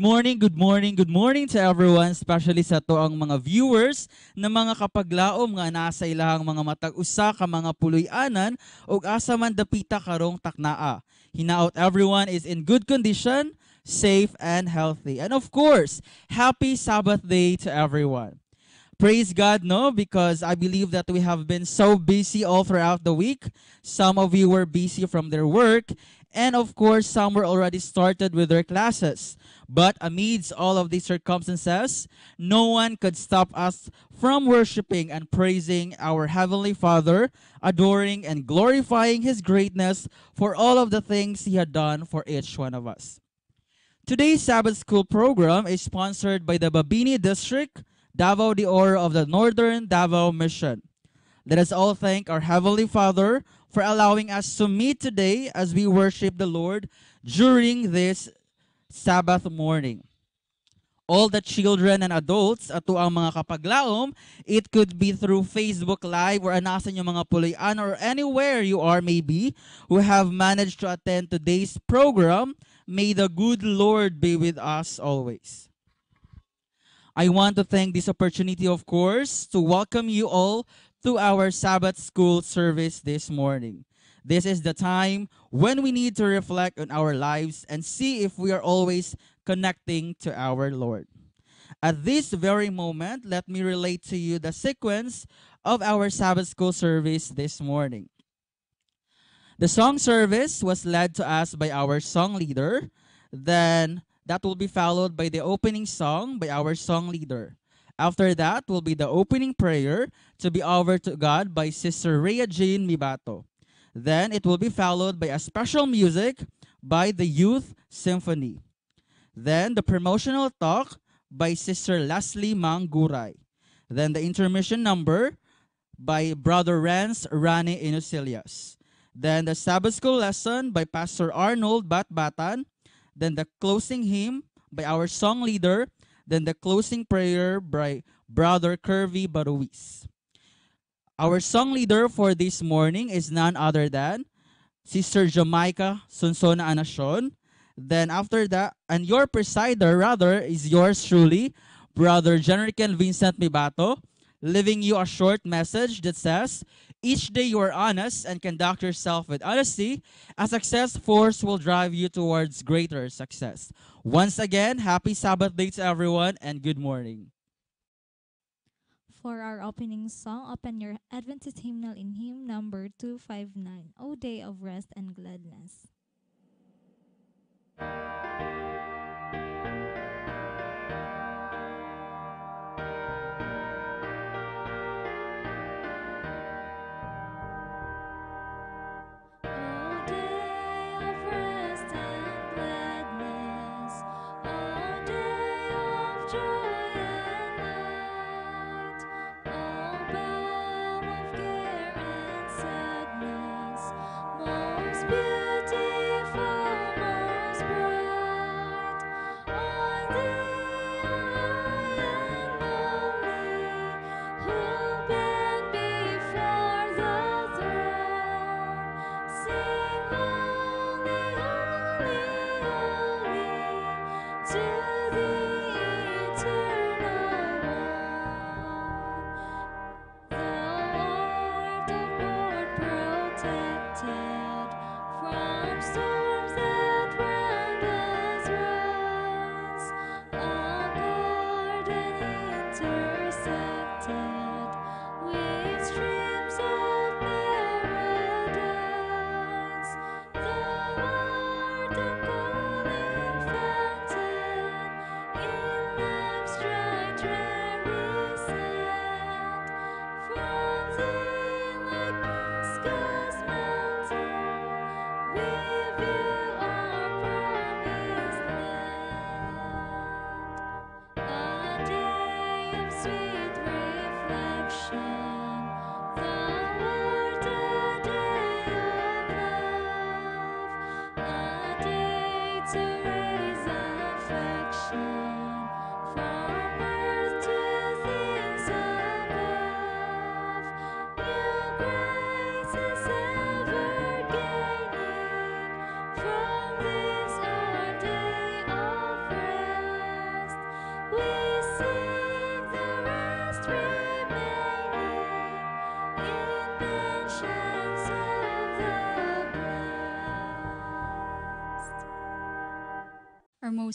Good morning, good morning, good morning to everyone, especially sa to ang mga viewers na mga kapaglaom nga nasa ilahang mga matag usa ka mga puloy-anan ug asa man dapita karong taknaa. Hinaot everyone is in good condition, safe and healthy. And of course, happy Sabbath day to everyone. Praise God, no? Because I believe that we have been so busy all throughout the week. Some of you were busy from their work, and of course, some were already started with their classes. But amidst all of these circumstances, no one could stop us from worshiping and praising our Heavenly Father, adoring and glorifying His greatness for all of the things He had done for each one of us. Today's Sabbath School program is sponsored by the Babini District, Davao de Oro of the Northern Davao Mission. Let us all thank our Heavenly Father for allowing us to meet today as we worship the Lord during this Sabbath morning. All the children and adults ato ang mga kapaglaom, it could be through Facebook Live or anasan yung mga puloy-an or anywhere you are maybe who have managed to attend today's program. May the good Lord be with us always. I want to thank this opportunity, of course, to welcome you all to our Sabbath school service this morning. This is the time when we need to reflect on our lives and see if we are always connecting to our Lord. At this very moment, let me relate to you the sequence of our Sabbath school service this morning. The song service was led to us by our song leader. Then that will be followed by the opening song by our song leader. After that will be the opening prayer to be offered to God by Sister Rhea Jane Mibato. Then it will be followed by a special music by the Youth Symphony. Then the promotional talk by Sister Leslie Manguray. Then the intermission number by Brother Rance Rani Inusilias. Then the Sabbath School lesson by Pastor Arnold Batbatan. Then the closing hymn by our song leader. Then the closing prayer by Brother Curvy Baruis. Our song leader for this morning is none other than Sister Jamaica Sunsona Anashon. Then after that, and your presider rather is yours truly, Brother Jenrican Vincent Mibato, leaving you a short message that says, each day you are honest and conduct yourself with honesty, a success force will drive you towards greater success. Once again, happy Sabbath day to everyone and good morning. For our opening song, open your Adventist hymnal in hymn number 259, O Day of Rest and Gladness.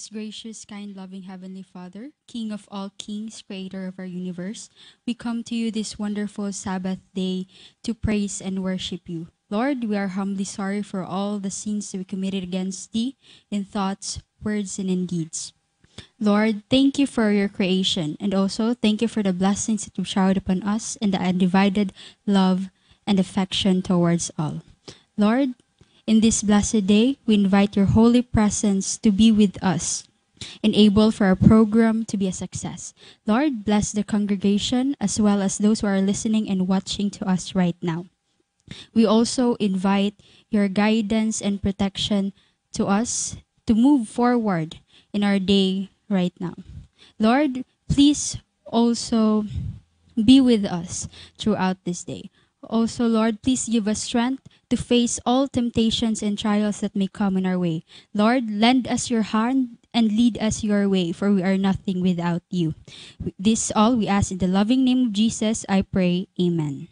Most gracious, kind, loving Heavenly Father, King of all kings, creator of our universe, we come to you this wonderful Sabbath day to praise and worship you. Lord, we are humbly sorry for all the sins we committed against thee in thoughts, words, and in deeds. Lord, thank you for your creation, and also thank you for the blessings that you showered upon us and the undivided love and affection towards all. Lord, in this blessed day, we invite your holy presence to be with us, enable for our program to be a success. Lord, bless the congregation as well as those who are listening and watching to us right now. We also invite your guidance and protection to us to move forward in our day right now. Lord, please also be with us throughout this day. Also, Lord, please give us strength to face all temptations and trials that may come in our way. Lord, lend us your hand and lead us your way, for we are nothing without you. This all we ask in the loving name of Jesus, I pray. Amen.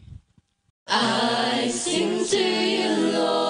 I sing to you, Lord,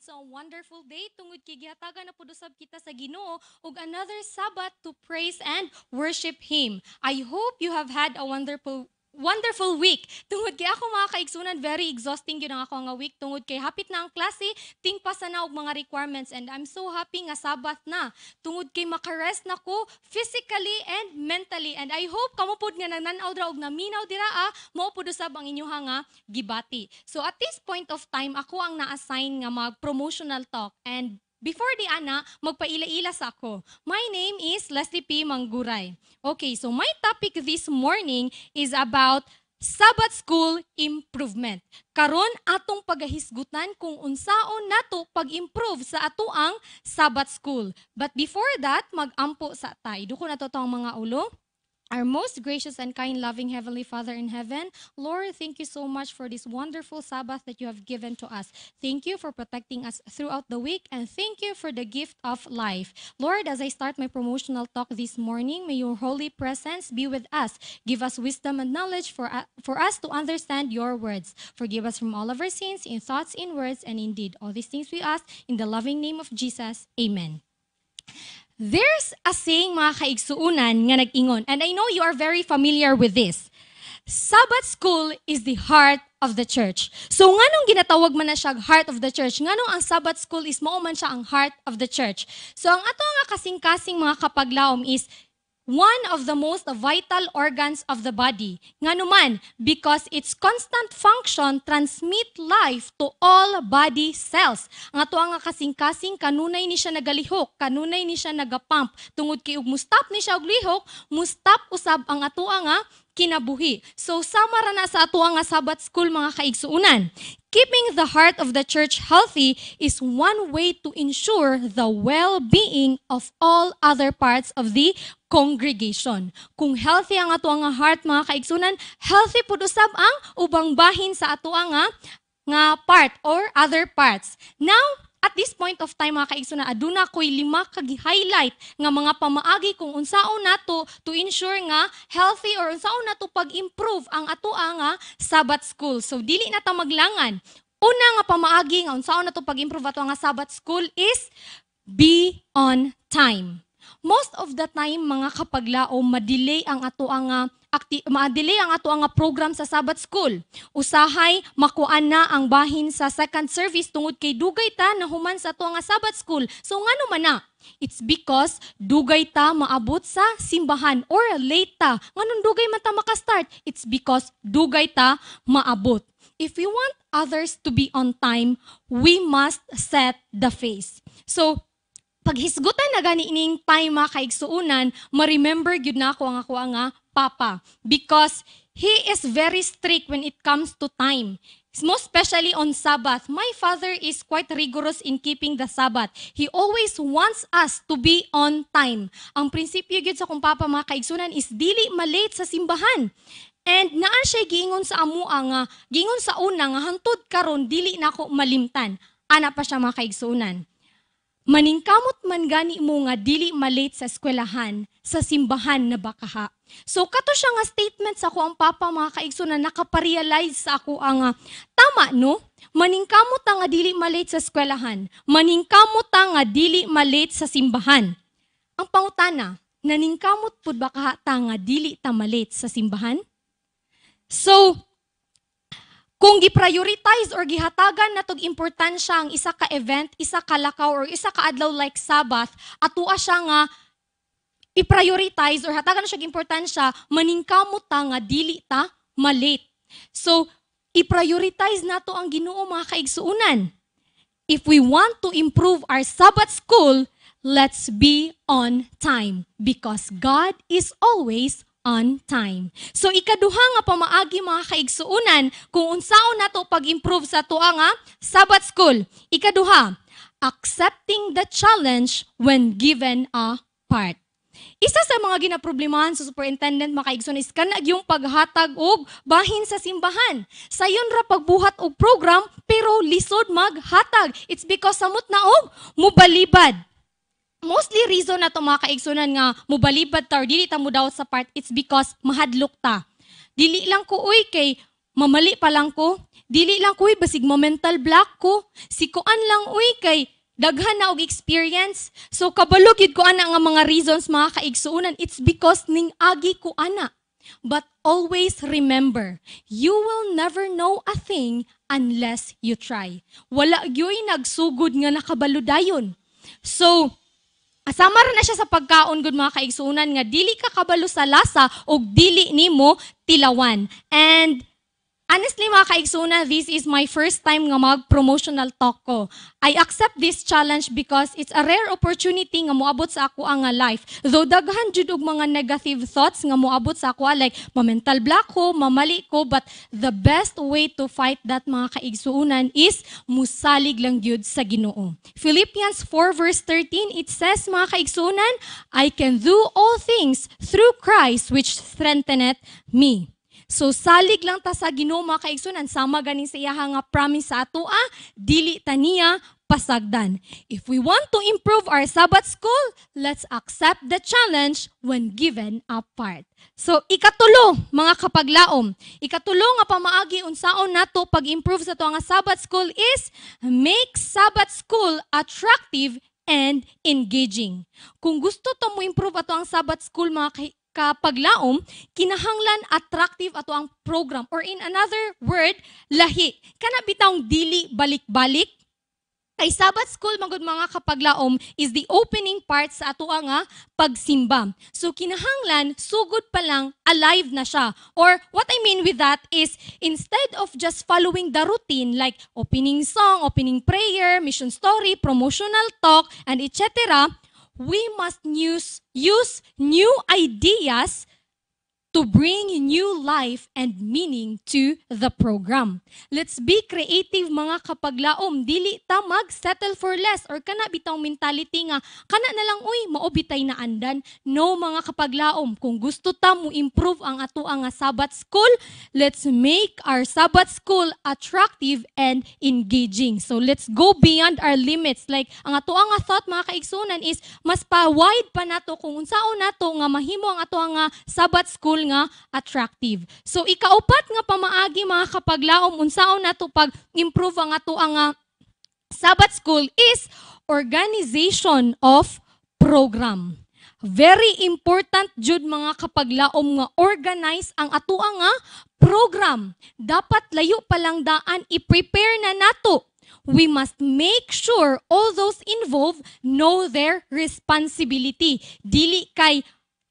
It's a wonderful day tungod kay gihatagan na pud usab kita sa Ginoo ug another Sabbath to praise and worship him. I hope you have had a wonderful wonderful week. Tungod kay ako mga kaigsunan, very exhausting yun ang ako nga week. Tungod kay hapit na ang klase, tingpa sa na og mga requirements and I'm so happy nga Sabbath na. Tungod kay makarest na ko physically and mentally. And I hope kamo pud nga nagnanaw dra og naminaw dira ah, mao usab ang inyo nga gibati. So at this point of time, ako ang na-assign nga mag-promotional talk and Before di ana, magpaila-ila sa ako. My name is Leslie P. Mangguray. Okay, so my topic this morning is about Sabbath School Improvement. Karon atong pagahisgutan kung unsaon nato pag-improve sa ato ang Sabbath School. But before that, mag-ampo sa tay. Duko na to mga ulo. Our most gracious and kind, loving Heavenly Father in heaven, Lord, thank you so much for this wonderful Sabbath that you have given to us. Thank you for protecting us throughout the week, and thank you for the gift of life. Lord, as I start my promotional talk this morning, may your holy presence be with us. Give us wisdom and knowledge for, uh, for us to understand your words. Forgive us from all of our sins in thoughts, in words, and in deed. All these things we ask in the loving name of Jesus. Amen. There's a saying mga kaigsuunan nga nag-ingon, and I know you are very familiar with this. Sabbath school is the heart of the church. So nganong ginatawag man na siya heart of the church? Nganong ang Sabbath school is mao man siya ang heart of the church? So ang ato nga kasing-kasing mga kapaglaom is one of the most vital organs of the body. Nga naman, because its constant function transmit life to all body cells. Ang ato nga kasing-kasing, kanunay ni siya nagalihok, kanunay ni siya nagapump. Tungod kay ug mustap ni siya og lihok, mustap usab ang ato nga kinabuhi. So sama ra na sa ato nga Sabbath school mga kaigsuunan. Keeping the heart of the church healthy is one way to ensure the well-being of all other parts of the congregation. Kung healthy ang ato nga heart mga kaigsunan, healthy pud usab ang ubang bahin sa ato nga nga part or other parts. Now, at this point of time mga kaigsunan, aduna ko'y lima kagi-highlight nga mga pamaagi kung unsaon nato to ensure nga healthy or unsaon nato pag-improve ang ato nga Sabbath school. So dili na ta maglangan. Una nga pamaagi nga unsaon nato pag-improve ato nga Sabbath school is be on time. Most of the time mga kapaglaom madelay ang ato nga akti ma-delay ang ato nga program sa Sabbath school. Usahay makuan na ang bahin sa second service tungod kay dugay ta na human sa ato nga Sabbath school. So ngano man na? It's because dugay ta maabot sa simbahan or late ta. Nganong dugay man ta makastart? It's because dugay ta maabot. If we want others to be on time, we must set the face. So, paghisgutan na gani ining time mga kaigsuunan, ma-remember gyud na ako ang ako nga papa because he is very strict when it comes to time. Most especially on Sabbath. My father is quite rigorous in keeping the Sabbath. He always wants us to be on time. Ang prinsipyo gyud sa kung papa mga kaigsunan is dili malate sa simbahan. And naan siya giingon sa amo nga, giingon sa una nga hantod karon dili na ako malimtan. Ana pa siya mga kaigsunan. Maningkamot man gani mo nga dili malate sa eskwelahan, sa simbahan na bakaha. So kato siya nga statement sa ako ang papa mga kaigso na nakaparealize sa ako ang ah, tama no? Maningkamot nga dili malate sa eskwelahan, maningkamot nga dili malate sa simbahan. Ang pangutana, naningkamot pud ba kaha ta nga dili ta malate sa simbahan? So, kung gi-prioritize or gihatagan na tog importansya ang isa ka event, isa ka lakaw or isa ka adlaw like Sabbath, atua siya nga i-prioritize or hatagan siya importansya, maningkamot ta nga dili ta malate. So, i-prioritize nato ang Ginoo mga kaigsuunan. If we want to improve our Sabbath school, let's be on time because God is always on time. So ikaduha nga pamaagi mga kaigsuunan kung unsaon nato pag-improve sa tuwa nga Sabbath school. Ikaduha, accepting the challenge when given a part. Isa sa mga ginaproblemahan sa superintendent mga kaigsoon is kanag yung paghatag og bahin sa simbahan. Sayon ra pagbuhat og program pero lisod maghatag. It's because samot na og mubalibad mostly reason na to mga nga mubalibad ta or dili ta mo daw sa part it's because mahadlok ta. Dili lang ko uy kay mamali pa lang ko. Dili lang ko, uy, basig mo mental block ko. Si kuan lang, uy, kay daghan na og experience. So kabalo gid ko ana nga mga reasons mga kaigsuunan. It's because ning agi ko ana. But always remember, you will never know a thing unless you try. Wala gyoy nagsugod nga nakabalo dayon. So, Asama na siya sa pagkaon gud mga kaigsuunan nga dili ka kabalo sa lasa og dili nimo tilawan. And honestly mga kaigsuunan, this is my first time nga mag-promotional talk ko. I accept this challenge because it's a rare opportunity nga moabot sa ako ang life. Though daghan jud og mga negative thoughts nga moabot sa ako like ma-mental block ko, mamali ko, but the best way to fight that mga kaigsuunan is musalig lang gyud sa Ginoo. Philippians 4 verse 13 it says mga kaigsuunan, I can do all things through Christ which strengtheneth me. So salig lang ta sa Ginoo mga kaigsunan sama ganin sa iya nga promise sa ato ah, dili ta niya pasagdan. If we want to improve our Sabbath school, let's accept the challenge when given a part. So ikatulo mga kapaglaom, ikatulo nga pamaagi unsaon nato pag-improve sa nga Sabbath school is make Sabbath school attractive and engaging. Kung gusto to mo improve ato ang Sabbath school mga kapaglaom, kinahanglan attractive ato ang program or in another word, lahi. Kana bitawng dili balik-balik kay Sabbath School magud mga kapaglaom is the opening part sa ato nga pagsimba. So kinahanglan sugod pa lang alive na siya. Or what I mean with that is instead of just following the routine like opening song, opening prayer, mission story, promotional talk and etc., we must use use new ideas to bring new life and meaning to the program. Let's be creative mga kapaglaom. Dili ta mag-settle for less or kana bitaw mentality nga kana na lang uy maobitay na andan. No mga kapaglaom, kung gusto ta mo improve ang ato ang Sabbath school, let's make our Sabbath school attractive and engaging. So let's go beyond our limits. Like ang ato ang thought mga kaigsunan is mas pa-wide pa nato kung unsaon nato nga mahimo ang ato ang Sabbath school nga attractive. So ikaupat nga pamaagi mga kapaglaom unsaon nato pag-improve ang ato ang nga Sabbath school is organization of program. Very important jud mga kapaglaom nga organize ang ato ang nga program. Dapat layo pa lang daan i-prepare na nato we must make sure all those involved know their responsibility. Dili kay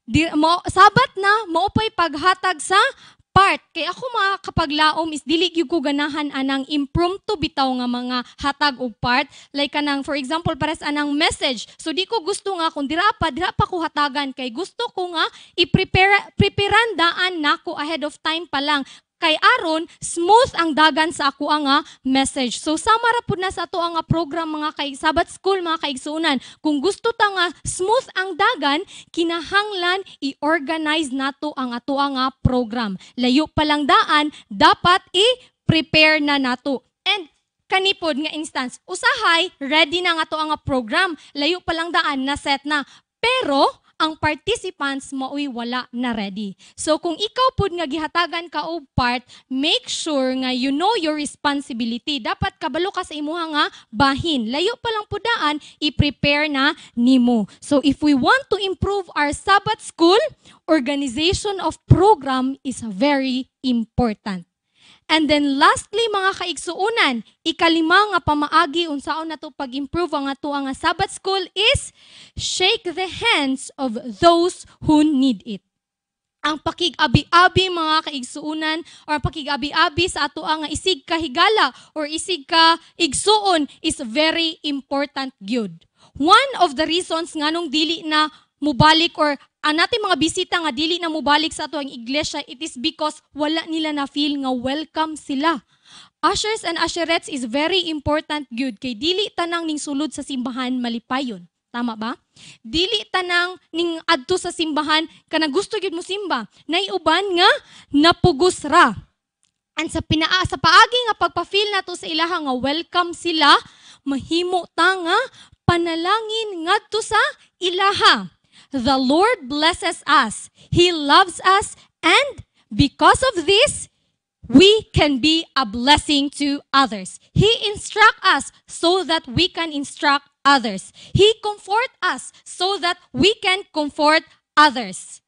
di, mo, sabat na maupay paghatag sa part. Kay ako mga kapaglaom is dili gyud ko ganahan anang impromptu bitaw nga mga hatag og part. Like kanang for example para sa anang message. So di ko gusto nga kung dira pa dira pa ko hatagan. Kay gusto ko nga i-prepare preparean daan nako ahead of time pa lang kay aron smooth ang dagan sa ako nga message. So sama ra pud na sa ato nga program mga kay Sabbath School mga kaigsuunan. Kung gusto ta nga smooth ang dagan, kinahanglan i-organize nato ang ato nga program. Layo pa lang daan, dapat i-prepare na nato. And kanipod nga instance, usahay ready na nga to ang program. Layo pa lang daan na set na. Pero ang participants mao'y wala na ready. So kung ikaw pud nga gihatagan ka og part, make sure nga you know your responsibility. Dapat kabalo ka sa imuha nga bahin. Layo pa lang pudaan, i-prepare na nimo. So if we want to improve our Sabbath school, organization of program is very important. And then lastly mga kaigsuunan, ikalima nga pamaagi unsaon nato pag-improve ang ato nga Sabbath school is shake the hands of those who need it. Ang pakig-abi-abi mga kaigsuunan or pakig-abi-abi sa ato nga isig kahigala or isig ka igsuon is very important gyud. One of the reasons nganong dili na mubalik or ang natin mga bisita nga dili na mubalik sa ato iglesia, it is because wala nila na feel nga welcome sila. Ushers and usherettes is very important good kay dili tanang ning sulod sa simbahan malipayon. Tama ba? Dili tanang ning adto sa simbahan kana gusto gyud mo simba. Naiuban nga napugos ra. And sa pinaa sa paagi nga pagpa-feel nato sa ilaha nga welcome sila, mahimo ta nga panalangin ngadto sa ilaha. The Lord blesses us. He loves us and because of this, we can be a blessing to others. He instruct us so that we can instruct others. He comfort us so that we can comfort others.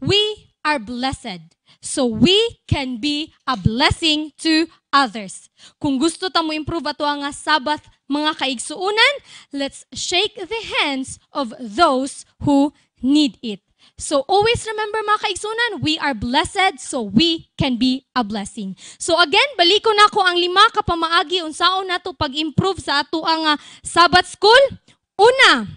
We are blessed. So we can be a blessing to others. Kung gusto ta mo improve ato nga Sabbath mga kaigsuunan, let's shake the hands of those who need it. So always remember mga kaigsunan, we are blessed so we can be a blessing. So again, baliko na ko ang lima ka pamaagi unsaon nato pag-improve sa ato ang ah, Sabbath school. Una,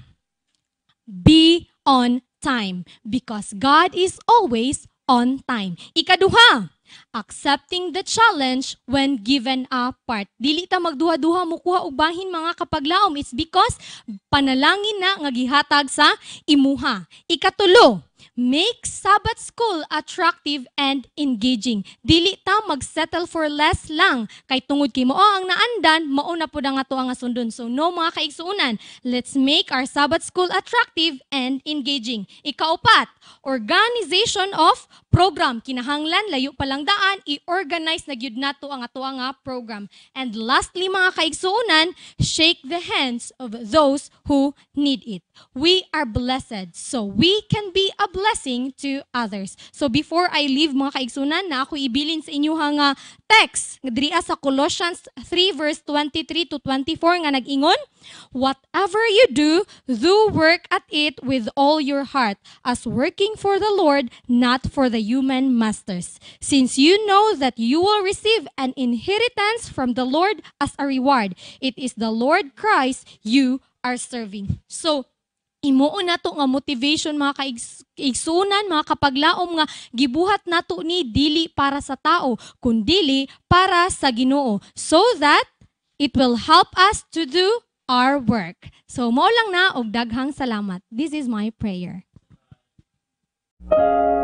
be on time because God is always on time. Ikaduha, accepting the challenge when given a part. Dili ta magduha-duha mo kuha og bahin mga kapaglaom. It's because panalangin na nga gihatag sa imuha. Ikatulo, make Sabbath school attractive and engaging. Dili ta mag-settle for less lang. Kay tungod kay mo ang naandan, mao na pud ang ato ang sundon. So no mga kaigsuunan, let's make our Sabbath school attractive and engaging. Ikaupat, organization of program. Kinahanglan layo pa lang daan, i-organize na gyud nato ang ato nga program. And lastly mga kaigsuunan, shake the hands of those who need it. We are blessed, so we can be a blessing to others. So before I leave mga kaigsunan, na ako ibilin sa inyo nga text nga diri sa Colossians 3 verse 23 to 24 nga nag-ingon, Whatever you do, do work at it with all your heart, as working for the Lord, not for the human masters. Since you know that you will receive an inheritance from the Lord as a reward. It is the Lord Christ you are serving. So, Imuo na to nga motivation mga kaigsunan, mga kapaglaom nga gibuhat nato ni dili para sa tao, kundili para sa Ginoo so that it will help us to do our work. So mo lang na og daghang salamat. This is my prayer. Sa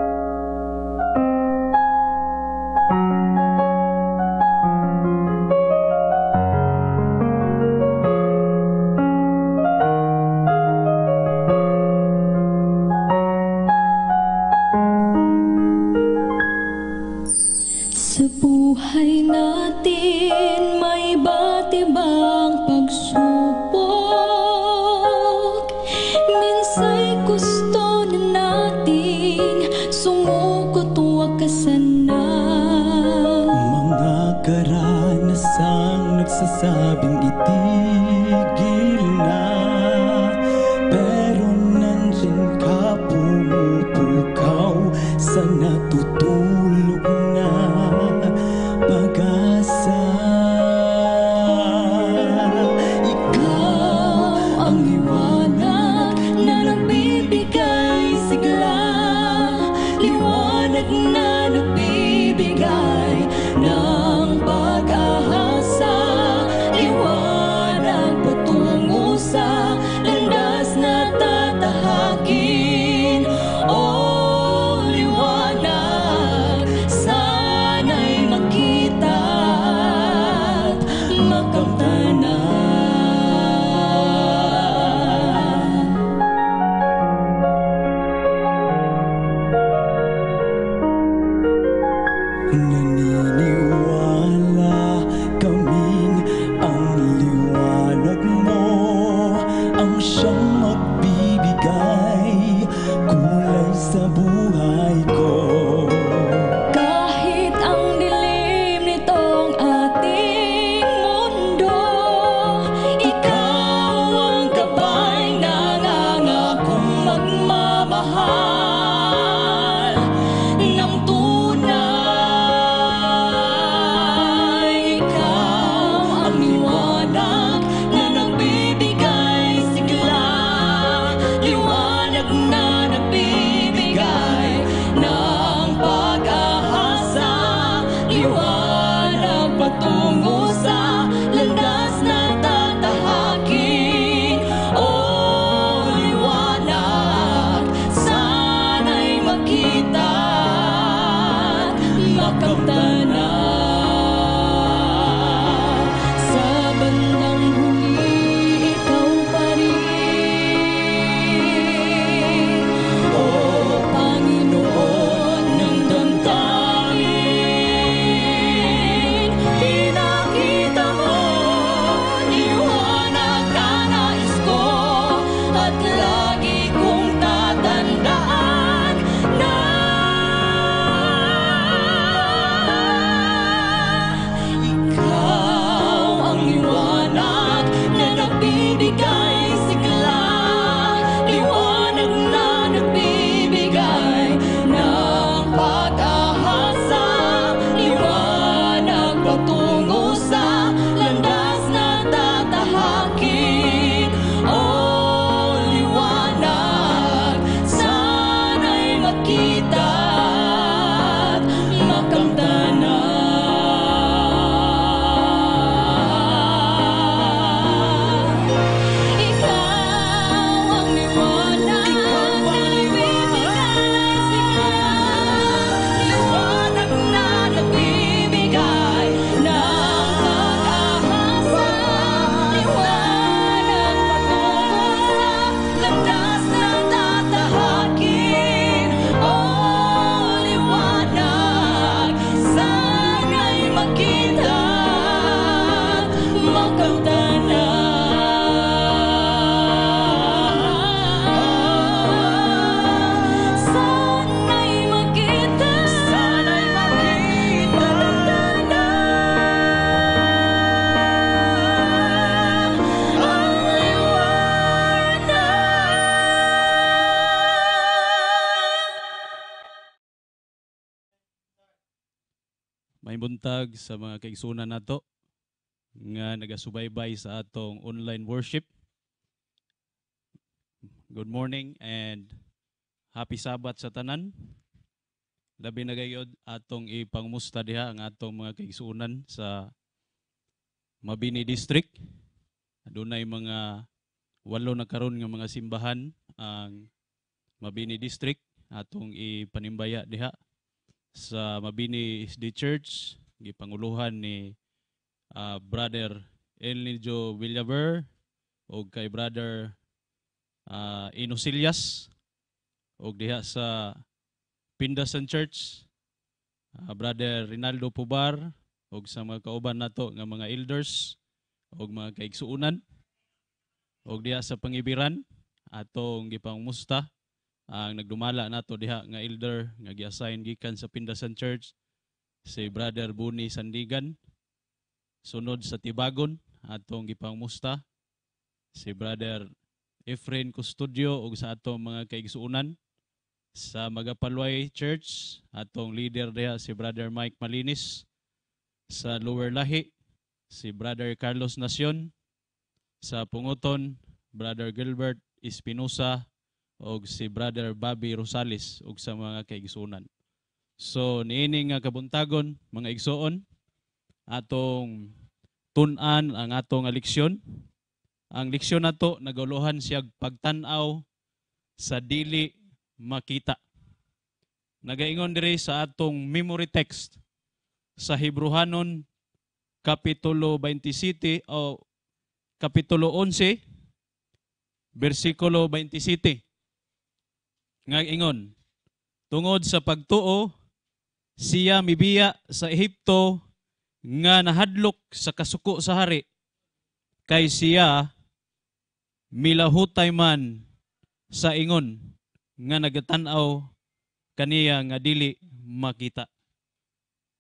sa mga kaigsunan nato nga nagasubaybay sa atong online worship. Good morning and happy Sabbath sa tanan. Labi na gayod atong ipangmusta diha ang atong mga kaigsunan sa Mabini District. Adunay mga walo na karon nga mga simbahan ang Mabini District atong ipanimbaya diha sa Mabini SD Church gipanguluhan ni ah, Brother Elnijo Villaver o kay Brother uh, Inosilias o diha sa Pindasan Church. Ah, Brother Rinaldo Pubar o sa mga kauban nato nga mga elders o mga kaigsuunan o diha sa pangibiran. Atong gipangmusta ang nagdumala nato diha nga elder nga gi-assign gikan sa Pindasan Church si Brother Buni Sandigan sunod sa Tibagon atong gipangmusta si Brother Efrain Custodio ug sa atong mga kaigsuunan sa Magapalway Church atong leader diha si Brother Mike Malinis sa Lower Lahi si Brother Carlos Nacion sa Punguton Brother Gilbert Espinosa og si Brother Bobby Rosales ug sa mga kaigsuunan. So niini nga kabuntagon mga igsuon atong tun-an ang atong leksyon. Ang leksyon nato naguluhan siya pagtan-aw sa dili makita. Nagaingon diri sa atong memory text sa Hebrehanon kapitulo 27 o kapitulo 11 bersikulo 27 nga ingon tungod sa pagtuo siya mibiya sa Ehipto nga nahadlok sa kasuko sa hari. Kay siya milahutay man sa ingon nga nagatan-aw kaniya nga dili makita.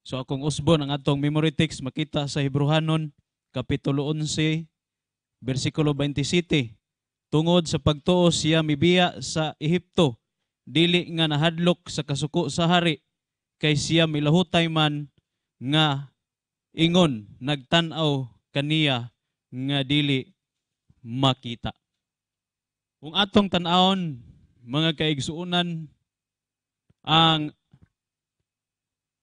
So akong usbon ang atong memory text makita sa Hebrehanon kapitulo 11 bersikulo 27 tungod sa pagtuo siya mibiya sa Ehipto. Dili nga nahadlok sa kasuko sa hari kay siya milahutay man nga ingon nagtan-aw kaniya nga dili makita. Kung atong tan-awon mga kaigsuunan ang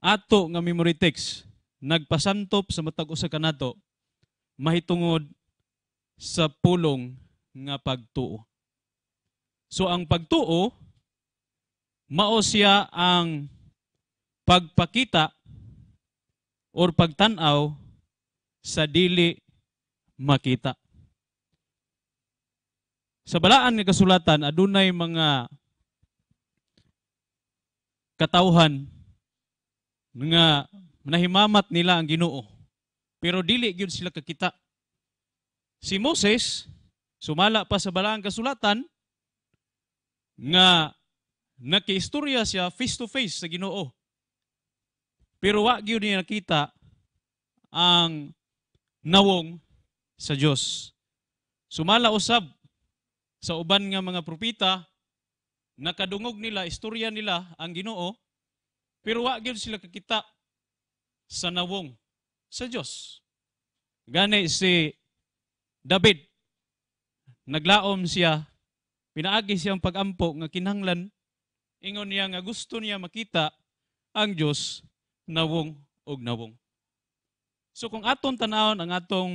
ato nga memory text nagpasantop sa matag usa kanato mahitungod sa pulong nga pagtuo. So ang pagtuo mao siya ang pagpakita or pagtanaw sa dili makita. Sa balaan nga kasulatan adunay mga katawhan nga nahimamat nila ang Ginoo pero dili gyud sila kakita. Si Moses sumala pa sa balaan kasulatan nga nakiistorya siya face to face sa Ginoo. Pero wa gyud niya nakita ang nawong sa Dios. Sumala usab sa uban nga mga propeta nakadungog nila istorya nila ang Ginoo pero wa gyud sila kakita sa nawong sa Dios. Gani si David naglaom siya pinaagi siyang pagampo nga kinahanglan ingon niya nga gusto niya makita ang Dios nawong og nawong. So kung aton tanawon ang atong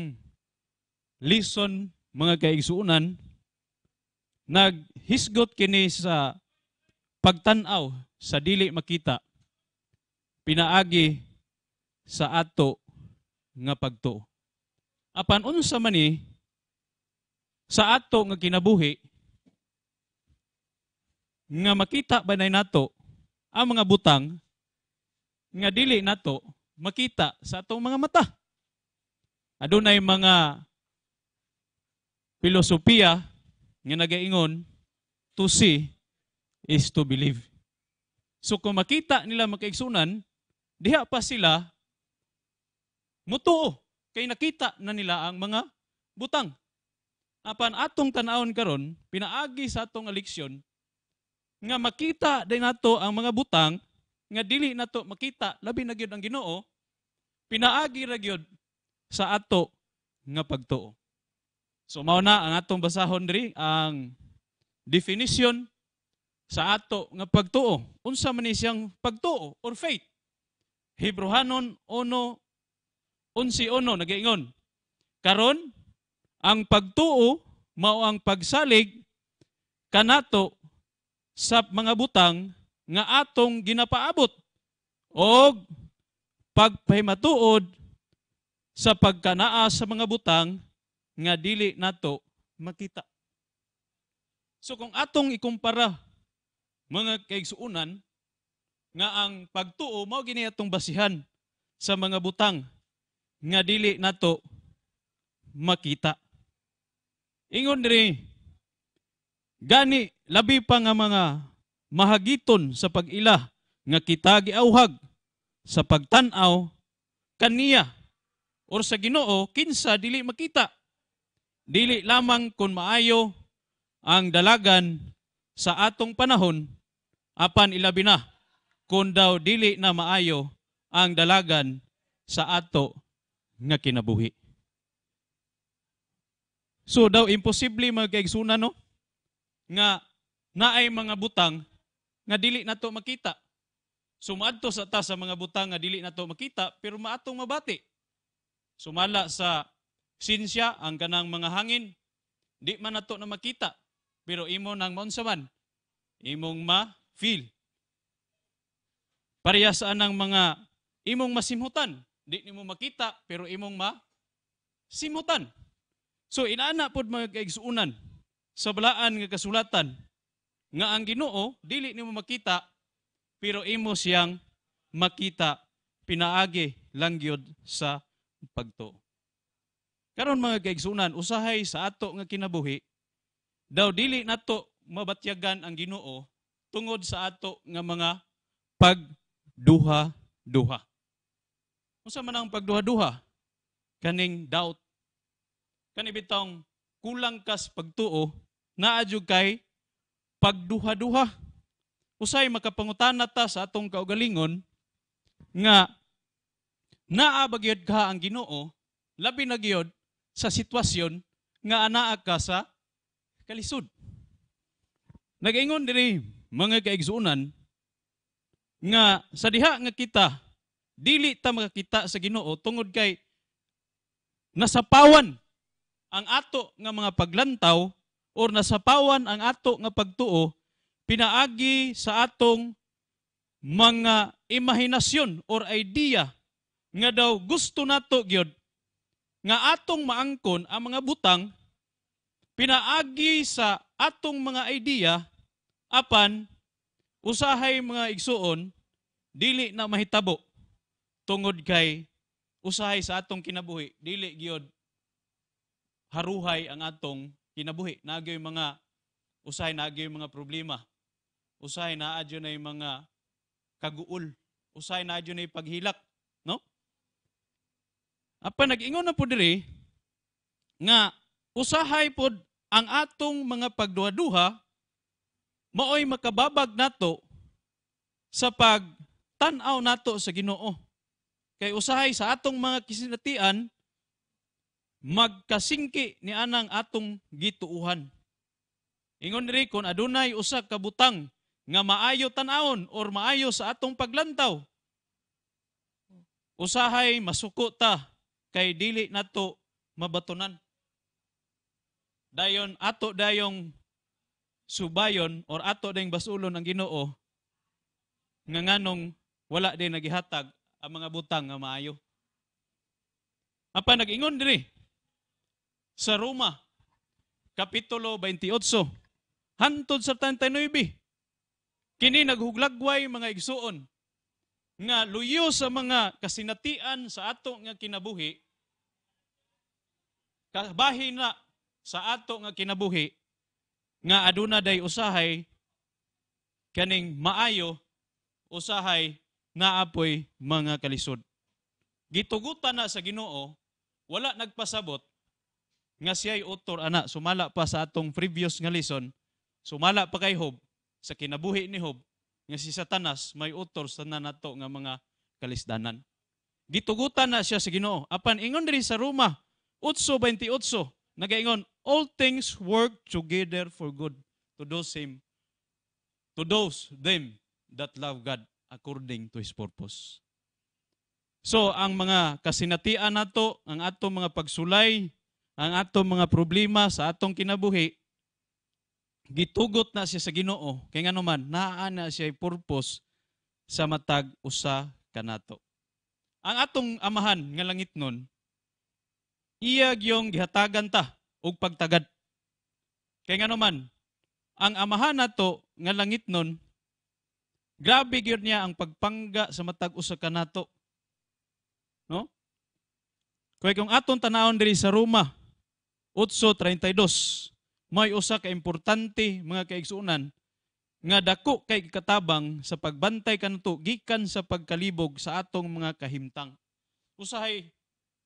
lison mga kaigsuunan naghisgot kini sa pagtan-aw sa dili makita pinaagi sa ato nga pagtuo. Apan unsa man ni sa ato nga kinabuhi nga makita ba na nato ang mga butang nga dili nato makita sa atong mga mata. Adunay mga filosofiya nga nagaingon to see is to believe. So kung makita nila makaigsunan, diha pa sila mutuo kay nakita na nila ang mga butang. Apan atong tanawon karon pinaagi sa atong leksyon nga makita din nato ang mga butang nga dili nato makita labi na gyud ang Ginoo pinaagi ra gyud sa ato nga pagtuo. So mao na ang atong basahon diri ang definition sa ato nga pagtuo. Unsa man siyang pagtuo or faith? Hebrehanon 1:11 nagaingon. Karon ang pagtuo mao ang pagsalig kanato sa mga butang nga atong ginapaabot o pagpahimatuod sa pagkanaa sa mga butang nga dili nato makita. So kung atong ikumpara mga kaigsuunan nga ang pagtuo mao gini atong basihan sa mga butang nga dili nato makita. Ingon diri gani labi pa nga mga mahagiton sa pag-ila nga kita giauhag sa pagtan-aw kaniya or sa Ginoo kinsa dili makita. Dili lamang kun maayo ang dalagan sa atong panahon apan ilabi na kun daw dili na maayo ang dalagan sa ato nga kinabuhi. So daw imposible mga kaigsunan no nga naay mga butang nga dili nato makita. Sumadto sa ta sa mga butang nga dili nato makita pero maatong mabati. Sumala sa sinsya ang kanang mga hangin di man nato na makita pero imo nang maunsa man imong ma-feel. Parehas anang mga imong masimhutan, di nimo makita pero imong ma simhutan. So inaana pod mga kaigsuunan sa balaan nga kasulatan nga ang Ginoo dili nimo makita pero imo siyang makita pinaagi lang gyud sa pagtuo. Karon mga kaigsuunan usahay sa ato nga kinabuhi daw dili nato mabatyagan ang Ginoo tungod sa ato nga mga pagduha-duha. Unsa man ang pagduha-duha? Kaning doubt. Kani bitong kulang kas pagtuo naa jud kay pagduha-duha. Usay makapangutana ta sa atong kaugalingon nga naa ba ka ang Ginoo labi na gyud sa sitwasyon nga anaa ka sa kalisod. Nagaingon diri mga kaigsuunan nga sa diha nga kita dili ta makakita sa Ginoo tungod kay nasapawan ang ato nga mga paglantaw or nasapawan ang ato nga pagtuo pinaagi sa atong mga imahinasyon or idea nga daw gusto nato gyud nga atong maangkon ang mga butang pinaagi sa atong mga idea apan usahay mga igsuon dili na mahitabo tungod kay usahay sa atong kinabuhi. Dili gyud haruhay ang atong kinabuhi. Nagyoy mga usahay nagyoy mga problema. Usahay naa adyo na mga kaguol. Usahay na adyo na paghilak no? Apa nag-ingon na po diri nga usahay pod ang atong mga pagduha-duha maoy makababag nato sa pag tan-aw nato sa Ginoo. Kay usahay sa atong mga kisinatian magkasingki ni anang atong gituuhan. Ingon diri kon adunay usa ka butang nga maayo tan-awon or maayo sa atong paglantaw. Usahay masuko ta kay dili nato mabatunan dayon ato dayong subayon or ato dayong basulon ang Ginoo nga nganong wala din nagihatag ang mga butang nga maayo. Apa nag-ingon diri sa Roma kapitulo 28 hantod sa 39 kini naghuglagway mga igsuon nga luyo sa mga kasinatian sa ato nga kinabuhi kabahin na sa ato nga kinabuhi nga aduna day usahay kaning maayo usahay naapoy mga kalisod. Gitugutan na sa Ginoo wala nagpasabot nga siya'y utor ana sumala pa sa atong previous nga lesson sumala pa kay Hob sa kinabuhi ni Hob nga si Satanas may utor sa nato nga mga kalisdanan. gitugutan na siya sa Ginoo. Apan ingon diri sa Roma 8:28 nagaingon all things work together for good to those same to those them that love God according to his purpose. So ang mga kasinatian nato, ang atong mga pagsulay, ang atong mga problema sa atong kinabuhi, gitugot na siya sa Ginoo kay ngano man naa na siya purpose sa matag usa kanato. Ang atong amahan nga langit nun, iya gyong gihatagan ta og pagtagad. Kay ngano man, ang amahan nato nga langit nun, grabe gyud niya ang pagpangga sa matag usa kanato. No? Kaya kung atong tanawon diri sa Roma 8:32, may usa ka importante mga kaigsuonan nga dako kay katabang sa pagbantay kanto gikan sa pagkalibog sa atong mga kahimtang. Usahay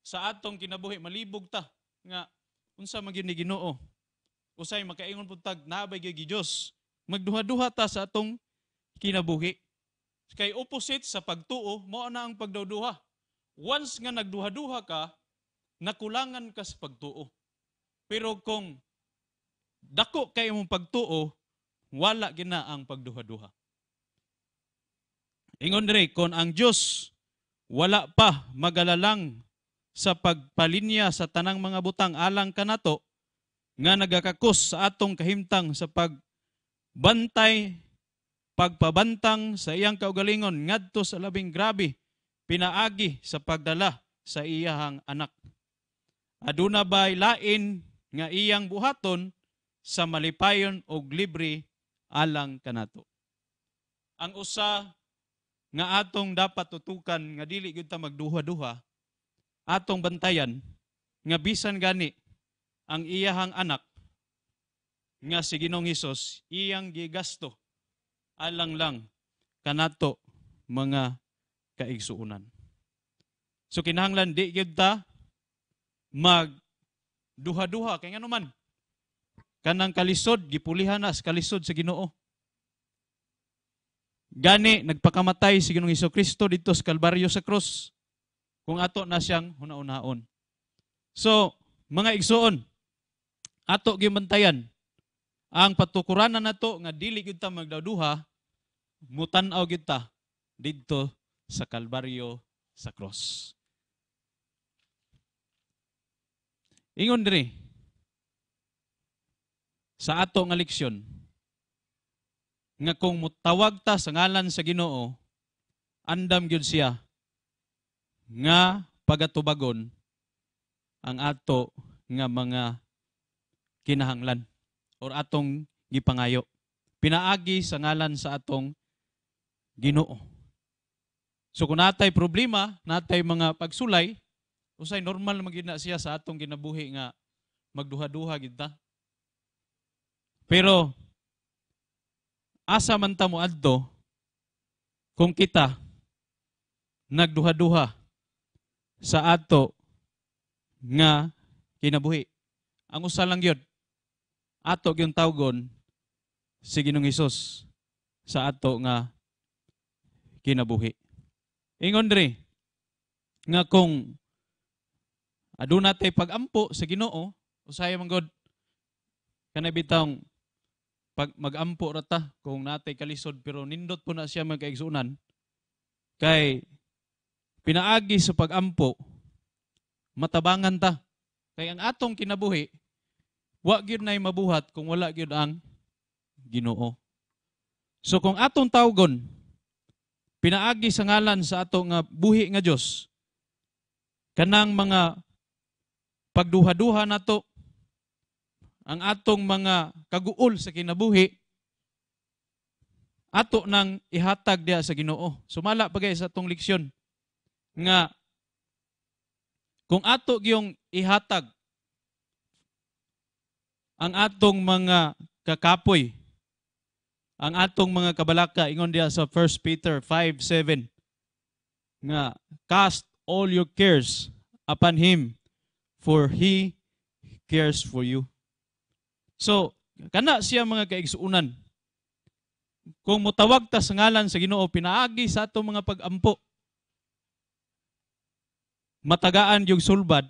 sa atong kinabuhi malibog ta nga unsa man ni Ginoo. Usahay makaingon pud tag naabay gyud Dios. Magduha-duha ta sa atong kinabuhi. Kay opposite sa pagtuo mao na ang pagduha. Once nga nagduha-duha ka, nakulangan ka sa pagtuo. Pero kung dako kay imong pagtuo, wala gina ang pagduha-duha. Ingon diri kon ang Dios wala pa magalalang sa pagpalinya sa tanang mga butang alang kanato nga nagakakos sa atong kahimtang sa pagbantay pagpabantang sa iyang kaugalingon ngadto sa labing grabe pinaagi sa pagdala sa iyahang anak. Aduna ba'y lain nga iyang buhaton sa malipayon og libre alang kanato. Ang usa nga atong dapat tutukan nga dili gyud ta magduha-duha atong bantayan nga bisan gani ang iyahang anak nga si Ginoong Hesus iyang gigasto alang lang kanato mga kaigsuunan. So kinahanglan di gyud ta mag duha-duha kay ngano man kanang kalisod gipulihan na sa kalisod sa Ginoo. Gani nagpakamatay si Ginoong Hesus Kristo dito sa Kalbaryo sa krus kung ato na siyang huna-unaon. So, mga igsuon, ato gimantayan ang patukuranan nato nga dili gyud ta magdaduha mutan-aw gyud ta didto sa Kalbaryo sa cross. Ingon diri sa ato nga leksyon nga kung mutawag ta sa ngalan sa Ginoo andam gyud siya nga pagatubagon ang ato nga mga kinahanglan or atong gipangayo. Pinaagi sa ngalan sa atong Ginoo. So kung natay problema, natay mga pagsulay, usay normal magina siya sa atong ginabuhi nga magduha-duha gid ta. Pero asa man ta mo adto kung kita nagduha-duha sa ato nga kinabuhi. Ang usa lang yun, ato yung tawgon si Ginong Hesus sa ato nga kinabuhi. Ingon diri nga kung aduna tay pagampo sa Ginoo, usaya man god. Kanay bitang pag magampo ra ta kung natay kalisod pero nindot po na siya magkaigsunan. Kay pinaagi sa pagampo matabangan ta. Kay ang atong kinabuhi wa gyud nay mabuhat kung wala gyud ang Ginoo. So kung atong tawgon pinaagi sa ngalan sa ato nga buhi nga Dios kanang mga pagduha-duha nato ang atong mga kaguol sa kinabuhi ato nang ihatag diha sa Ginoo. Sumala pagay sa atong leksyon nga kung ato gyung ihatag ang atong mga kakapoy ang atong mga kabalaka ingon diha sa 1 Peter 5:7 nga cast all your cares upon him for he cares for you. So, kana siya mga kaigsuunan. Kung mutawag ta sa ngalan sa Ginoo pinaagi sa ato mga pagampo. matagaan yung sulbad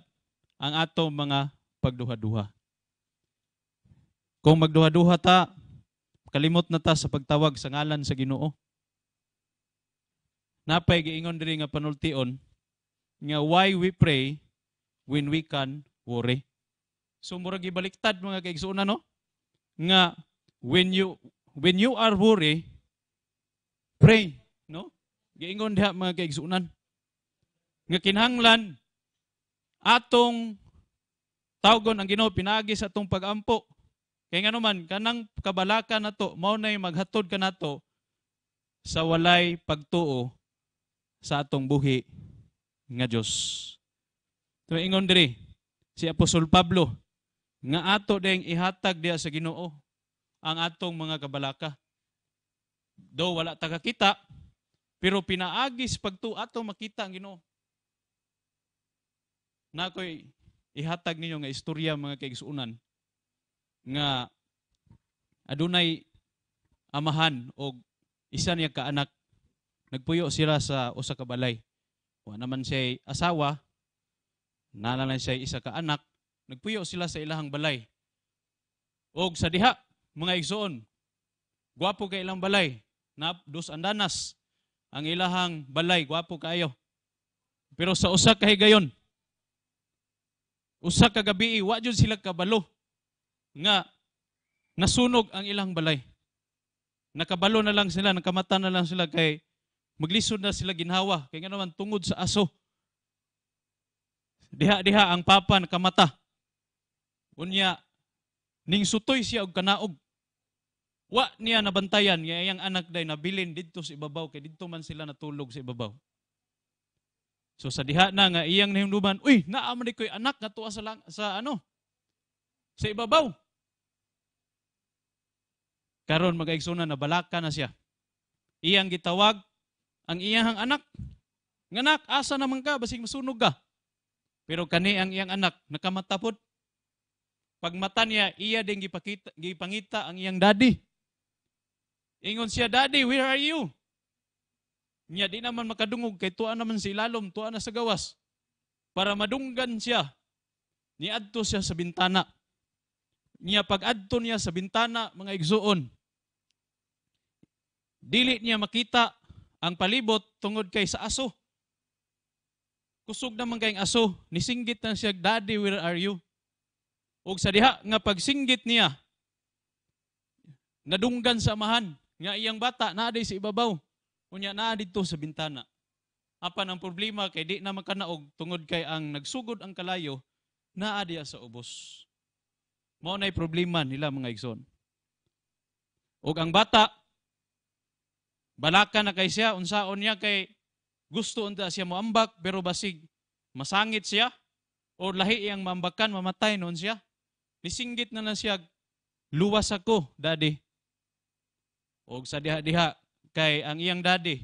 ang ato mga pagduha-duha. Kung magduha-duha ta, kalimot na ta sa pagtawag sa ngalan sa Ginoo. Napay giingon diri nga panultion nga why we pray when we can worry. So murag gibaliktad mga kaigsuonan no? Nga when you when you are worry, pray, no? Giingon diha mga kaigsuonan. Nga kinahanglan atong tawgon ang Ginoo pinagi sa atong pagampo. Kay nga naman kanang kabalaka nato mao nay maghatod ka nato sa walay pagtuo sa atong buhi nga Dios. Tumingon diri si Apostol Pablo nga ato ding ihatag diya sa Ginoo ang atong mga kabalaka. Do wala ta kakita pero pinaagis pagtu ato makita ang Ginoo. Na ko'y ihatag ninyo nga istorya mga kaigsuunan nga adunay amahan o isa niya ka anak nagpuyo sila sa usa ka balay. Wa naman siya asawa, nalalan siya isa ka anak, nagpuyo sila sa ilahang balay. Og sa diha, mga igsoon, gwapo kay ilang balay, na dos andanas, ang ilahang balay, gwapo kayo. Pero sa usa ka higayon, usa ka gabi, wa jud sila kabalo nga nasunog ang ilang balay. Nakabalo na lang sila, nakamata na lang sila kay maglisod na sila ginhawa. Kaya nga naman tungod sa aso. Diha-diha ang papa nakamata. Unya, ning sutoy siya og kanaog. Wa niya nabantayan, nga iyang anak day nabilin didto sa ibabaw, kay didto man sila natulog sa ibabaw. So sa diha na nga iyang nahimduman, uy, naaman ko'y anak nga tuwa sa, lang, sa ano, sa ibabaw. Karon magaigsunan na balaka na siya. Iyang gitawag ang iyang anak. Nganak, asa naman ka basig masunog ka. Pero kani ang iyang anak nakamatapod. Pag mata niya, iya din gipakita, gipangita ang iyang daddy. Ingon siya, Daddy, where are you? Niya di naman makadungog kay tuwa naman si ilalom, tuwa na sa gawas. Para madunggan siya, niadto siya sa bintana niya pag adto niya sa bintana mga igsuon dili niya makita ang palibot tungod kay sa aso kusog naman kayong aso. Nisinggit na siya daddy where are you? Ug sa diha nga pagsinggit niya nadunggan sa amahan. Nga iyang bata naa sa ibabaw. Unya naa dito sa bintana. Apan ang problema kay di na makanaog tungod kay ang nagsugod ang kalayo naa diya sa ubos. Mao na'y problema nila mga igsoon. Ug ang bata balaka na kay siya unsaon niya kay gusto unta siya moambak pero basig masangit siya o lahi iyang mambakan mamatay noon siya. Nisinggit na lang siya luwas ako, daddy. Og sa diha-diha kay ang iyang daddy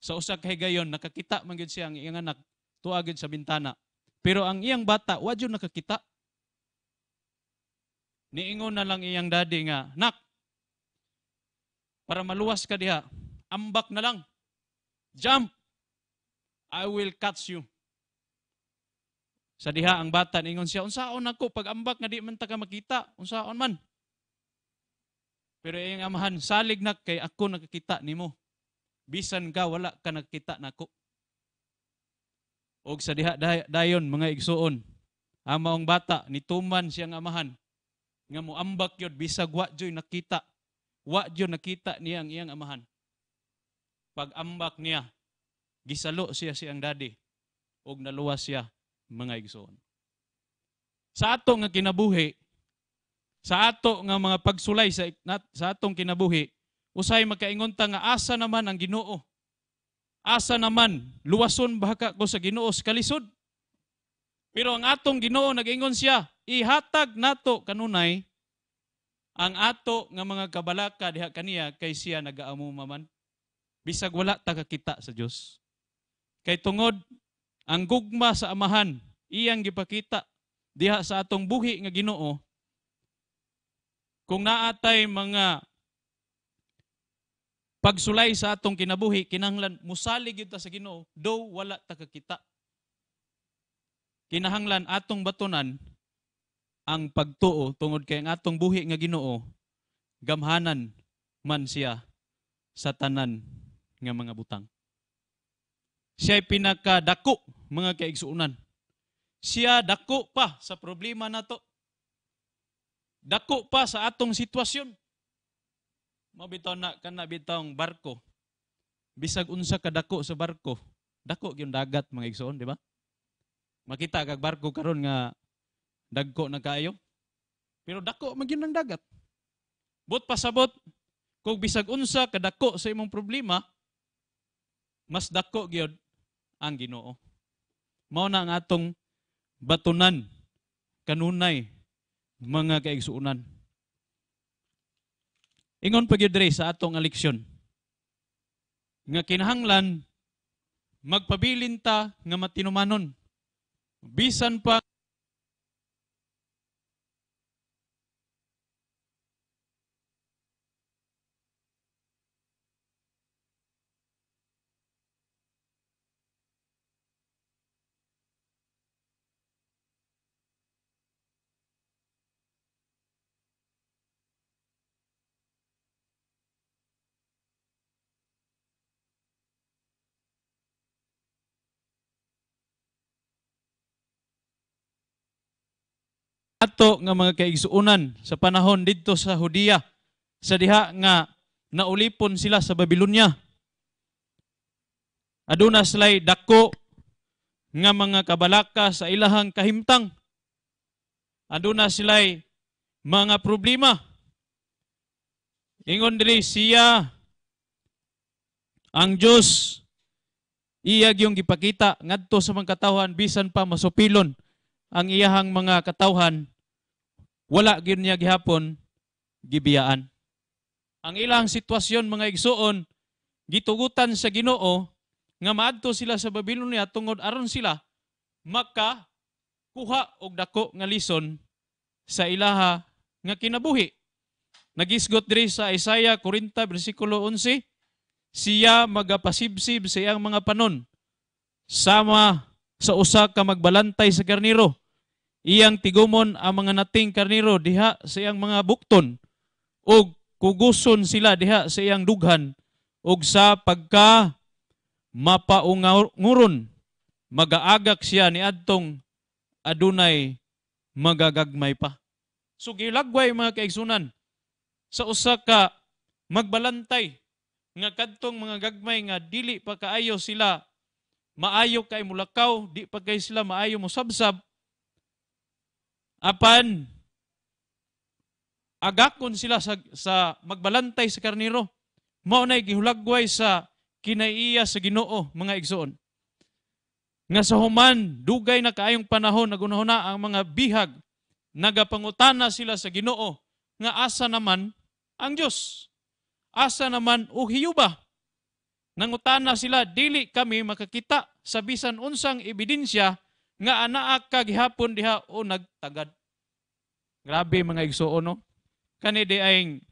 sa usa ka higayon nakakita man gyud siya ang iyang anak tuagid sa bintana pero ang iyang bata, wa jud nakakita. Niingon na lang iyang daddy nga, Nak, para maluwas ka diha, ambak na lang. Jump! I will catch you. Sa diha ang bata ningon siya, unsaon ako pag ambak nga di man ta ka makita, unsaon man. Pero iyang amahan, salig na kay ako nakakita nimo. Bisan ka wala ka nakita nako. Og sa diha dayon mga igsuon, ang maong bata nituman siyang amahan nga moambak yod bisag wa joy nakita. Wa joy nakita niya ang iyang amahan. Pag ambak niya, gisalo siya siyang daddy og naluwas siya mga igsuon. Sa ato nga kinabuhi, sa ato nga mga pagsulay sa, sa atong kinabuhi, usay magkaingon ta nga asa naman ang Ginoo asa naman luwason baka ko sa Ginoo kalisod. Pero ang atong Ginoo nagingon siya, ihatag nato kanunay ang ato nga mga kabalaka diha kaniya kay siya nagaamo man. Bisag wala ta kakita sa Dios. Kay tungod ang gugma sa amahan iyang gipakita diha sa atong buhi nga Ginoo. Kung naatay mga pagsulay sa atong kinabuhi kinahanglan musalig gyud ta sa Ginoo do wala ta kakita kinahanglan atong batunan ang pagtuo tungod kay ang atong buhi nga Ginoo gamhanan man siya sa tanan nga mga butang. Siya pinakadako mga kaigsuunan. Siya dako pa sa problema nato dako pa sa atong sitwasyon. Mabitaw na kana bitawng barko. Bisag unsa ka dako sa barko dako gyud dagat mga igsoon di ba? Makita kag barko karon nga dagko na kayo pero dako man gyud ang dagat. But pasabot kung bisag unsa ka dako sa imong problema mas dako gyud ang Ginoo mao na ang atong batunan kanunay mga kaigsuunan Ingon pa gyud sa atong eleksyon. Nga kinahanglan magpabilin ta nga matinumanon. Bisan pa ato nga mga kaigsuunan sa panahon didto sa Hudiya sa diha nga naulipon sila sa Babylonia. Aduna sila'y dako nga mga kabalaka sa ilahang kahimtang. Aduna sila'y mga problema. Ingon diri siya ang Dios iyag yung gipakita ngadto sa mga katawhan bisan pa masupilon ang iyahang mga katawhan wala gyud niya gihapon gibiyaan. Ang ilang sitwasyon mga igsuon gitugutan sa Ginoo nga maadto sila sa Babylonia tungod aron sila maka kuha og dako nga lison sa ilaha nga kinabuhi. Nagisgot diri sa Isaiah 40 bersikulo 11 siya magapasibsib sa iyang mga panon sama sa usa ka magbalantay sa karniro iyang tigumon ang mga nating karniro diha sa iyang mga bukton ug kuguson sila diha sa iyang dughan ug sa pagka mapaunguron magaagak siya ni adtong adunay magagagmay pa. So gilagway mga kaigsunan sa usa ka magbalantay nga kadtong mga gagmay nga dili pa kaayo sila maayo kay mulakaw di pa kay sila maayo mo sabsab apan agakon sila sa, sa magbalantay sa karniro. Mao nay gihulagway sa kinaiya sa Ginoo mga igsoon. Nga sa human dugay na kaayong panahon nagunahuna ang mga bihag nagapangutana sila sa Ginoo nga asa naman ang Dios. Asa naman o hiyuba. Nangutana sila dili kami makakita sa bisan unsang ebidensya nga anaa ka gihapon diha o nagtagad. Grabe mga igsuon no. Kani di ay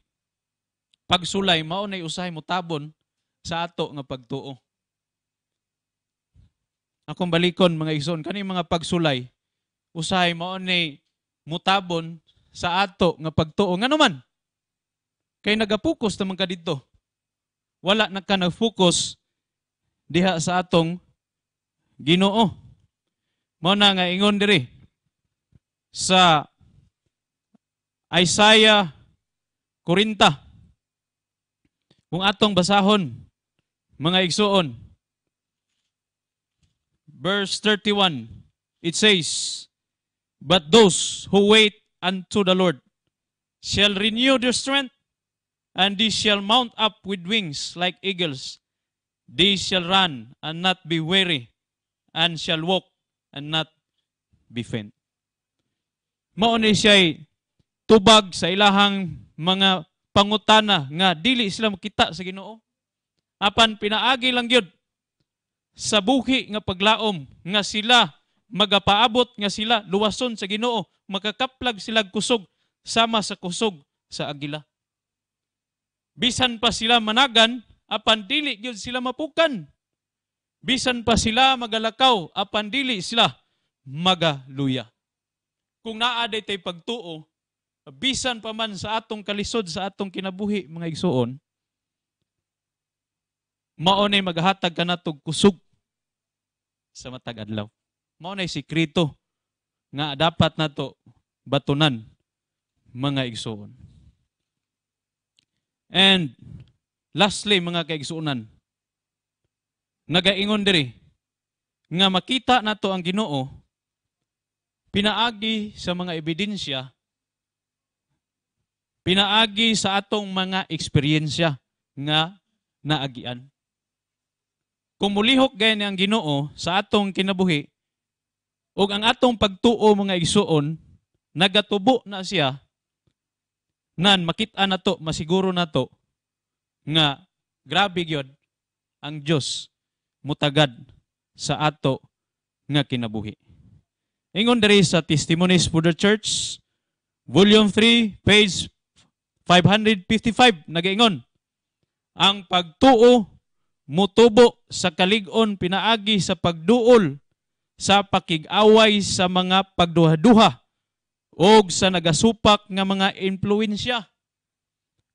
pagsulay mao nay usahay mo tabon sa ato nga pagtuo. Akong balikon mga igsoon kani mga pagsulay usahay mao nay mutabon sa ato nga pagtuo ngano man kay nagapokus naman ka dito. Wala na ka nag-focus diha sa atong Ginoo. Mao na nga ingon diri sa Isaiah 40. Kung atong basahon, mga igsuon, verse 31, it says, But those who wait unto the Lord shall renew their strength, and they shall mount up with wings like eagles. They shall run and not be weary, and shall walk and not be faint. Mao ni siya'y tubag sa ilahang mga pangutana nga dili sila makita sa Ginoo. Apan pinaagi lang gyud sa buhi nga paglaom nga sila magapaabot nga sila luwason sa Ginoo, makakaplag sila kusog sama sa kusog sa agila. Bisan pa sila managan apan dili gyud sila mapukan. Bisan pa sila magalakaw, apan dili sila magaluya. Kung naa tay pagtuo, bisan pa man sa atong kalisod sa atong kinabuhi mga igsuon, mao nay maghatag kanatog kusog sa matag adlaw. Mao nay sikreto nga dapat nato batunan mga igsuon. And lastly mga kaigsuonan, nagaingon diri nga makita nato ang Ginoo pinaagi sa mga ebidensya pinaagi sa atong mga eksperyensya nga naagian. Kung mulihok gaya ang Ginoo sa atong kinabuhi ug ang atong pagtuo mga igsuon nagatubo na siya nan makita na to, masiguro na to nga grabe gyud ang Dios mutagad sa ato nga kinabuhi. Ingon diri sa Testimonies for the Church, Volume 3, page 555, nagaingon, ang pagtuo mutubo sa kalig-on pinaagi sa pagduol sa pakig-away sa mga pagduha-duha o sa nagasupak nga mga impluensya.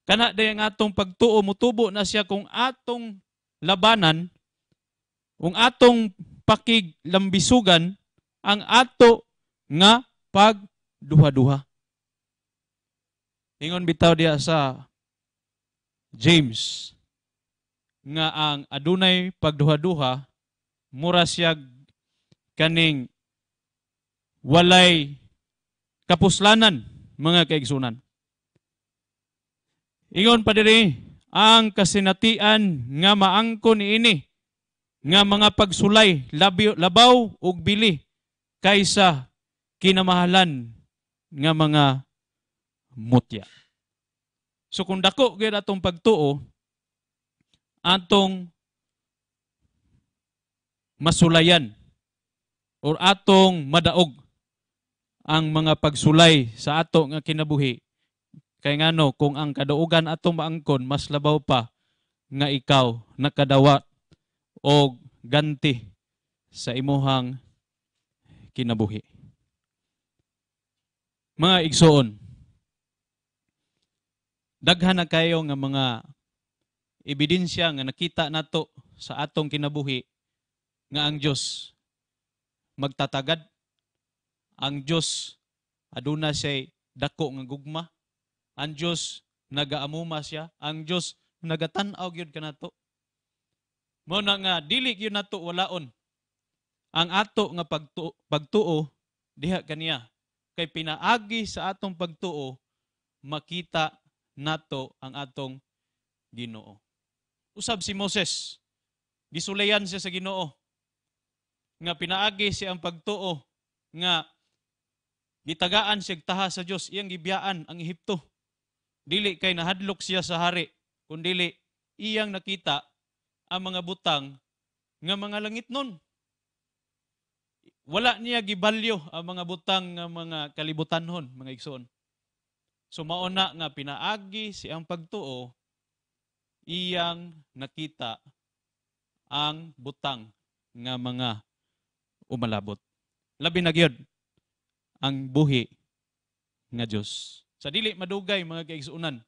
Kana day ang atong pagtuo mutubo na siya kung atong labanan, kung atong pakiglambisugan ang ato nga pagduha-duha. Ingon bitaw diya sa James nga ang adunay pagduha-duha mura siya kaning walay kapuslanan mga kaigsunan. Ingon pa diri ang kasinatian nga maangkon niini nga mga pagsulay labi, labaw ug bili kaysa kinamahalan nga mga mutya. So kung dako gyud atong pagtuo atong masulayan or atong madaog ang mga pagsulay sa ato nga kinabuhi kay ngano kung ang kadaugan atong maangkon mas labaw pa nga ikaw nakadawat og ganti sa imuhang kinabuhi. Mga igsoon, daghan na kayo nga mga ebidensya nga nakita nato sa atong kinabuhi nga ang Dios magtatagad. Ang Dios aduna siya dako nga gugma. Ang Dios nagaamuma siya. Ang Dios nagatan-aw gyud kanato mo na nga dili gyud nato walaon ang ato nga pagtuo, pagtuo diha kaniya. Kay pinaagi sa atong pagtuo makita nato ang atong Ginoo. Usab si Moses. Gisulayan siya sa Ginoo. Nga pinaagi siya ang pagtuo nga gitagaan siya taha sa Dios. Iyang gibiyaan ang Ehipto. Dili kay nahadlok siya sa hari kundili iyang nakita ang mga butang nga mga langit nun. Wala niya gibalyo ang mga butang nga mga kalibutanhon mga igsoon. So mauna nga pinaagi si ang pagtuo iyang nakita ang butang nga mga umalabot. Labi na gyud ang buhi nga Dios sa dili madugay mga kaigsuunan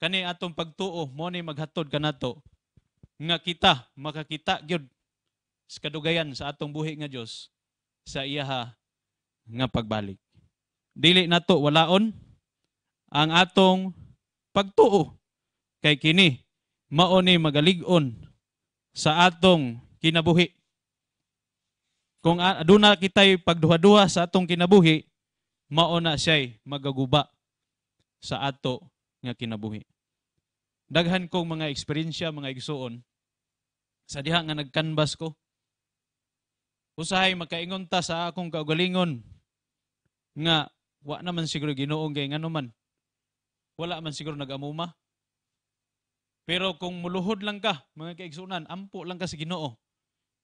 kani atong pagtuo mo ni maghatod kanato nga kita makakita gyud sa kadugayan sa atong buhi nga Dios sa iyaha nga pagbalik. Dili nato walaon ang atong pagtuo kay kini mao ni magalig-on sa atong kinabuhi. Kung aduna kitay pagduha-duha sa atong kinabuhi mao na siya'y magaguba sa ato nga kinabuhi. Daghan kong mga eksperyensya mga igsuon sa diha nga nagkanbas ko. Usahay makaingon ta sa akong kaugalingon nga wa naman siguro Ginoong kay ngano man. Wala man siguro nagamuma. Pero kung muluhod lang ka mga kaigsunan ampo lang ka sa Ginoo.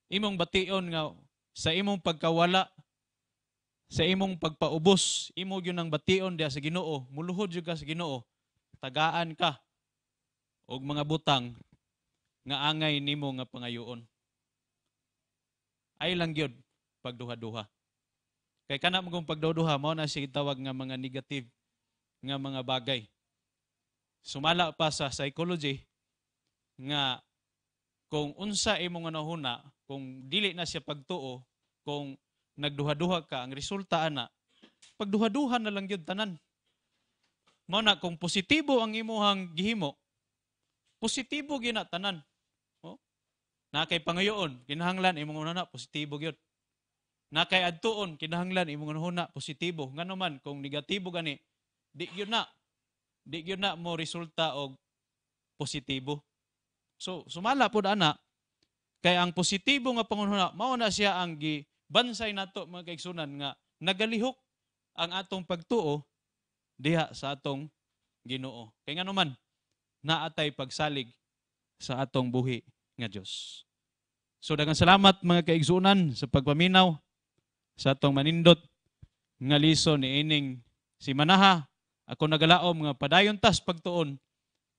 Imong bation nga sa imong pagkawala sa imong pagpaubos imo gyud ang bation diha sa Ginoo. Muluhod jud ka sa Ginoo. Tagaan ka. Og mga butang nga angay nimo nga pangayoon. Ay lang gyud pagduha-duha. Kay kana mo kung pagduha mao na siya tawag nga mga negative nga mga bagay. Sumala pa sa psychology nga kung unsa imong nahuna, kung dili na siya pagtuo, kung nagduha-duha ka, ang resulta ana, pagduha-duha na lang gyud tanan. Mao na kung positibo ang imuhang gihimo, positibo gina tanan. Na kay pangayoon, kinahanglan imong una positibo gyud. Na kay adtuon, kinahanglan imong una positibo. Ngano man kung negatibo gani, di gyud na. Di gyud na mo resulta og positibo. So sumala pud ana kay ang positibo nga pangunahuna mao na siya ang gi bansay nato mga kaigsunan nga nagalihok ang atong pagtuo diha sa atong Ginoo. Kay ngano man naatay pagsalig sa atong buhi nga Dios. So daghang salamat mga kaigsunan sa pagpaminaw sa atong manindot nga lison ni ining si Manaha. Ako nagalaom nga padayon tas pagtuon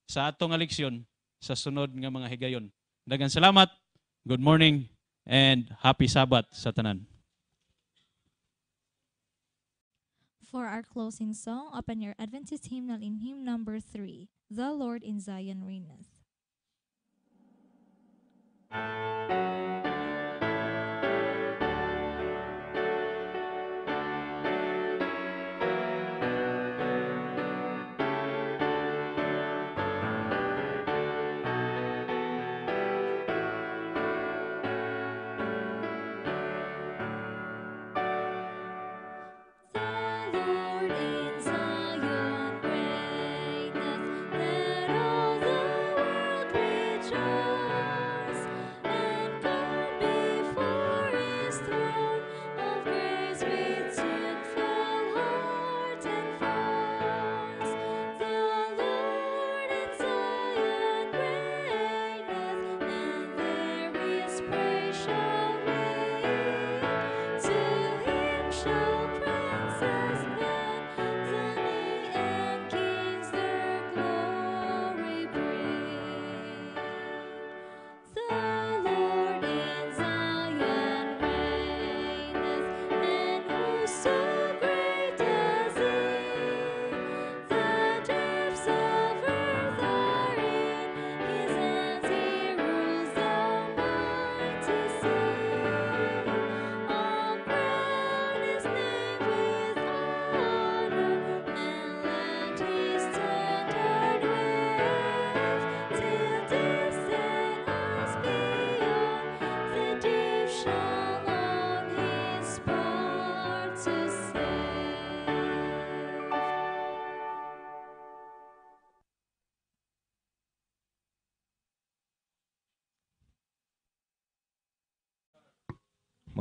sa atong leksyon sa sunod nga mga higayon. Daghang salamat. Good morning and happy Sabbath sa tanan. For our closing song, open your Adventist hymnal in hymn number 3, The Lord in Zion Reigneth. The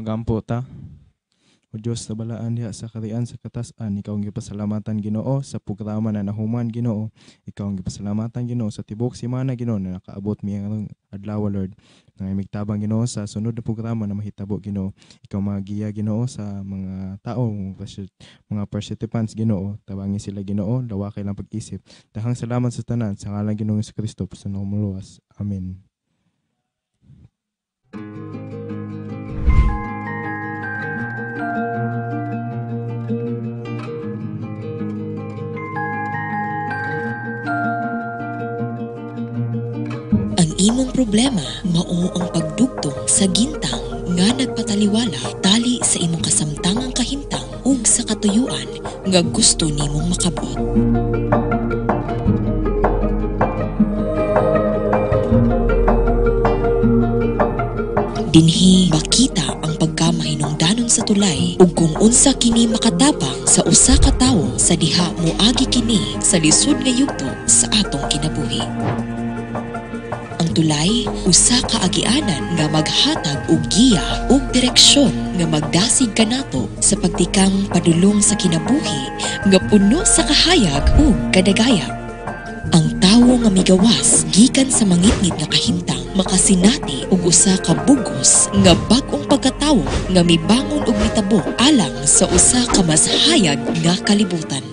Magampo ta. O Diyos sa balaan diha sa karian sa katasan, ikaw ang gipasalamatan Ginoo sa programa na nahuman Ginoo. Ikaw ang gipasalamatan Ginoo sa tibok simana Ginoo na nakaabot mi ang adlaw Lord. Nangay migtabang Ginoo sa sunod na programa na mahitabo Ginoo. Ikaw magiya Ginoo sa mga tao, mga participants Ginoo. Tabangin sila Ginoo, lawakay lang pag-isip. Dahang salamat sa tanan sa ngalan Ginoong sa Kristo sa namuluwas. Amen. Ang imong problema mao ang pagdugtong sa gintang nga nagpataliwala tali sa imong kasamtangang kahimtang ug sa katuyuan nga gusto nimong makabot. Dinhi makita ang pagkamahinungdanon sa tulay ug kung unsa kini makatabang sa usa ka tawo sa diha moagi kini sa lisod nga yugto sa atong kinabuhi. Ang tulay usa ka agianan nga maghatag og giya ug direksyon nga magdasig kanato sa pagtikang padulong sa kinabuhi nga puno sa kahayag ug kadagayag. Ang tawo nga migawas gikan sa mangitngit nga kahimtang makasinati og usa ka bugos nga bag-ong pagkatawo nga mibangon og mitabo alang sa usa ka mas hayag nga kalibutan.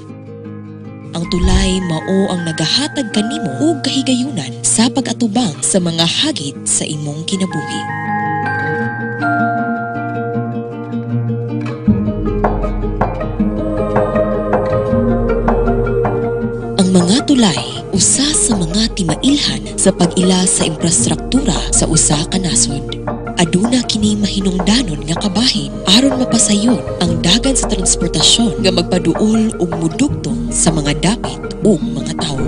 Ang tulay mao ang nagahatag kanimo og kahigayunan sa pag-atubang sa mga hagit sa imong kinabuhi. Ang mga tulay usa sa mga timailhan sa pag-ila sa infrastruktura sa usa ka nasod. Aduna kini mahinungdanon nga kabahin aron mapasayon ang dagan sa transportasyon nga magpaduol og mudugtong sa mga dapit ug mga tawo.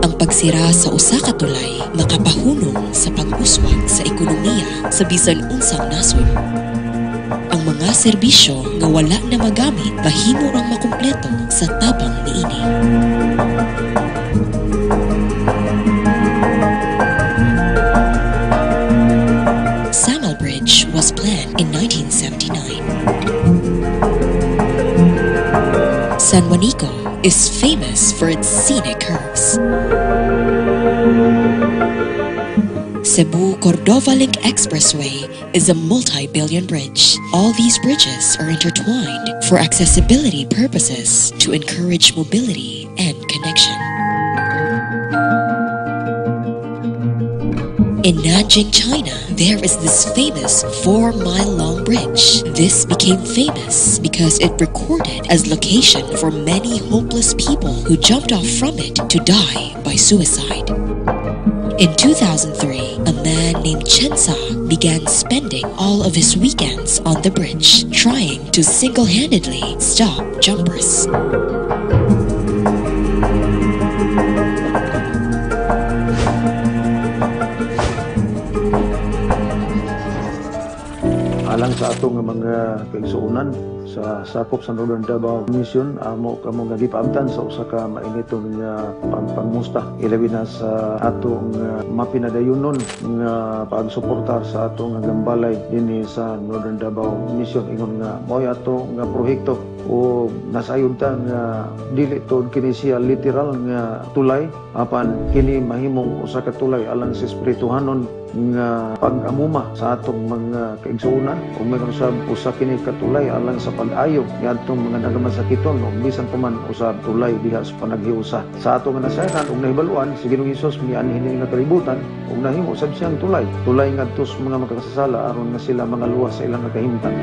Ang pagsira sa usa ka tulay makapahunong sa pag-uswag sa ekonomiya sa bisan unsang nasod. Ang mga serbisyo nga wala na magamit mahimo rang makumpleto sa tabang niini. San Juanico is famous for its scenic curves. Cebu Cordova Link Expressway is a multi-billion bridge. All these bridges are intertwined for accessibility purposes to encourage mobility and connection. In Nanjing, China, there is this famous four mile long bridge. This became famous because it recorded as location for many hopeless people who jumped off from it to die by suicide. In 2003, a man named Chen Sa began spending all of his weekends on the bridge, trying to single handedly stop jumpers. Alang sa atong mga kaigsuunan sa sakop sa Northern Davao Mission. Amo kamo nga gipaabtan sa usa ka mainiton nga pang pangmusta. Ilabi na sa atong uh, mapinadayunon nga pagsuportar sa atong gambalay dinhi sa Northern Davao Mission. Ingon nga moy ato nga proyekto o nasayod ta nga dili to kini siya literal nga tulay apan kini mahimong usa ka tulay alang sa espirituhanon nga pag-amuma sa atong mga kaigsuunan o mayroon sa usa kini katulay alang sa pag-ayo nga atong mga nagamasakiton o bisan pa man usab tulay diha sa panaghiusa. Sa atong nga nasayanan ug nahibaluan si Ginoong Hesus mianhin ni nga kalibutan ug nahimo sab siyang tulay. Tulay ngadto sa mga makakasala aron nga sila mga luwas sa ilang nakahimtang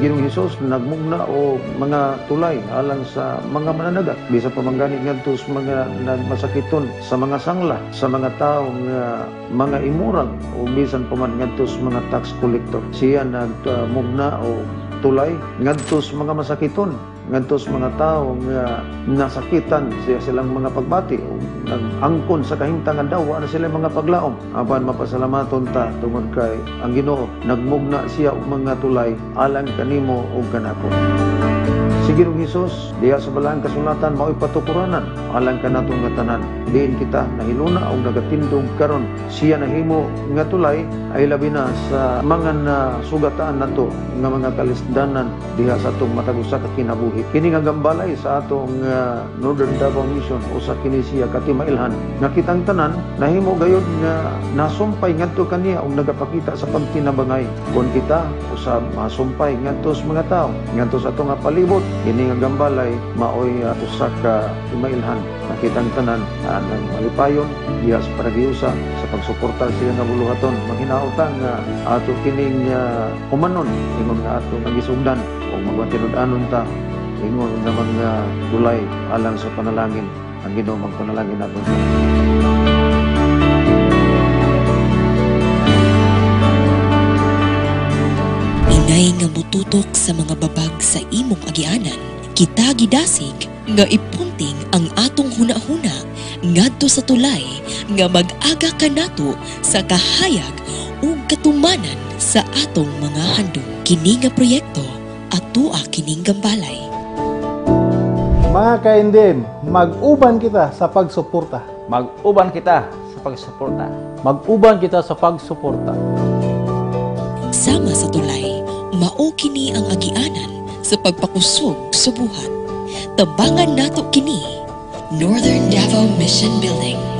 si Ginoong Hesus nagmugna o mga tulay alang sa mga mananagat. Bisan pa manggani ngadto sa mga nagmasakiton sa mga sangla sa mga tao nga mga immoral o bisan pa man ngadto sa mga tax collector. Siya nagmugna o tulay ngadto sa mga masakiton ngadto sa mga tao nga nasakitan siya silang mga pagbati o nag-angkon sa kahimtangan daw ana sila mga paglaom. Apan mapasalamaton ta tungod kay ang Ginoo. Nagmugna siya og mga tulay alang kanimo ug kanako Si Ginoong Hesus, diya sa balang kasulatan mao'y patukuranan. Alang kanatong nga tanan. Diin kita nahiluna o nagatindog karon. Siya nahimo nga tulay ay labi na sa mga na sugataan nato nga mga kalisdanan diha sa atong matag usa ka kinabuhi. Kini nga gambalay sa atong uh, Northern Davao Mission usa kini siya katimailhan. Nga kitang tanan nahimo gayud nga nasumpay ngadto kaniya og nagapakita sa pagtinabangay. Kon kita usab masumpay ngadto sa mga tao ngadto sa atong palibot Kini nga gambalay maoy uh, usa ka imailhan. Nakitang tanan uh, ng malipayon diha sa panagiusa sa pagsuporta siya nga buluhaton. Manghinautang nga uh, ato kining uh, humanon ingon nga ato nagisugdan o magwatinud-anon ta ingon nga mga dulay alang sa panalangin. Ang Ginoo magpanalangin naton Inay nga mututok sa mga babag sa imong agianan, kita gidasig nga ipunting ang atong hunahuna ngadto sa tulay nga mag-aga kanato sa kahayag ug katumanan sa atong mga handom. Kini nga proyekto atua kining gambalay. Mga kaindim, mag-uban kita sa pagsuporta. Mag-uban kita sa pagsuporta. Mag-uban kita sa pagsuporta. Sama sa tulay, mao kini ang agianan sa pagpakusog sa buhat. Tabangan nato kini, Northern Davao Mission Building.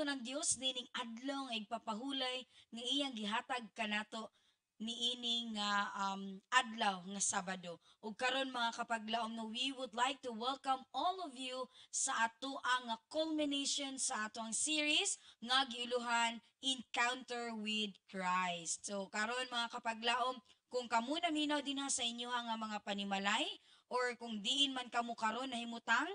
Dalaygo ng Dios dining adlaw nga igpapahulay nga iyang gihatag kanato niining nga um, adlaw nga Sabado. Ug karon mga kapaglaom no we would like to welcome all of you sa ato ang culmination sa atong series nga giuluhan Encounter with Christ. So karon mga kapaglaom kung kamo naminaw din sa inyo nga mga panimalay or kung diin man kamo karon nahimutang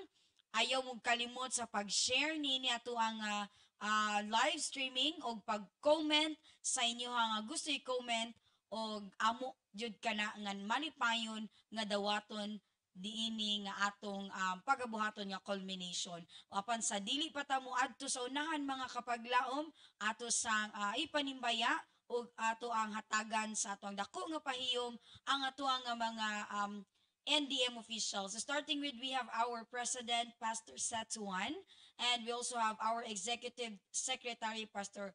ayaw mong kalimot sa pag-share nini ato ang ah, ah, live streaming o pag-comment sa inyo nga gusto i-comment o amo jud ka na ngan malipayon nga dawaton diini nga atong um, pagabuhaton nga culmination. Apan sa dili pa ta adto sa unahan mga kapaglaom ato sang ah, ipanimbaya ug ato ang hatagan sa atong dako nga pahiyom ang ato nga mga um, NDM officials. Starting with, we have our president, Pastor Satuan, and we also have our executive secretary, Pastor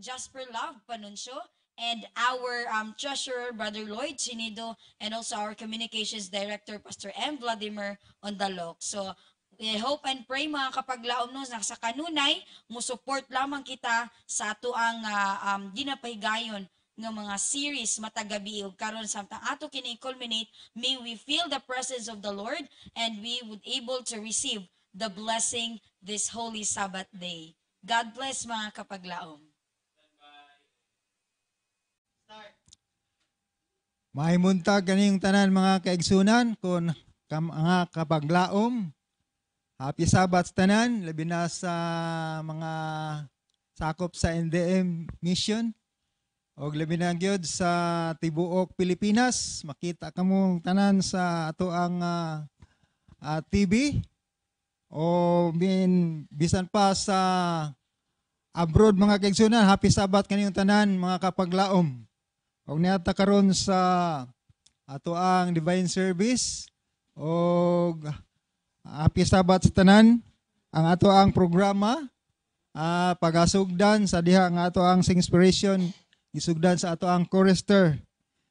Jasper Love Panuncio, and our um, treasurer, Brother Lloyd Chinido, and also our communications director, Pastor M. Vladimir Ondalok. So, we hope and pray mga kapaglaom no na sa kanunay mo support lamang kita sa ato ang ah, um, ginapahigayon nga mga series matagabi ug karon samtang ato kini culminate may we feel the presence of the Lord and we would able to receive the blessing this holy Sabbath day. God bless mga kapaglaom. Mahimuntag kaning tanan mga kaigsunan kun kam nga kapaglaom. Happy Sabbath tanan labi na sa mga sakop sa NDM mission. Og labi na gyud sa tibuok Pilipinas, makita kamong tanan sa ato ang ah, ah, TV o bin bisan pa sa abroad mga kaigsunan, happy Sabbath kaniyong tanan mga kapaglaom. Og niata karon sa ato ang divine service. Og happy Sabbath sa tanan. Ang ato ang programa ah pagasugdan sa diha nga ato ang inspiration gisugdan sa ato ang chorister.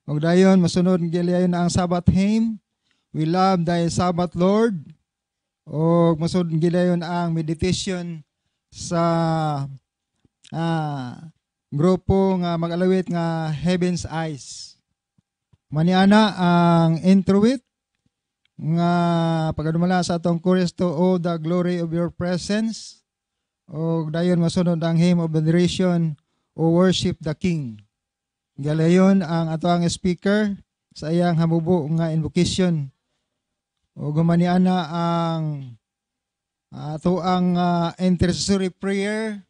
Og dayon masunod na ang Sabbath hymn. We love thy Sabbath Lord og masunod giliayon ang meditation sa ah grupo nga mag-alawit nga Heaven's Eyes. Maniana ang introit nga pagdumala sa atong chorus to Oh the glory of your presence o dayon masunod ang hymn of adoration o worship the King. Galayon ang ato ang speaker sa iyang hamubo nga invocation. O gumaniana ang ato ang ah, intercessory prayer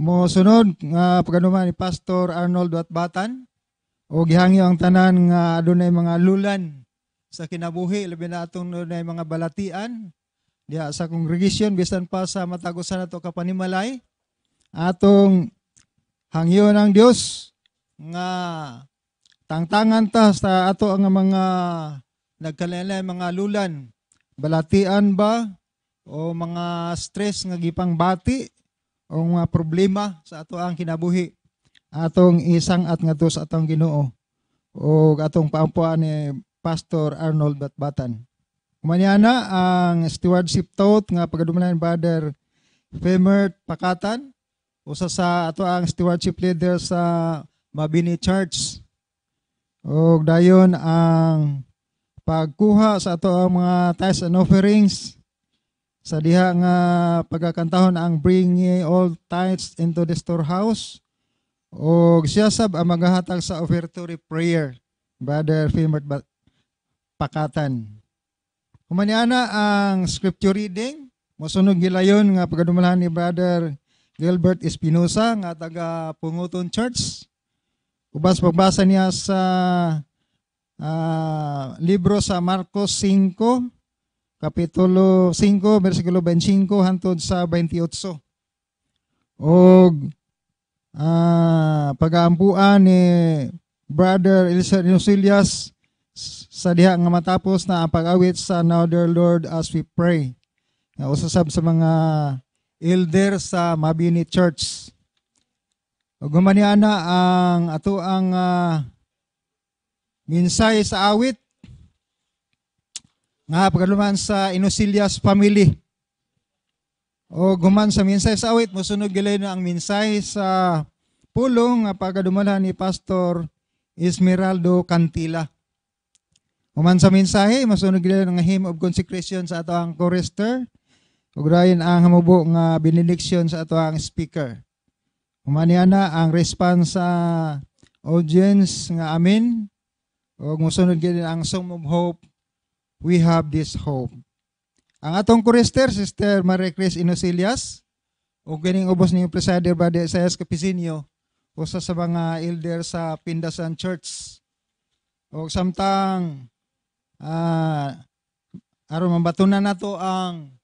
mo sunod nga pagkanuman ni Pastor Arnold Watbatan o gihangyo ang tanan nga adunay mga lulan sa kinabuhi labi na atong adunay mga balatian. Diha sa congregation bisan pa sa matagusan nato kapanimalay atong hangyo ng Dios nga tangtangan ta sa ato ang mga nagkalalay mga lulan. Balatian ba? O mga stress nga gipang bati? O mga problema sa ato ang kinabuhi? Atong isang at nga sa atong Ginoo. O atong paampuan ni Pastor Arnold Batbatan. Kumanyana ang stewardship thought nga pagadumanan ni Brother Femert Pakatan. Usa sa ato ang stewardship leader sa Mabini Church. O dayon ang pagkuha sa ato ang mga tithes and offerings. Sa diha nga pagkakantahon ang bring ye all tithes into the storehouse. O siya sab ang maghahatag sa offertory prayer brother Filmert Pakatan. Humaniana ang scripture reading. Mosunog gilayon nga pagadumalhan ni brother Gilbert Espinosa nga taga Punguton Church. Ubas pagbasa niya sa ah, libro sa Marcos 5 Kapitulo 5, versikulo 25 hantod sa 28. Og ah pagaampuan ni Brother Elisa Inosilias sa diha nga matapos na ang pag-awit sa Dear Lord as we pray. Nga usasab sa mga elder sa Mabini Church. Og gumaniana ang ato ang ah, minsay sa awit nga pagaluman sa Inosilias family. O guman sa minsay sa awit, musunog gilay na ang minsay sa pulong nga pagkadumala ni Pastor Esmeraldo Cantila. Human sa mensahe, masunog gilay ng hymn of consecration sa ato ang chorister. Ugrayin ang hamubo nga benediction sa ato ang speaker. Human na ang response sa audience nga amin. O musunod gilay ang song of hope. We have this hope. Ang atong chorister, Sister Maria Cris Inosilias, o kining ubos ni Presider Brother Isaias Capizinho, usa sa mga elder sa Pindasan Church. O samtang uh, aron mabatunan nato ang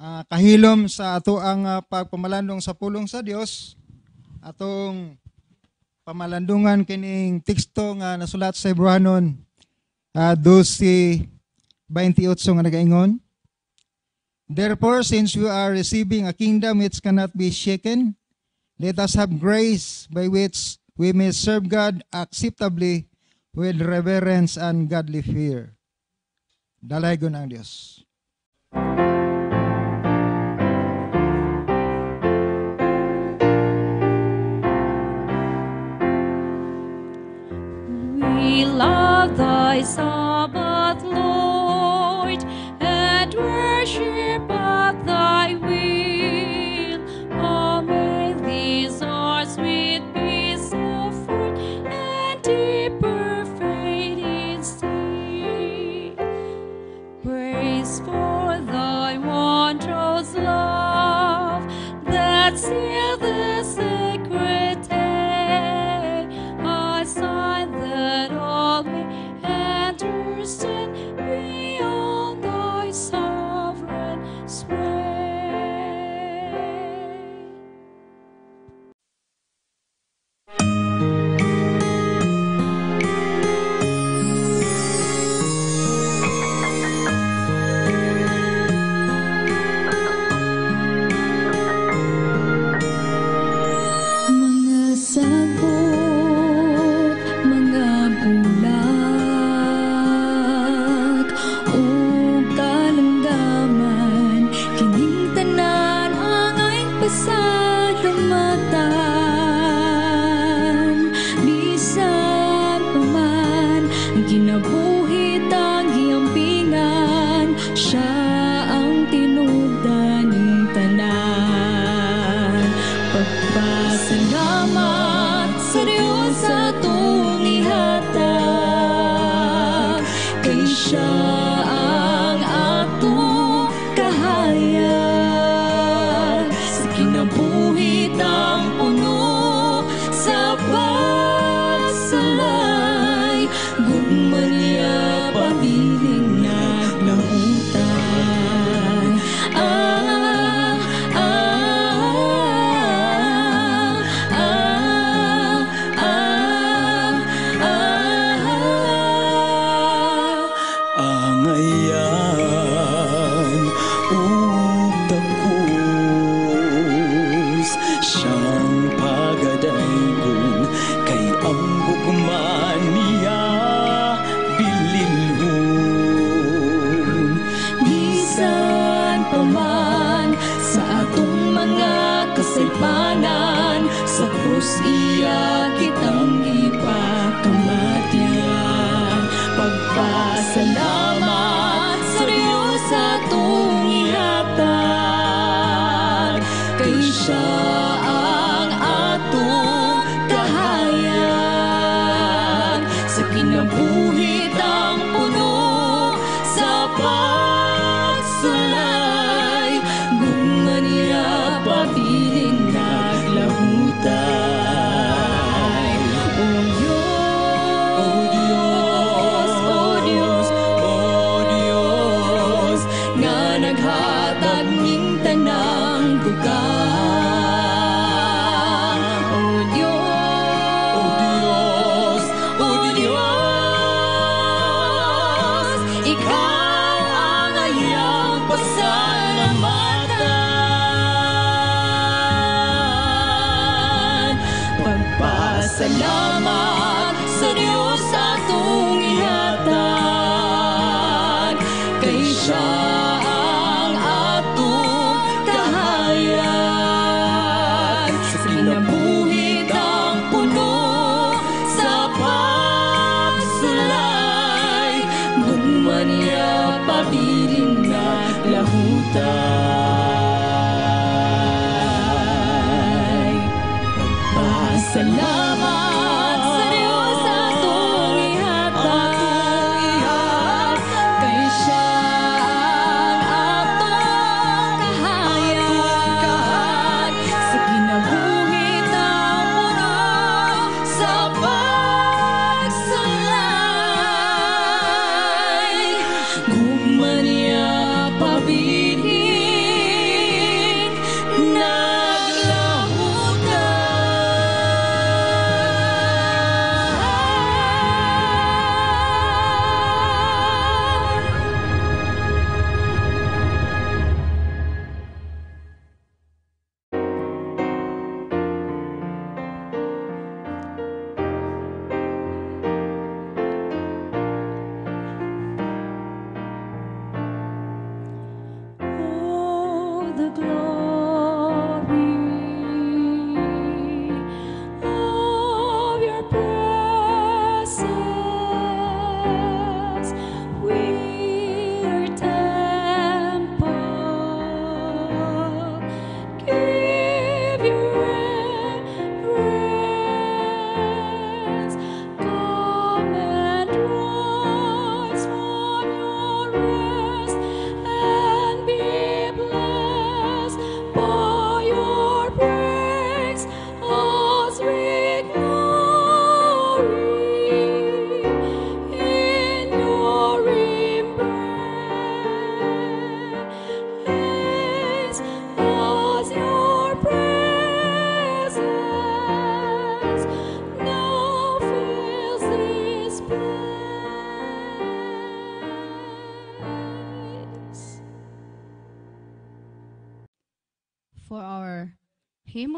uh, kahilom sa ato ang uh, pagpamalandong sa pulong sa Dios atong pamalandungan kining teksto nga nasulat sa Hebrewanon uh, 12:28 nga nagaingon Therefore, since we are receiving a kingdom which cannot be shaken, let us have grace by which we may serve God acceptably with reverence and godly fear. Dalaygon ang Diyos. We love thy Sabbath,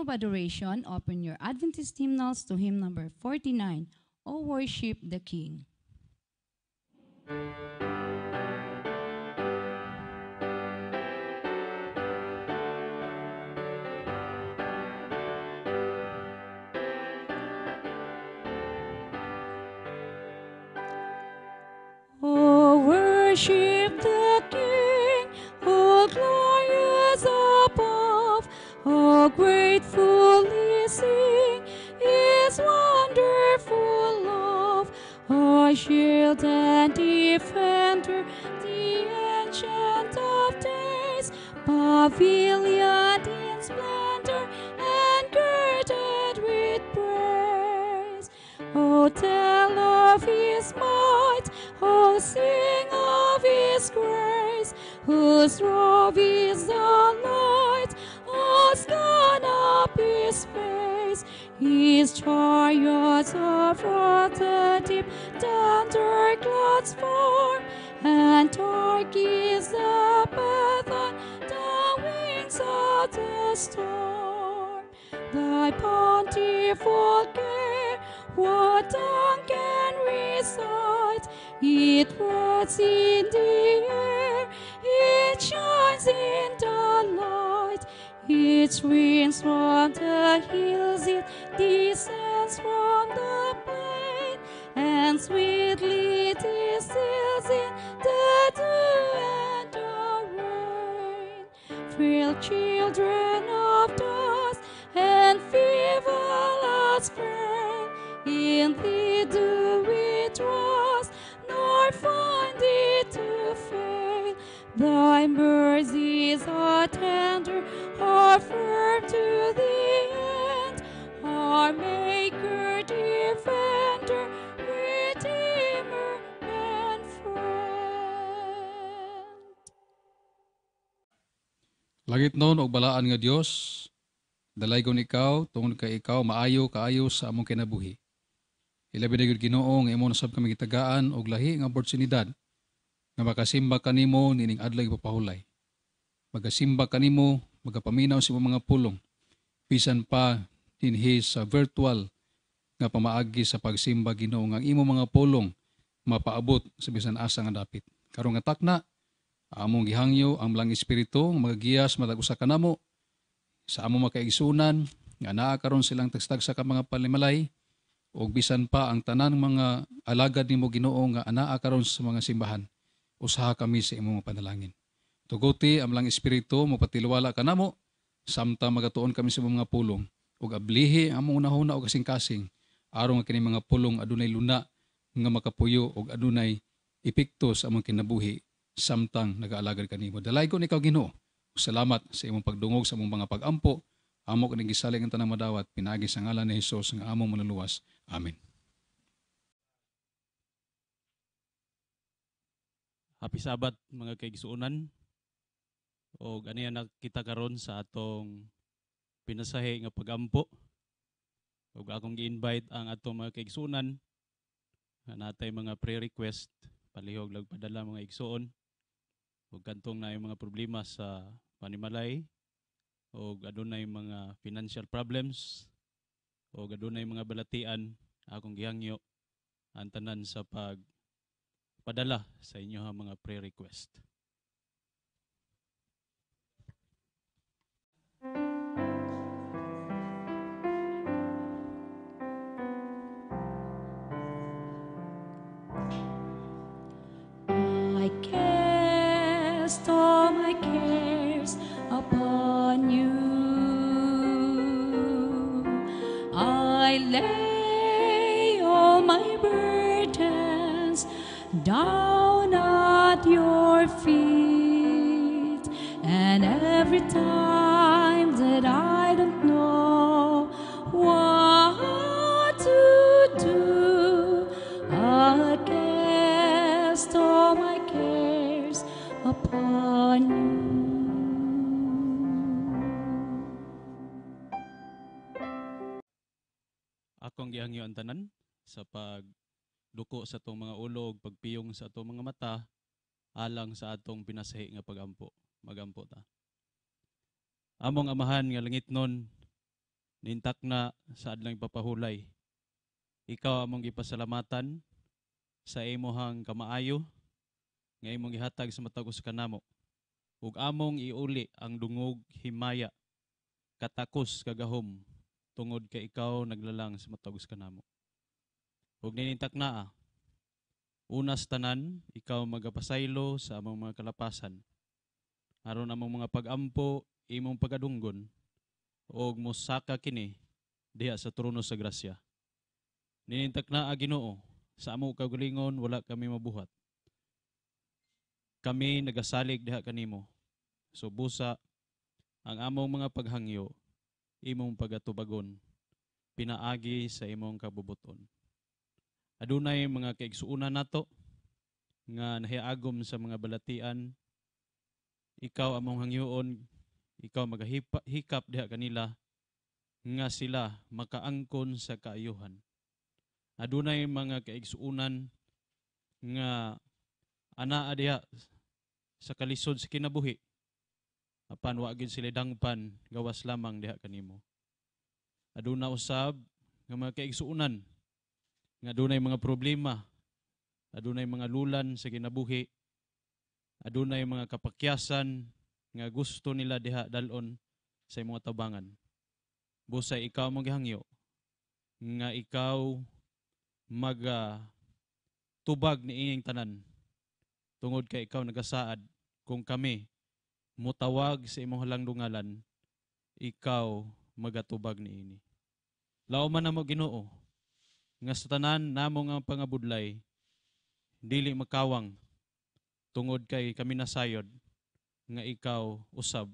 of adoration, open your Adventist hymnals to hymn number 49, O Worship the King. Worship the King, gratefully sing His wonderful love, our shield and defender, the ancient of days, pavilion in splendor and girded with praise. Oh, tell of his might, oh, sing of his grace, whose robe is the light, has gone up his face. His chariots of wrath the deep, dark clouds form, and dark is the path on the wings of the storm. Thy bountiful care, what tongue can recite? It words in the air, it shines in the light. It rains from the hills, it descends from the plain, and sweetly distills in the dew and the rain. Frail children of dust and frivolous friend, in thee do we trust, nor find it to fail. Thy mercies are tender, are firm to the end, our Maker, Defender, Redeemer, and Friend. Langit noon og balaan nga Dios, dalaygon ikaw tungod kay ikaw maayo kaayo sa among kinabuhi. Ilabi na gyud Ginoo nga imo nasab kami gitagaan og lahi nga oportunidad nga makasimba kanimo nining adlaw ipapahulay. Magasimba kanimo, magapaminaw sa mga pulong. Bisan pa dinhi sa virtual nga pamaagi sa pagsimba Ginoo ang imo mga pulong mapaabot sa bisan asa nga dapit. Karon nga takna among gihangyo ang lang espiritu magagiyas matag usa ka namo sa among makaigsunan nga naa karon silang tagstag sa mga palimalay ug bisan pa ang tanan mga alagad nimo Ginoo nga anaa karon sa mga simbahan usaha kami sa imong panalangin. Tuguti ang lang espiritu mo patilwala kanamo samtang magatuon kami sa mga pulong ug ablihi mga unahuna og kasing-kasing aron nga kini mga pulong adunay luna nga makapuyo ug adunay epekto sa among kinabuhi samtang nagaalagad kanimo. Dalay ko ikaw Ginoo. Salamat sa imong pagdungog sa among mga pagampo. Amo kini gisaling ang tanang madawat pinagi sa ngalan ni Hesus nga among manluluwas. Amen. Happy Sabat mga kaigsuunan. O yan nakita karon sa atong pinasahe nga pagampo. O akong gi-invite ang atong mga kaigsuunan nga natay mga pre-request palihog lang padala mga igsuon ug kantong na mga problema sa panimalay? O adunay mga financial problems? O adunay mga balatian? Akong gihangyo ang tanan sa pag padala sa inyo ha mga pre-request. I down at your feet. And every time akong gihangyo ang tanan sa pagduko sa atong mga ulo ug pagpiyong sa atong mga mata alang sa atong pinasahi nga pagampo magampo ta. Among amahan nga langit nun nintak na sa adlang ipapahulay. Ikaw among gipasalamatan sa imuhang kamaayo nga imong gihatag sa matagos kanamo ug among iuli ang dungog himaya katakos kagahom tungod kay ikaw naglalang sa matagos kanamo. Ug ninintak naa, unas tanan, ikaw magapasaylo sa among mga kalapasan. Aron among mga pagampo, imong pagadunggon, ug mosaka kini diha sa trono sa grasya. Ninintak naa Ginoo, sa among kagalingon wala kami mabuhat. Kami nagasalig diha kanimo. So busa ang among mga paghangyo imong pagatubagon pinaagi sa imong kabubuton. Adunay mga kaigsuunan nato nga nahiagom sa mga balatian ikaw among hangyoon ikaw magahikap diha kanila nga sila makaangkon sa kaayuhan. Adunay mga kaigsuunan nga anaa diha sa kalisod sa kinabuhi apan wa gyud sila dangpan gawas lamang diha kanimo. Aduna usab nga mga kaigsuunan nga adunay mga problema adunay mga lulan sa kinabuhi adunay mga kapakyasan nga gusto nila diha dalon sa imong tabangan busay ikaw mong gihangyo nga ikaw mag ah, tubag ni inyong tanan. Tungod kay ikaw nagasaad kung kami mutawag sa imong halandungalan, ikaw magatubag niini. Lao man na mo Ginoo nga sa tanan namo nga pangabudlay dili makawang tungod kay kami nasayod nga ikaw usab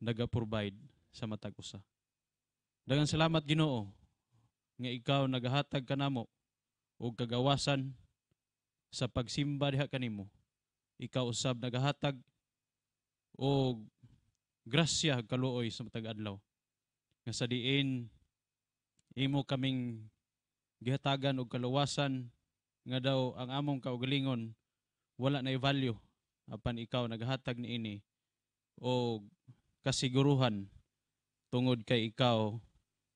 naga-provide sa matag usa. Daghang salamat Ginoo nga ikaw nagahatag kanamo og kagawasan sa pagsimba diha kanimo. Ikaw usab nagahatag o grasya kaluoy sa matag adlaw nga sa diin imo kaming gihatagan og kaluwasan nga daw ang among kaugalingon wala na value apan ikaw naghatag niini o kasiguruhan tungod kay ikaw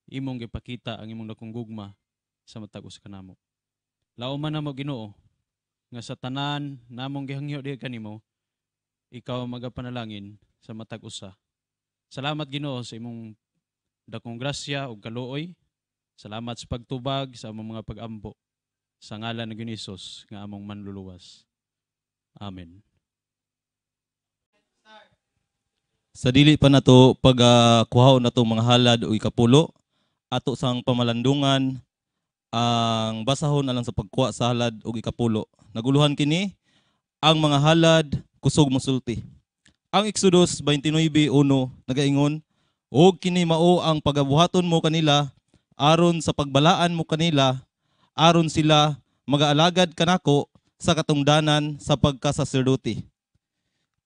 imong gipakita ang imong dakong gugma sa matag usa kanamo lao man namo Ginoo nga sa tanan namong gihangyo diha kanimo ikaw magapanalangin sa matag usa. Salamat Ginoo sa imong dakong grasya ug kaluoy. Salamat sa pagtubag sa among mga pag-ampo. Sa ngalan ni Ginisos nga among manluluwas. Amen. Sa dili pa nato pag uh, nato mga halad o ikapulo ato sang pamalandungan ang basahon alang sa pagkuha sa halad o ikapulo. Naguluhan kini ang mga halad kusog musulti. Ang Exodus 29:1 nagaingon, "Og kini mao ang pagabuhaton mo kanila aron sa pagbalaan mo kanila aron sila magaalagad kanako sa katungdanan sa pagkasaserdote."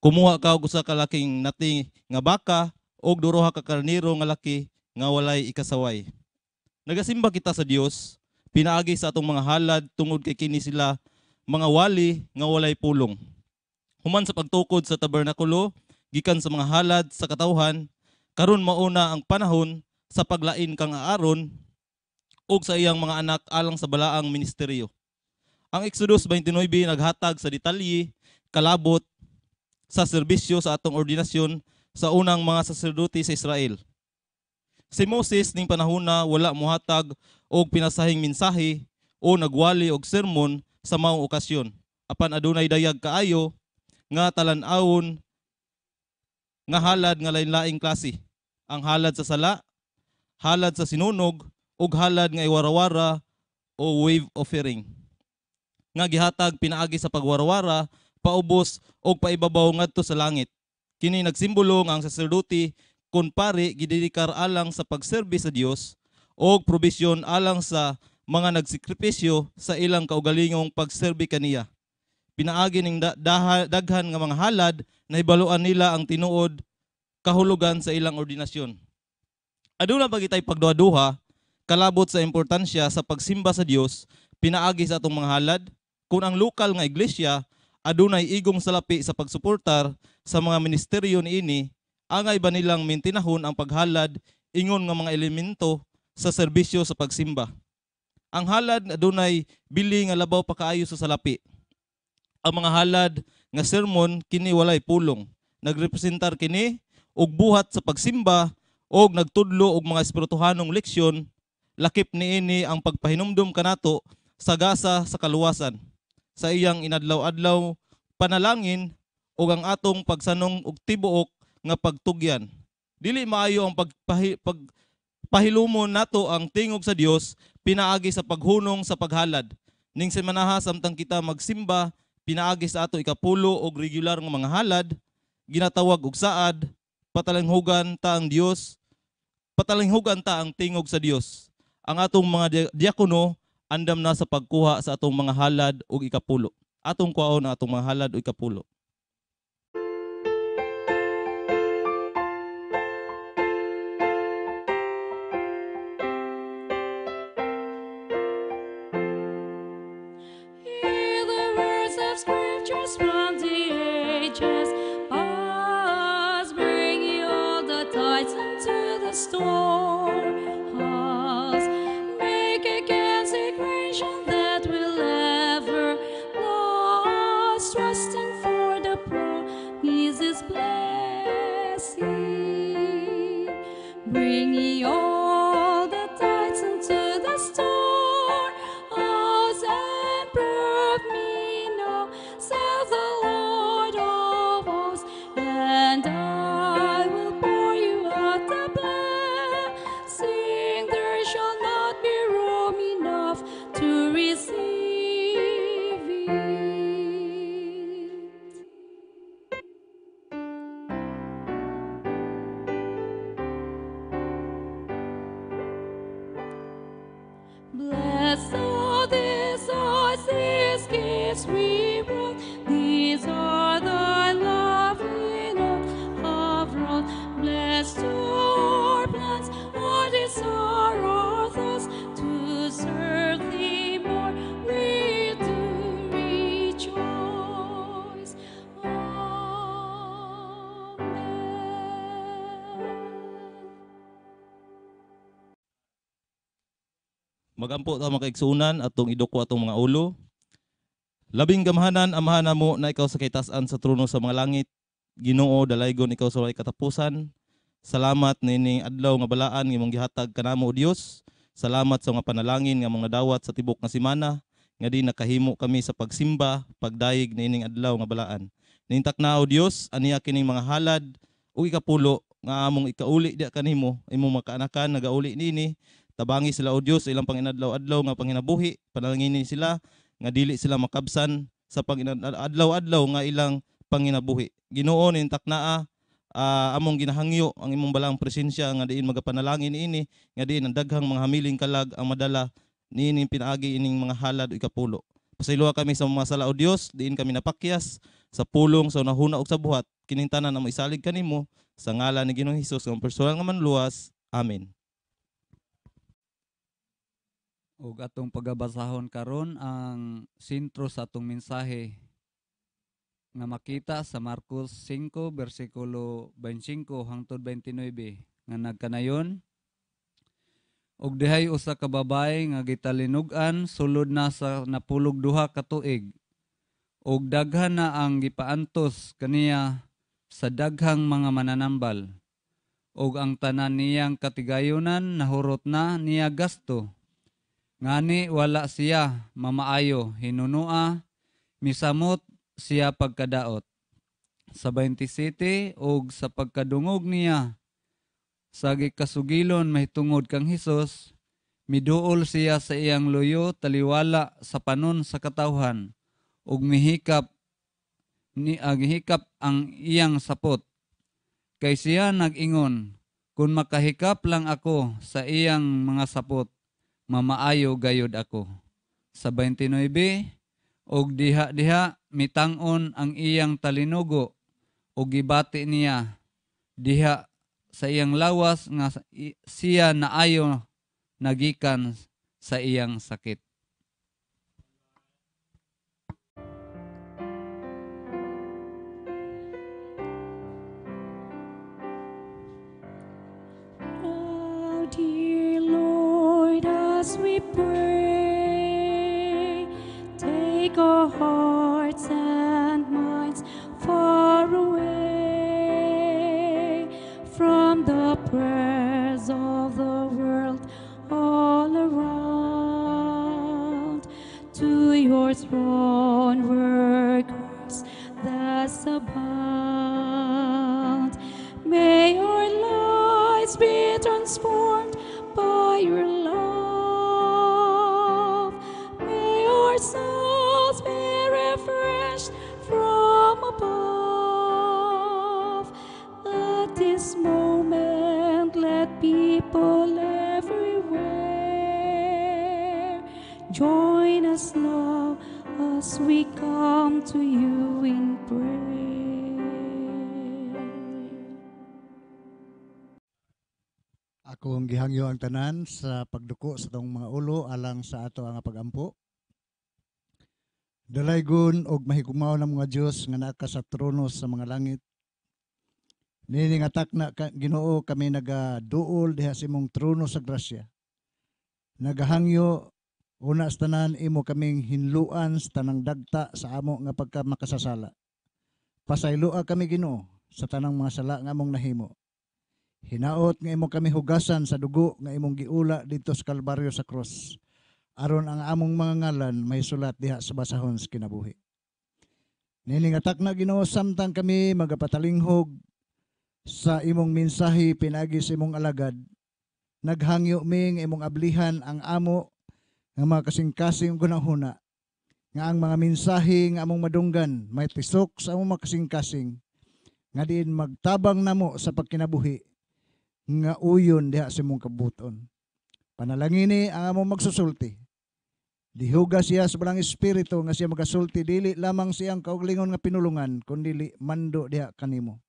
Kumuha ka og usa ka laking nati nga baka og duroha ka karniro nga laki nga walay ikasaway. Nagasimba kita sa Dios, pinaagi sa atong mga halad tungod kay kini sila mga wali nga walay pulong. Human sa pagtukod sa tabernakulo, gikan sa mga halad sa katawhan, karon mauna ang panahon sa paglain kang Aaron ug sa iyang mga anak alang sa balaang ministeryo. Ang Exodus 29 naghatag sa detalye, kalabot sa serbisyo sa atong ordinasyon sa unang mga saserdote sa Israel. Si Moses ning panahon na wala mohatag og pinasahing mensahe o nagwali og sermon sa maong okasyon. Apan adunay dayag kaayo nga talan-awon nga halad nga lain-laing klase. Ang halad sa sala, halad sa sinunog, ug halad nga iwarawara o wave offering. Nga gihatag pinaagi sa pagwarawara paubos o paibabaw ngadto sa langit. Kini nagsimbolo nga ang saserdote kun pare gidedikar alang sa pagserbi sa Dios o probisyon alang sa mga nagsikripisyo sa ilang kaugalingong pagserbi kaniya. Pinaagi ning daghan nga mga halad na hibaluan nila ang tinuod kahulugan sa ilang ordinasyon. Aduna ba kitay pagduha-duha kalabot sa importansya sa pagsimba sa Dios pinaagi sa atong mga halad kung ang lokal nga iglesia adunay igong salapi sa pagsuportar sa mga ministeryo niini, angay ba nilang mintinahon ang paghalad ingon nga mga elemento sa serbisyo sa pagsimba. Ang halad adunay bili nga labaw pa kaayo sa salapi. Ang mga halad nga sermon kini walay pulong. Nagrepresentar kini og buhat sa pagsimba og nagtudlo og mga espirituhanong leksyon lakip niini ang pagpahinumdum kanato sa gasa sa kaluwasan sa iyang inadlaw-adlaw panalangin ug ang atong pagsanong og tibuok nga pagtugyan. Dili maayo ang pagpahi, pagpahilumon nato ang tingog sa Dios pinaagi sa paghunong sa paghalad. Ning semanaha samtang kita magsimba pinaagi sa ato ikapulo og regular nga mga halad ginatawag og saad patalinghugan ta ang Dios patalinghugan ta ang tingog sa Dios. Ang atong mga diakono andam na sa pagkuha sa atong mga halad ug ikapulo. Atong kuhaon atong mga halad ug ikapulo. Magampo ta mga kaigsunan atong idoko atong mga ulo. Labing gamhanan amahan mo na ikaw sa kitasan sa trono sa mga langit. Ginoo dalaygon ikaw sa walay katapusan. Salamat nining adlaw nga balaan nga imong gihatag kanamo o Dios. Salamat sa mga panalangin nga mga dawat sa tibok nga semana. nga di nakahimo kami sa pagsimba, pagdayeg niining adlaw nga balaan. Nintak na o Dios aniya kining mga halad ug ikapulo nga among ikauli diya kanimo imong makaanakan nagauli nini tabangi sila o Dios sa ilang panginadlaw-adlaw nga panginabuhi panalangini sila nga dili sila makabsan sa panginadlaw-adlaw nga ilang panginabuhi. Ginoo nintak naa ah, among ginahangyo ang imong balang presensya nga diin magapanalangin ini nga diin ang daghang mga hamiling kalag ang madala niining pinaagi ining mga halad o ikapulo. Pasayloa kami sa mga sala o Dios, diin kami napakyas sa pulong sa unahuna ug sa buhat kining tanan na maisalig kanimo sa ngalan ni Ginoong Hesus nga personal nga manluwas. Amen. Ug atong pagabasahon karon ang sentro sa atong mensahe nga makita sa Marcos 5 bersikulo 25 hangtod 29 nga nagkanayon ug dihay usa ka babae nga gitalinugan sulod na sa napulog duha ka tuig. Ug daghan na ang gipaantos kaniya sa daghang mga mananambal. Ug ang tanan niyang katigayonan nahurot na niya gasto ngani wala siya mamaayo hinunua misamot siya pagkadaot. Sa 27 ug sa pagkadungog niya sa gikasugilon mahitungod kang Hesus miduol siya sa iyang luyo taliwala sa panon sa katawhan ug mihikap ni aghikap ang iyang sapot. Kay siya nag-ingon kung makahikap lang ako sa iyang mga sapot mamaayo gayod ako sa 29 og diha-diha mitangon ang iyang talinugo ug gibati niya diha sa iyang lawas nga siya naayo nagikan sa iyang sakit. As we pray, take our hearts and minds far away from the prayers of the world all around. To your throne we come to you in prayer. Ako ang gihangyo ang tanan sa pagduko sa tong mga ulo alang sa ato ang pagampo. Dalaygon og mahigumaw ng mga Dios nga naka sa trono sa mga langit. Nini nga takna ka, Ginoo kami nagaduol diha sa imong trono sa grasya. Nagahangyo una sa tanan imo kaming hinluan sa tanang dagta sa amo nga pagka makasasala. Pasayloa kami Ginoo sa tanang mga sala nga among nahimo. Hinaot nga imo kami hugasan sa dugo nga imong giula dito sa Kalbaryo sa cross. Aron ang among mga ngalan may sulat diha sa basahon sa kinabuhi. Niningatak na Ginoo samtang kami magapatalinghog sa imong mensahe pinagi sa imong alagad. Naghangyo mi nga imong ablihan ang amo nga mga kasing-kasing gunahuna nga ang mga mensahe nga among madunggan may tisok sa among mga kasing-kasing nga diin magtabang namo sa pagkinabuhi nga uyon diha sa imong kabuton. Panalangini ang among magsusulti. Dihuga siya sa balang espiritu nga siya magasulti dili lamang siyang kauglingon nga pinulungan kundi mando diha kanimo.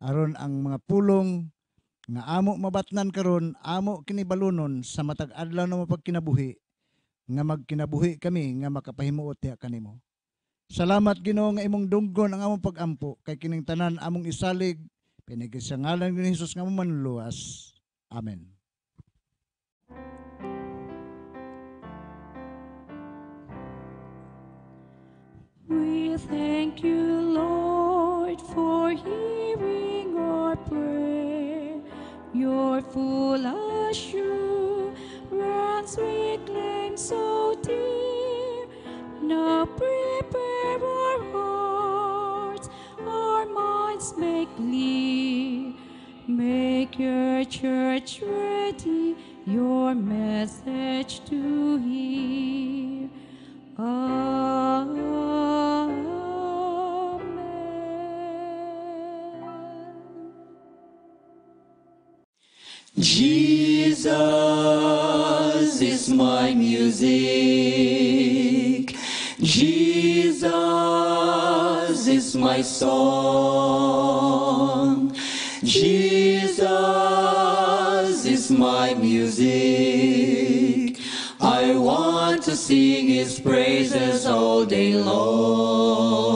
Aron ang mga pulong nga amo mabatnan karon amo kinibalunon sa matag adlaw na mapagkinabuhi nga magkinabuhi kami nga makapahimuot diha kanimo. Salamat Ginoo nga imong dunggon ang among pagampo kay kining tanan among isalig pinigil sa ngalan ni Jesus nga manluwas. Amen. We thank you, Lord, for hearing our prayer. Your full assurance we claim so dear. now prepare our hearts, our minds make clear. Make your church ready, your message to hear. Amen. Jesus is my music. Jesus is my song. Jesus is my music. I want to sing his praises all day long.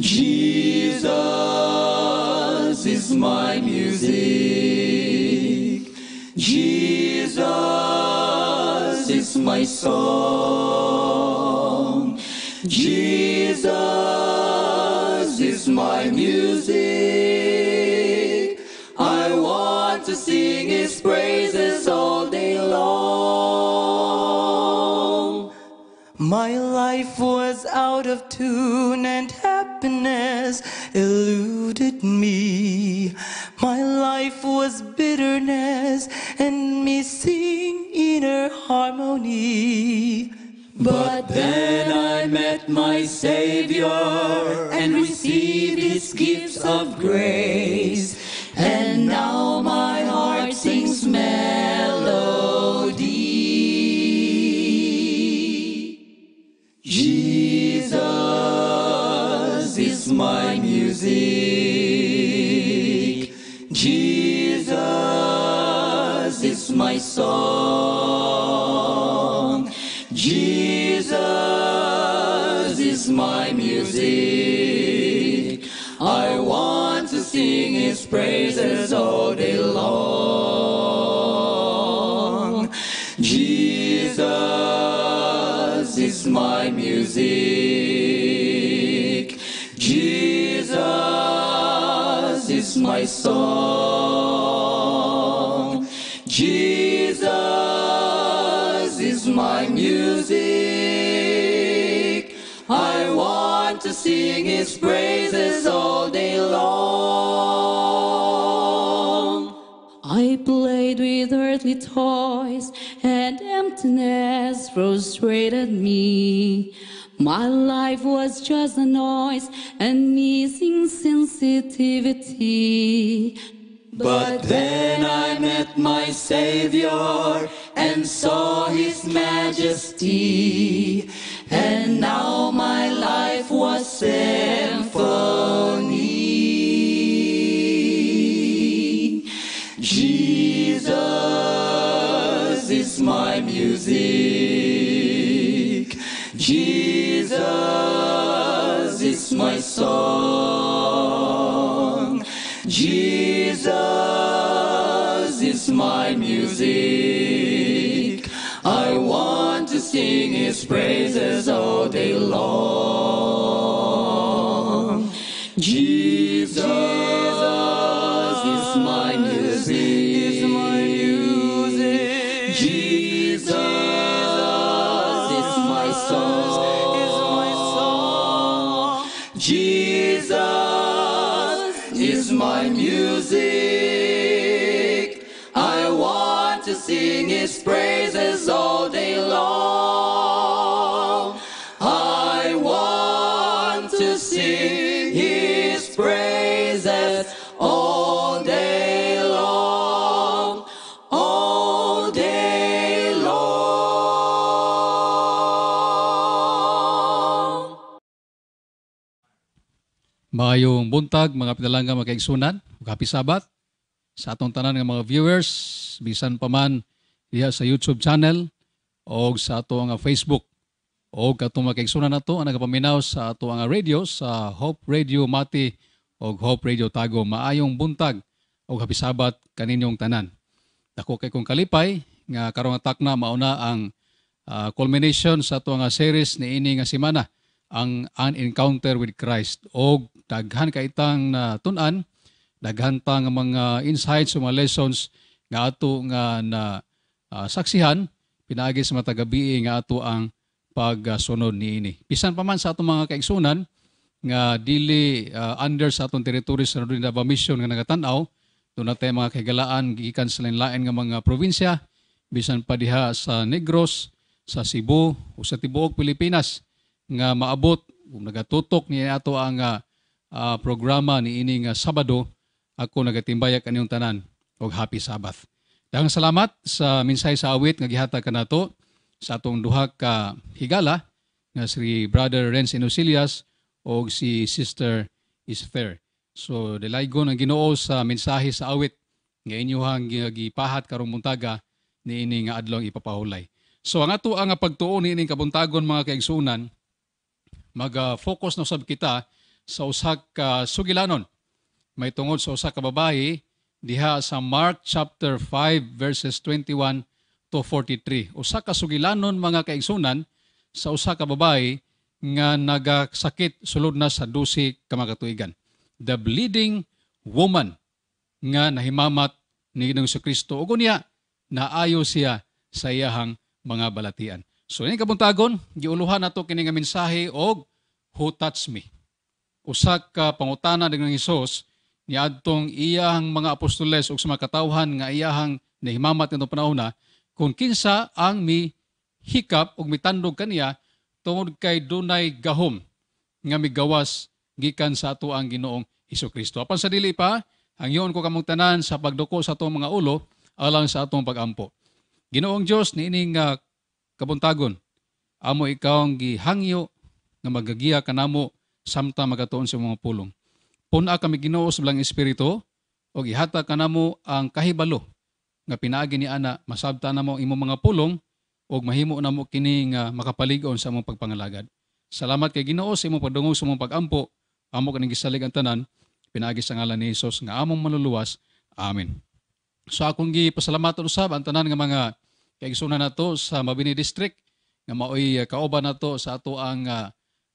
Jesus is my music. My song. Jesus is my music. I want to sing his praises all day long. My life was out of tune and happiness eluded me. My life was bitterness and missing inner harmony. But then I met my Savior and received His gifts of grace. And now my heart sings melody. Jesus is my music. Jesus is my song. Praises all day long. Jesus is my music. Jesus is my song. Jesus is my music. I want to sing his praises all day long. Toys, and emptiness frustrated me. My life was just a noise and missing sensitivity. But then I met my Savior and saw His majesty, and now my life was symphony. Music. Jesus is my song. Jesus is my music. I want to sing his praises all day long. Jesus Maayong buntag, mga pinalangga mga kaigsunan, happy sabat sa atong tanan nga mga viewers, bisan pa man diha sa YouTube channel o sa ato nga Facebook o katong mga kaigsunan nato ang nagapaminaw sa ato nga radio sa Hope Radio Mati o Hope Radio Tago. Maayong buntag o happy sabat kaninyong tanan. Dako kay kong kalipay nga karong atak na mauna ang ah, culmination sa ato nga series ni ini nga semana ang An Encounter with Christ o daghan ka itang na tunan. Daghan ta nga mga insights o mga lessons nga ato nga na ah, saksihan. Pinaagi sa mga taga-BE nga ato ang pagsunod niini. Bisan pa man sa atong mga kaigsunan nga dili uh, under sa atong territory sa Northern Davao Mission nga nagatanaw, doon natin mga kahigalaan gikan sa lain-lain nga mga probinsya, bisan pa diha sa Negros, sa Cebu o sa tibuok Pilipinas nga maabot kung nagatutok niya ato ang uh, uh, programa ni ini nga Sabado ako nagatimbayak kaniyong tanan og happy Sabbath. Daghang salamat sa minsay sa awit nga gihatag kanato sa atong duha ka higala nga si Brother Renz Inosilias o si Sister Isfer. So, delaygon ang ginoo sa mensahe sa awit nga inyuhang gipahat karong muntaga ni ini nga adlong ipapahulay. So, ang ato ang pagtuon ni ining kabuntagon mga kaigsunan, mag-focus na sab kita sa usa ka sugilanon. May tungod sa usa ka babae diha sa Mark chapter 5 verses 21 to 43. Usa ka sugilanon mga kaigsunan sa usa ka babae nga nagasakit sulod na sa dusi ka mga katuigan. The bleeding woman nga nahimamat ni Ginoong Kristo ug niya naayo siya sa iyahang mga balatian. So ini kabuntagon, giuluhan nato kini nga mensahe og who touched me. Usa ka pangutana ng Hesus ni adtong iyahang mga apostoles ug sa mga katawhan nga iyahang nahimamat nitong panahon na kung kinsa ang mi hikap ug mitandog kaniya tungod kay dunay gahom nga migawas gikan sa ato ang Ginoong Hesus Kristo. Apan sa dili pa, ang iyon ko kamong tanan sa pagduko sa atong mga ulo alang sa atong pagampo. Ginoong Dios ni ining uh, kabuntagon. Amo ikaw ang gihangyo nga magagiya kanamo samtang magatuon sa mga pulong. Puna kami Ginoo sa bilang espiritu o ihata kanamo ang kahibalo nga pinaagi ni ana masabta namo imong mga pulong ug mahimo namo kini nga makapalig-on sa among pagpangalagad. Salamat kay Ginoo sa imong padungog sa imong pagampo. Amo kaning gisalig ang tanan pinagi sa ngalan ni Hesus nga among manluluwas. Amen. So akong gipasalamatan usab ang tanan nga mga kaigsunan nato sa Mabini District nga maoy kauban nato sa ato ang uh,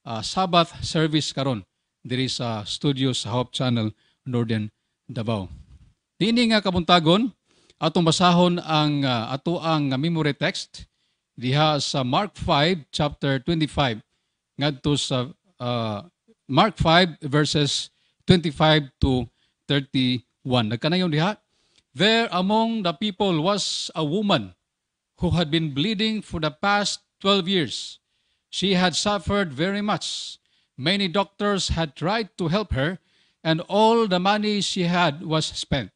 uh, Sabbath service karon diri sa studio sa Hope Channel Northern Davao. Dini nga kabuntagon atong basahon ang uh, ato ang memory text diha sa Mark 5 chapter 25 ngadto sa uh, Mark 5 verses 25 to 31. Nagkanayon diha. There among the people was a woman who had been bleeding for the past 12 years. She had suffered very much. Many doctors had tried to help her, and all the money she had was spent,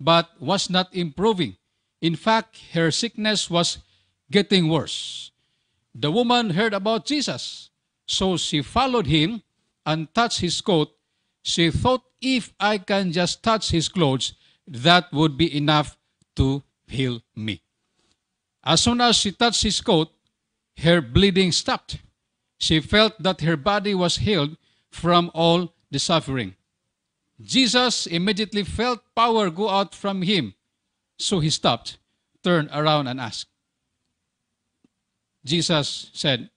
but was not improving. In fact, her sickness was getting worse. The woman heard about Jesus, so she followed him and touched his coat. She thought, if I can just touch his clothes, that would be enough to heal me. As soon as she touched his coat, her bleeding stopped. She felt that her body was healed from all the suffering. Jesus immediately felt power go out from him. So he stopped, turned around, and asked. Jesus said,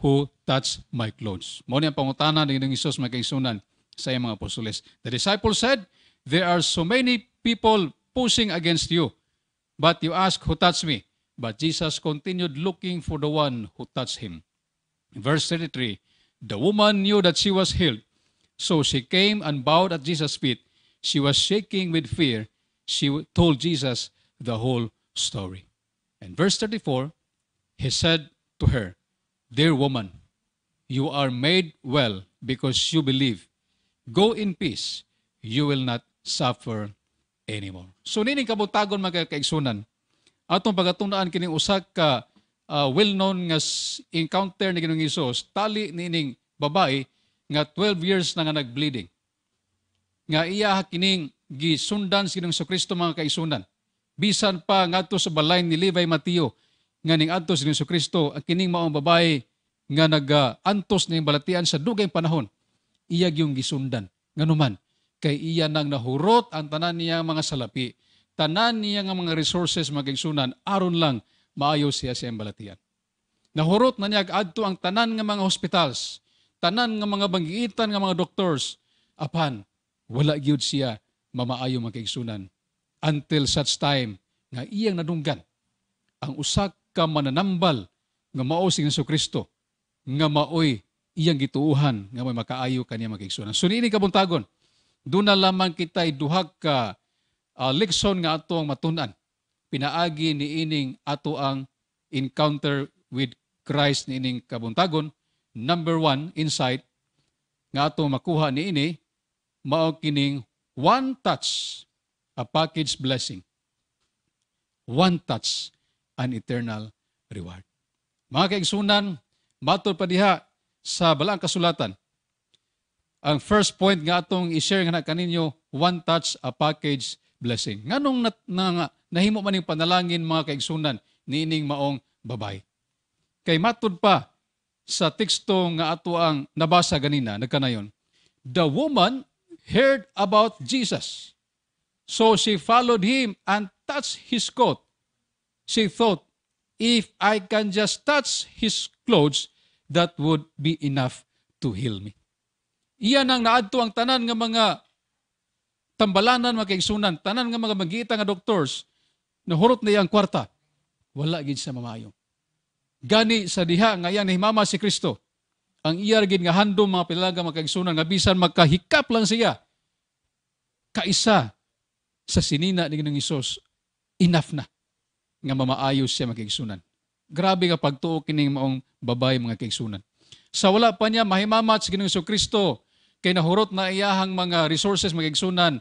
Who touched my clothes? Mo ang pangutana ng Isos magkaisunan sa mga apostoles. The disciples said, There are so many people pushing against you, but you ask, Who touched me? But Jesus continued looking for the one who touched him. Verse 33 The woman knew that she was healed, so she came and bowed at Jesus' feet. She was shaking with fear. She told Jesus the whole story. And verse 34 He said to her, Dear woman, you are made well because you believe. Go in peace. You will not suffer anymore. So nining kabutagon mga atong pagatungdaan kining usa ka uh, well-known nga encounter ni Ginoong Hesus, tali nining babae nga 12 years na nga nag-bleeding. Nga iya kining gisundan si Ginoong Kristo mga kaisunan. Bisan pa ngadto sa balay ni Levi Mateo nga ning adto si Ginoong Kristo ang kining maong babae nga nag-antos ning balatian sa dugay panahon. Iya yung gisundan. Nganuman, kay iya nang nahurot ang tanan niya mga salapi, tanan niya nga mga resources magigsunan aron lang maayo siya sa balatian. Nahurot na niya adto ang tanan nga mga hospitals, tanan nga mga banggiitan nga mga doctors, apan wala gyud siya mamaayo magigsunan until such time nga iyang nadunggan ang usak ka mananambal nga mao si Hesus Kristo nga maoy iyang gituuhan nga may makaayo kaniya magigsunan. So niini kabuntagon, doon na lamang kita duha ka uh, leksyon nga ato ang matunan. Pinaagi ni ining ato ang encounter with Christ ni ining kabuntagon. Number one, insight nga ato makuha ni ini mao kining one touch a package blessing. One touch an eternal reward. Mga kaigsunan, matod pa diha sa balang kasulatan. Ang first point nga atong i-share nga kaninyo, one touch a package blessing. Nganong na, na, nahimo man yung panalangin mga kaigsunan ni ining maong babay. Kay matod pa sa teksto nga ato ang nabasa ganina, nagkanayon, the woman heard about Jesus. So she followed him and touched his coat. She thought, if I can just touch his clothes, that would be enough to heal me. Iyan ang naadto ang tanan nga mga tambalanan mga kaigsunan, tanan nga mga magita nga doctors, na hurot na iyang kwarta, wala gid sa mamayo. Gani sa diha nga iyang nahimama si Kristo, ang iya gid nga handom mga pilaga mga kaigsunan nga bisan magkahikap lang siya, kaisa sa sinina ni Ginoong Isos, enough na nga mamaayos siya mga kaigsunan. Grabe nga pagtuo kining maong babay mga kaigsunan. Sa wala pa niya mahimamat sa Ginoong Kristo kay nahurot na iyahang mga resources mga kaigsunan,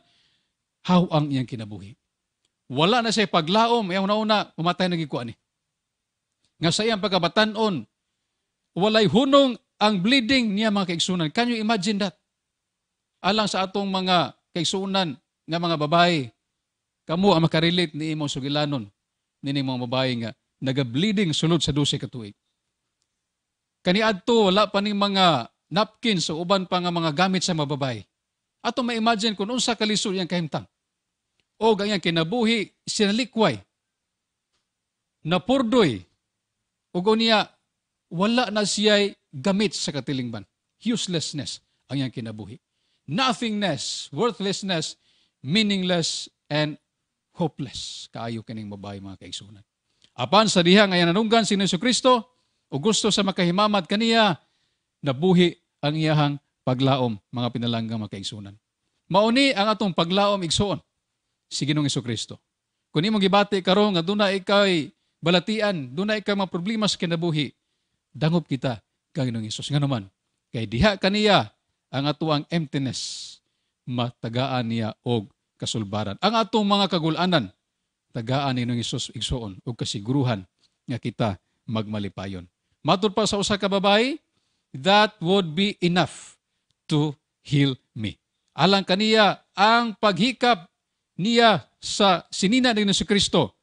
how ang iyang kinabuhi. Wala na siya paglaom, iyang una-una, umatay na gikuan ni. Nga sa iyang pagkabatanon, walay hunong ang bleeding niya mga kaigsunan. Can you imagine that? Alang sa atong mga kaigsunan nga mga babae, kamo ang makarelate ni imong sugilanon, ni mga babae nga naga-bleeding sulod sa 12 ka tuig. Kaniadto wala pa ning mga napkins o uban pa nga mga gamit sa mga babae. Ato ma-imagine kung unsa kalisod yang kahimtang. O ganyan kinabuhi sinalikway. Napurdoy. Ug niya wala na siya gamit sa katilingban. Uselessness ang iyang kinabuhi. Nothingness, worthlessness, meaningless, and hopeless. Kaayo kining babae mga kaigsunan. Apan sa diha nga nanunggan si Yesu Kristo, o gusto sa makahimamat kaniya, nabuhi ang iyahang paglaom, mga pinalanggang makaigsunan. Mauni ang atong paglaom igsuon, si Ginoong Kristo. Kung imong gibati karon nga duna ikay balatian, duna ikay mga problema sa kinabuhi, dangop kita kang Ginoong Isus. Nga naman, kay diha kaniya ang atuang emptiness, matagaan niya og kasulbaran. Ang atong mga kagulanan, tagaan ni Ginoong Isus igsuon og kasiguruhan nga kita magmalipayon. Matod pa sa usa ka babae, that would be enough to heal me. Alang kaniya ang paghikap niya sa sinina ni si Kristo,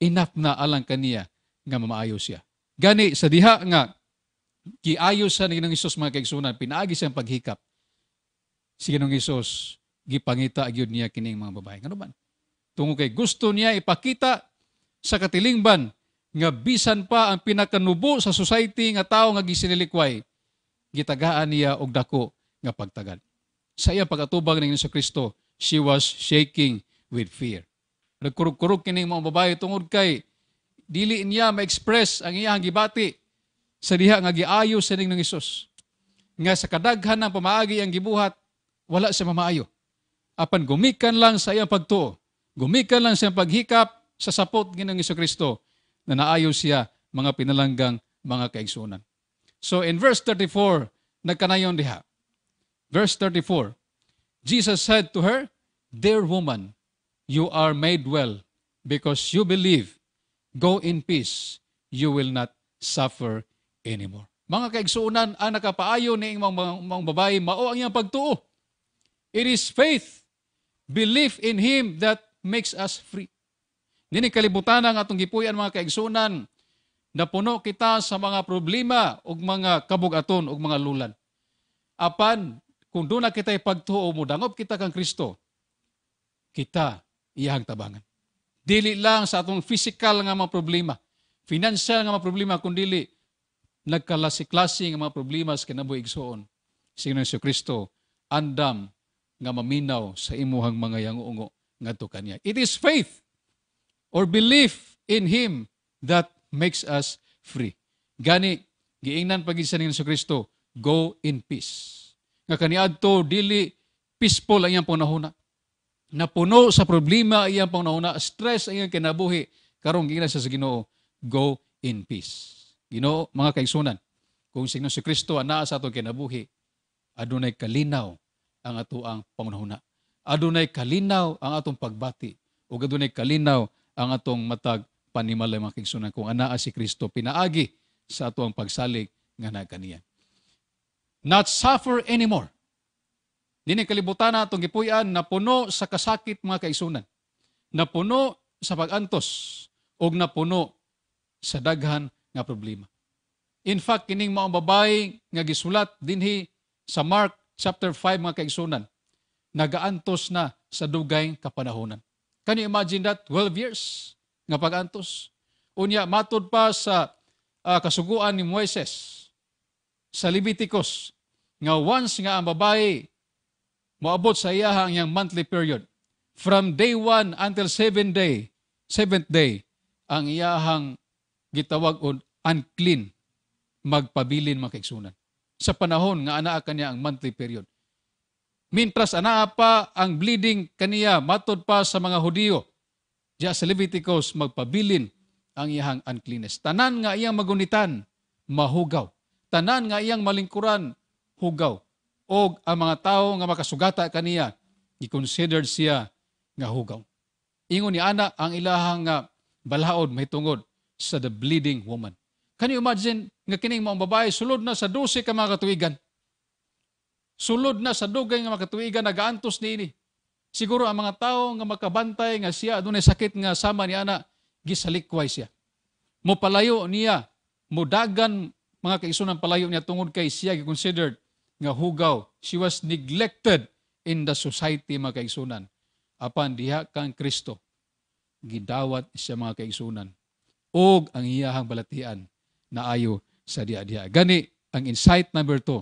enough na alang kaniya nga mamaayo siya. Gani sa diha nga kiayos sa ni Isus mga kaigsunan, pinaagi siyang paghikap. Si Ginoong Isus, gipangita agyud niya kining mga babae. Ano man? Tungo kay gusto niya ipakita sa katilingban nga bisan pa ang pinakanubo sa society nga tao nga gisinilikway, gitagaan niya og dako nga pagtagad. Sa iya pagatubang ng Yesu Kristo, she was shaking with fear. Nagkurog-kurog kining mga babae tungod kay dili niya ma-express ang iyang gibati sa diha nga giayo sa ning Hesus. Nga sa kadaghan ng pamaagi ang gibuhat, wala siya mamaayo. Apan gumikan lang sa iyang pagtuo. Gumikan lang sa paghikap sa sapot ginang Kristo na naayo siya mga pinalanggang mga kaigsunan. So in verse 34, nagkanayon diha. Verse 34, Jesus said to her, Dear woman, you are made well because you believe. Go in peace. You will not suffer anymore. Mga kaigsunan, ang nakapaayo ni mga, mga, mga babae, mao ang iyang pagtuo. It is faith, belief in Him that makes us free. Nini kalibutan ang atong gipuyan mga kaigsunan, napuno kita sa mga problema ug mga kabugaton ug mga lulan. Apan, kung doon na kita ipagtuo mo, dangop kita kang Kristo, kita iyang tabangan. Dili lang sa atong physical nga mga problema, financial nga mga problema, kundi nagkalasi-klase nga mga problema sa kinabuhi igsoon. Sino si Kristo, andam nga maminaw sa imuhang mga yangungo ngadto kaniya. It is faith or belief in Him that makes us free. Gani, giingnan pagid sa ni Kristo, go in peace. Nga kaniadto dili peaceful ang iyang panahuna. Napuno sa problema ang iyang panahuna, stress ang iyang kinabuhi, karong giingnan sa Ginoo, go in peace. Ginoo, mga kaigsunan, kung sino si Kristo anaa sa atong kinabuhi, adunay kalinaw ang ato ang pangunahuna. Adunay kalinaw ang atong pagbati ug adunay kalinaw ang atong matag panimalay mga kaigsunan kung anaa si Kristo pinaagi sa ato ang pagsalig nga nagkaniya. Not suffer anymore. Dini kalibutan na atong gipuy-an na puno sa kasakit mga kaigsunan. Na puno sa pagantos ug napuno sa daghan nga problema. In fact, kining mga babae nga gisulat dinhi sa Mark chapter 5 mga kaigsunan, nagaantos na sa dugay kapanahonan. Can you imagine that? 12 years nga pagantos. Unya, matod pa sa uh, kasuguan ni Moises sa Leviticus nga once nga ang babae moabot sa iyahang yang monthly period from day 1 until 7 day, 7th day, ang iyahang gitawag on unclean magpabilin makaigsunan. Sa panahon nga anaa kaniya ang monthly period. Mintras anaa pa ang bleeding kaniya matod pa sa mga Hudiyo. Diya sa Leviticus magpabilin ang iyang uncleanness. Tanan nga iyang magunitan, mahugaw. Tanan nga iyang malingkuran, hugaw. O ang mga tao nga makasugata kaniya, i-considered siya nga hugaw. Ingon ni Ana ang ilahang nga balaod mahitungod sa the bleeding woman. Can you imagine nga kining mga babae sulod na sa 12 ka mga katuigan? Sulod na sa dugay nga mga katuigan nagaantos niini. Siguro ang mga tao nga makabantay nga siya adunay sakit nga sama ni ana gisalikway siya. Mo palayo niya, mudagan mga kaisunan palayo niya tungod kay siya considered nga hugaw. She was neglected in the society mga kaisunan. Apan diha kang Kristo, gidawat siya mga kaisunan. Og ang iyahang balatian na ayo sa diha-diha. Gani, ang insight number two,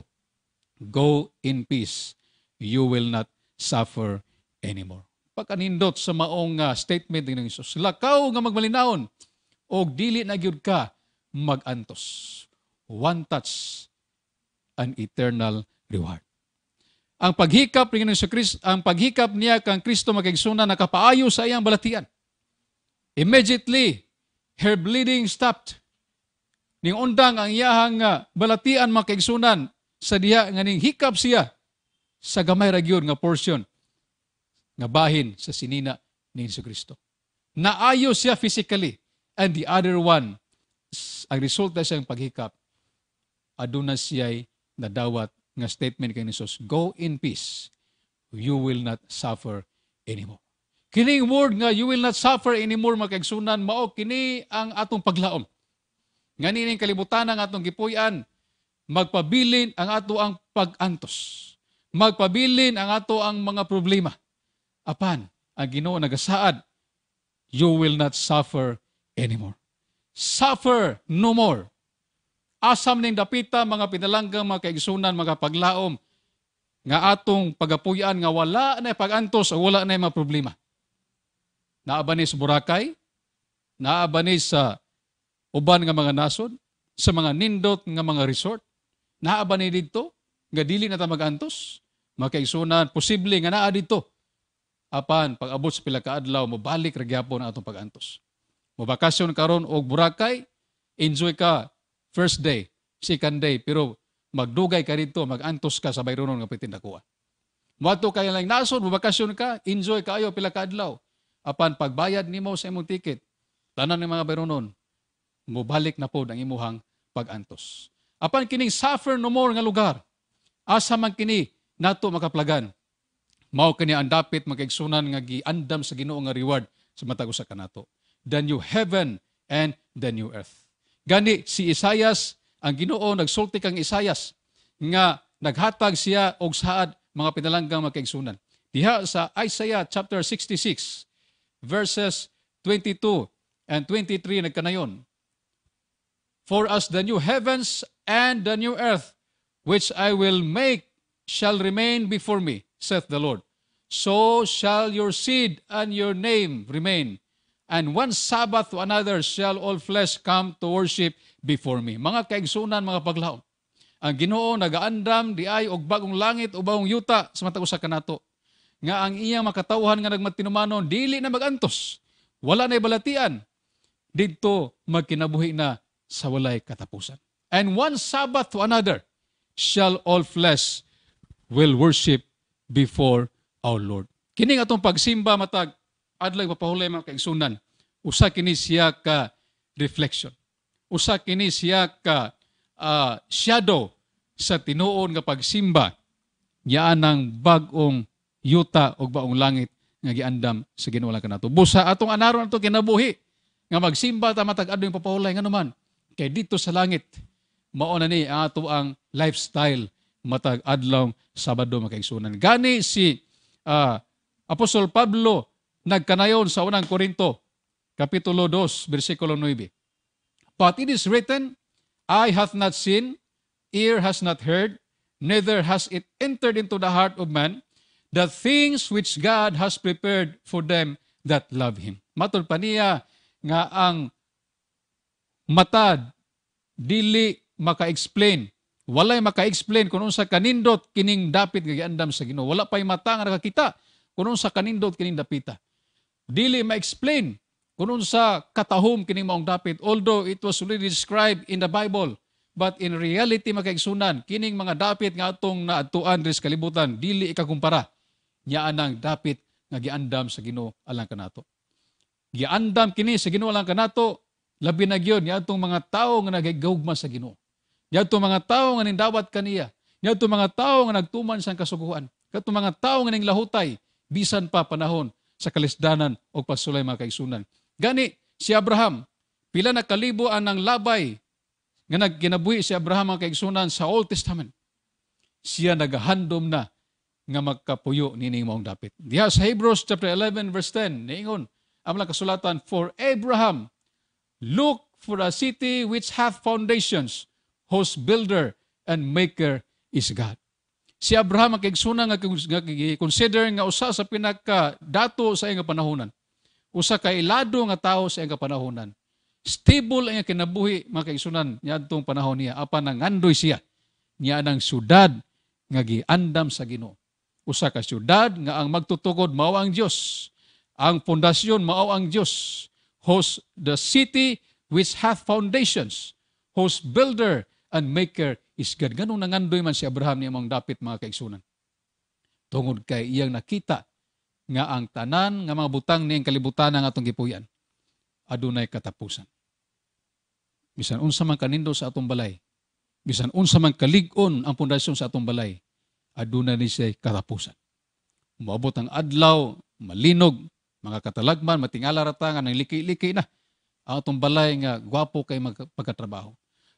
go in peace. You will not suffer anymore. Pagkanindot sa maong uh, statement ng Isus, lakaw nga magmalinaon, o dili na gyud ka magantos. One touch, an eternal reward. Ang paghikap ni sa Kristo, ang paghikap niya kang Kristo magagsuna nakapaayo sa iyang balatian. Immediately, her bleeding stopped. Ning undang ang iyahang uh, balatian makaigsunan sa diha nga ning hikap siya sa gamay ra nga portion nga bahin sa sinina ni Hesus Kristo. Naayo siya physically and the other one ang resulta sa paghikap aduna siya'y nadawat nga statement kay Jesus, Go in peace, you will not suffer anymore. Kining word nga you will not suffer anymore makagsunan mao kini ang atong paglaom. Nga nining kalibutan ang atong gipuy-an, magpabilin ang ato ang pag-antos. Magpabilin ang ato ang mga problema. Apan, ang Ginoo nagasaad, you will not suffer anymore. Suffer no more. Asam ning dapita mga pinalanggang mga kaigsunan, mga paglaom, nga atong pagapuyan nga wala na pag-antos o wala na mga problema. Naabani sa Boracay, naabani sa uban nga mga nasod, sa mga nindot nga mga resort, naaba ni dito, nga dili na ta magantos, makaigsunan, posible nga naa dito. Apan, pag abot sa pila ka adlaw, mobalik ra gyapon ang atong pagantos. Mobakasyon karon og Boracay, enjoy ka first day, second day, pero magdugay ka dito, magantos ka sa bayronon nga pitindakuan. Moadto kay lang nasod, mobakasyon ka, enjoy kaayo pila ka adlaw. Apan pagbayad nimo sa imong ticket, tanan ng mga bayronon, mubalik na po ang imuhang pag-antos. Apan kining suffer no more nga lugar, asa man kini nato makaplagan. Mao kini ang dapit magigsunan nga giandam sa Ginoo nga reward sa matag usa kanato. The new heaven and the new earth. Gani si Isayas, ang Ginoo nagsulti kang Isayas nga naghatag siya og saad mga pinalanggang magkaigsunan. Diha sa Isaiah chapter 66 verses 22 and 23 nagkanayon. For as the new heavens and the new earth, which I will make, shall remain before me, saith the Lord, so shall your seed and your name remain And one Sabbath to another shall all flesh come to worship before me. Mga kaigsunan, mga paglaom. Ang Ginoo nagaandam di ay og bagong langit o bagong yuta sa matag usa kanato. Nga ang iyang makatawhan nga nagmatinumanon dili na magantos. Wala na balatian. Didto magkinabuhi na sa walay katapusan. And one Sabbath to another shall all flesh will worship before our Lord. Kining atong pagsimba matag adlay papahulay mga kaigsunan. Usa kini siya ka reflection. Usa kini siya ka ah, shadow sa tinuon nga pagsimba yaan ng bagong yuta o bagong langit nga giandam sa Ginoo kanato. Busa atong anaron ato kinabuhi nga magsimba ta matag adlong papahulay nga naman kay dito sa langit mao na ni ato ang lifestyle matag adlaw Sabado makaigsunan. Gani si ah, Apostol Pablo nagkanayon sa unang Korinto kapitulo 2 bersikulo 9. But it is written, eye hath not seen, ear has not heard, neither has it entered into the heart of man the things which God has prepared for them that love Him. Matod niya nga ang matad dili maka-explain. Walay maka-explain kung unsa kanindot kining dapit nga giandam sa Ginoo. Wala pay mata nga nakakita kung unsa kanindot kining dapita. Dili ma-explain kung unsa katahom kining maong dapit although it was already described in the Bible but in reality makaigsunan kining mga dapit nga atong naadtuan diri kalibutan dili ikakumpara. Nya anang dapit nga giandam sa Ginoo alang kanato. Giandam kini sa Ginoo alang kanato labi na gyud nya atong mga tawo nga nagigugma sa Ginoo nya atong mga tawo nga nindawat kaniya nya atong mga tawo nga nagtuman sa kasuguan katong mga tawo nga ning lahutay bisan pa panahon sa kalisdanan o pasulay mga kaigsunan Gani, si Abraham, pila na kalibo ang labay nga nagkinabuhi si Abraham ang kaigsunan sa Old Testament. Siya nagahandom na nga magkapuyo ni maong dapit. Diha sa Hebrews chapter 11 verse 10, niingon, ang mga kasulatan, For Abraham, look for a city which hath foundations, whose builder and maker is God. Si Abraham ang kaigsunan nga nga consider nga usa sa pinaka dato sa iyang panahonan usa ka ilado nga tawo sa iyang kapanahonan. Stable ang kinabuhi mga kaigsunan niya adtong panahon niya apan nangandoy siya niya ng syudad nga giandam sa Ginoo. Usa ka syudad nga ang magtutukod mao ang Dios. Ang pundasyon mao ang Dios. Whose the city which hath foundations, whose builder and maker is God. Ganong nangandoy man si Abraham niya mong dapit mga kaigsunan. Tungod kay iyang nakita nga ang tanan nga mga butang niyang kalibutan ang atong gipuyan adunay katapusan. Bisan unsa man kanindo sa atong balay, bisan unsa man kalig-on ang pundasyon sa atong balay, adunay ni siya katapusan. Moabot ang adlaw, malinog, mga katalagman, matingala rata nga nang liki-liki na ang atong balay nga gwapo kay magpagkatrabaho.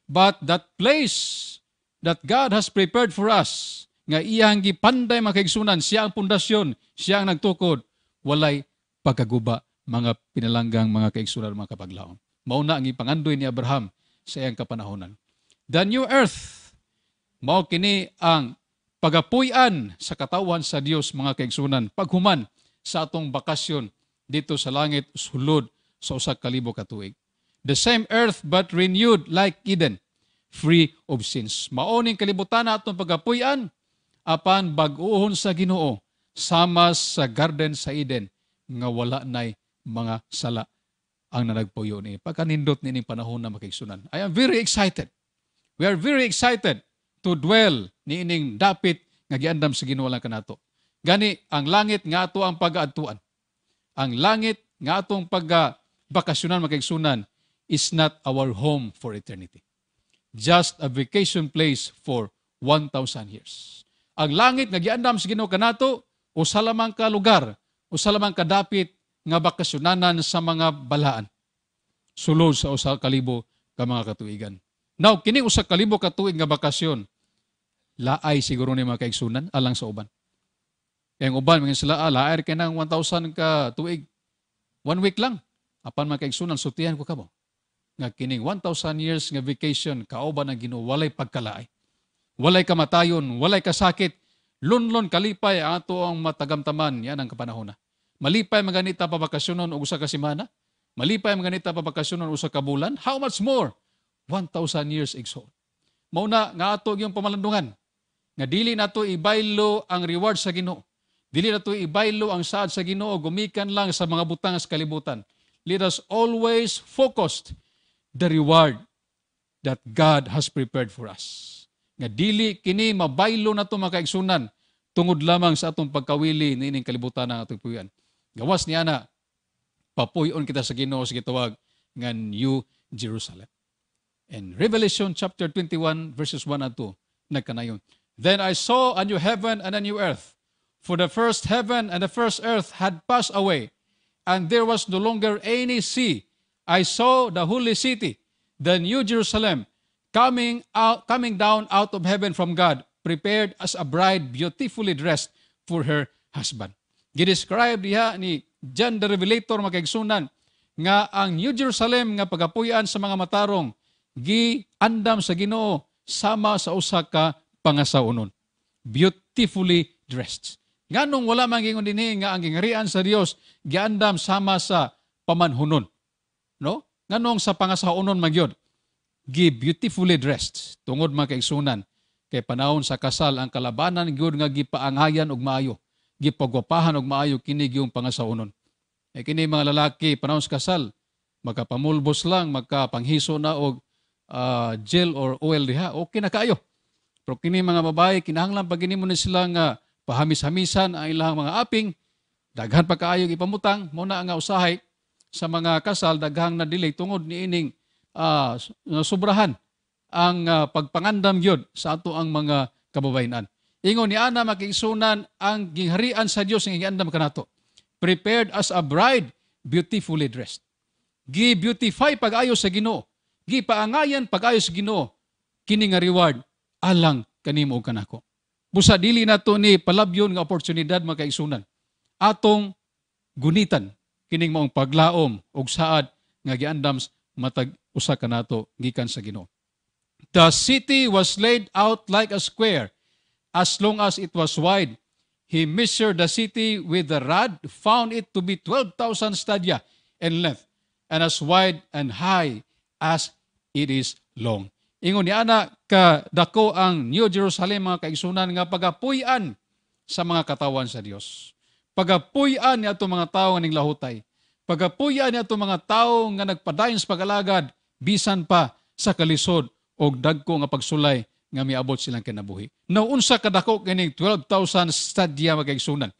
But that place that God has prepared for us, nga iyang gipanday makaigsunan, siya ang pundasyon, siya ang nagtukod, walay pagkaguba mga pinalanggang mga kaigsunan mga kapaglaon. Mauna ang ipangandoy ni Abraham sa iyang kapanahonan. The new earth, mao kini ang pagapuy-an sa katawan sa Dios mga kaigsunan, paghuman sa atong bakasyon dito sa langit sulod sa usa ka libo ka tuig. The same earth but renewed like Eden, free of sins. Maoning kalibutan na atong pagapuy-an apan bag-ohon sa Ginoo sama sa garden sa Eden nga wala nay mga sala ang nanagpuyo ni pagkanindot ni panahon na makigsunan. I am very excited. We are very excited to dwell ni ining dapit nga giandam sa Ginoo lang kanato. Gani ang langit nga ato ang pagaadtuan. Ang langit nga atong pagga bakasyonan makigsunan is not our home for eternity. Just a vacation place for 1,000 years. Ang langit nga giandam sa Ginoo kanato usa lamang ka lugar, usa lamang ka dapit nga bakasyonanan sa mga balaan. Sulod sa usa kalibo ka mga katuigan. Now, kini usa kalibo ka tuig nga bakasyon, laay siguro ni mga kaigsunan alang sa uban. Kaya ang uban, mga sila, ah, laay kay nang 1,000 ka tuig. One week lang. Apan mga kaigsunan, sutihan ko kamo. Nga kining 1,000 years nga vacation, kauban ang ginoo, walay pagkalaay. Walay kamatayon, walay kasakit, lunlon kalipay ato ang matagamtaman, yan ang kapanahon na. Malipay maganita pa bakasyonon og usa ka semana, Malipay mga ganita papakasyonon usa ka bulan, how much more? 1,000 years igsoon. Mauna nga ato yung pamalandungan nga dili nato ibaylo ang reward sa Ginoo. Dili nato ibaylo ang saad sa Ginoo gumikan lang sa mga butang sa kalibutan. Let us always focused the reward that God has prepared for us. Nga dili kini mabaylo nato makaigsunan tungod lamang sa atong pagkawili niining kalibutan ng atong puyan. Gawas ni ana papuyon kita sa Ginoo sa gitawag nga New Jerusalem. In Revelation chapter 21 verses 1 and 2 nagkanayon. Then I saw a new heaven and a new earth. For the first heaven and the first earth had passed away, and there was no longer any sea. I saw the holy city, the new Jerusalem, coming out coming down out of heaven from God, prepared as a bride beautifully dressed for her husband. Gidescribe diha ni John the Revelator makaigsunan nga ang New Jerusalem nga pagapuyan sa mga matarong giandam sa Ginoo sama sa usa ka pangasaunon. Beautifully dressed. Nganong wala mangingon dinhi nga ang gingarian sa Dios giandam sama sa pamanhunon. No? Nganong sa pangasaunon magyod gi beautifully dressed tungod mga kaigsunan kay panahon sa kasal ang kalabanan gyud nga gipaangayan og maayo gipagwapahan og maayo kini yung pangasaunon e kini mga lalaki panahon sa kasal magkapamulbos lang magkapanghiso na og uh, gel or oil diha okay na kaayo pero kini mga babae kinahanglan pag mo ni sila nga pahamis-hamisan ang ilang mga aping daghan pa kaayo ipamutang mo na nga usahay sa mga kasal daghang na delay tungod niining uh, sobrahan ang uh, pagpangandam gyud sa ato ang mga kababayenan. Ingon ni ana makigsunan ang gingharian sa Dios nga giandam kanato. Prepared as a bride, beautifully dressed. Gi beautify pag-ayo sa Ginoo. Gi paangayan pag-ayo sa Ginoo. Kini nga reward alang kanimo ug kanako. Busa dili nato ni palabyon nga oportunidad makaigsunan. Atong gunitan kining maong paglaom og saad nga giandam matag usa ka nato gikan sa Ginoo. The city was laid out like a square as long as it was wide. He measured the city with the rod, found it to be 12,000 stadia in length, and as wide and high as it is long. Ingon ni ana ka dako ang New Jerusalem mga kaigsunan nga pagapuy-an sa mga katawan sa Dios. Pagapuy-an ni ato mga tawo nga ning lahutay. Pagapuy-an ni ato mga tawo nga nagpadayon sa pagalagad bisan pa sa kalisod og dagko nga pagsulay nga miabot silang kinabuhi. Naunsa kadako kini 12,000 stadya magaigsunan.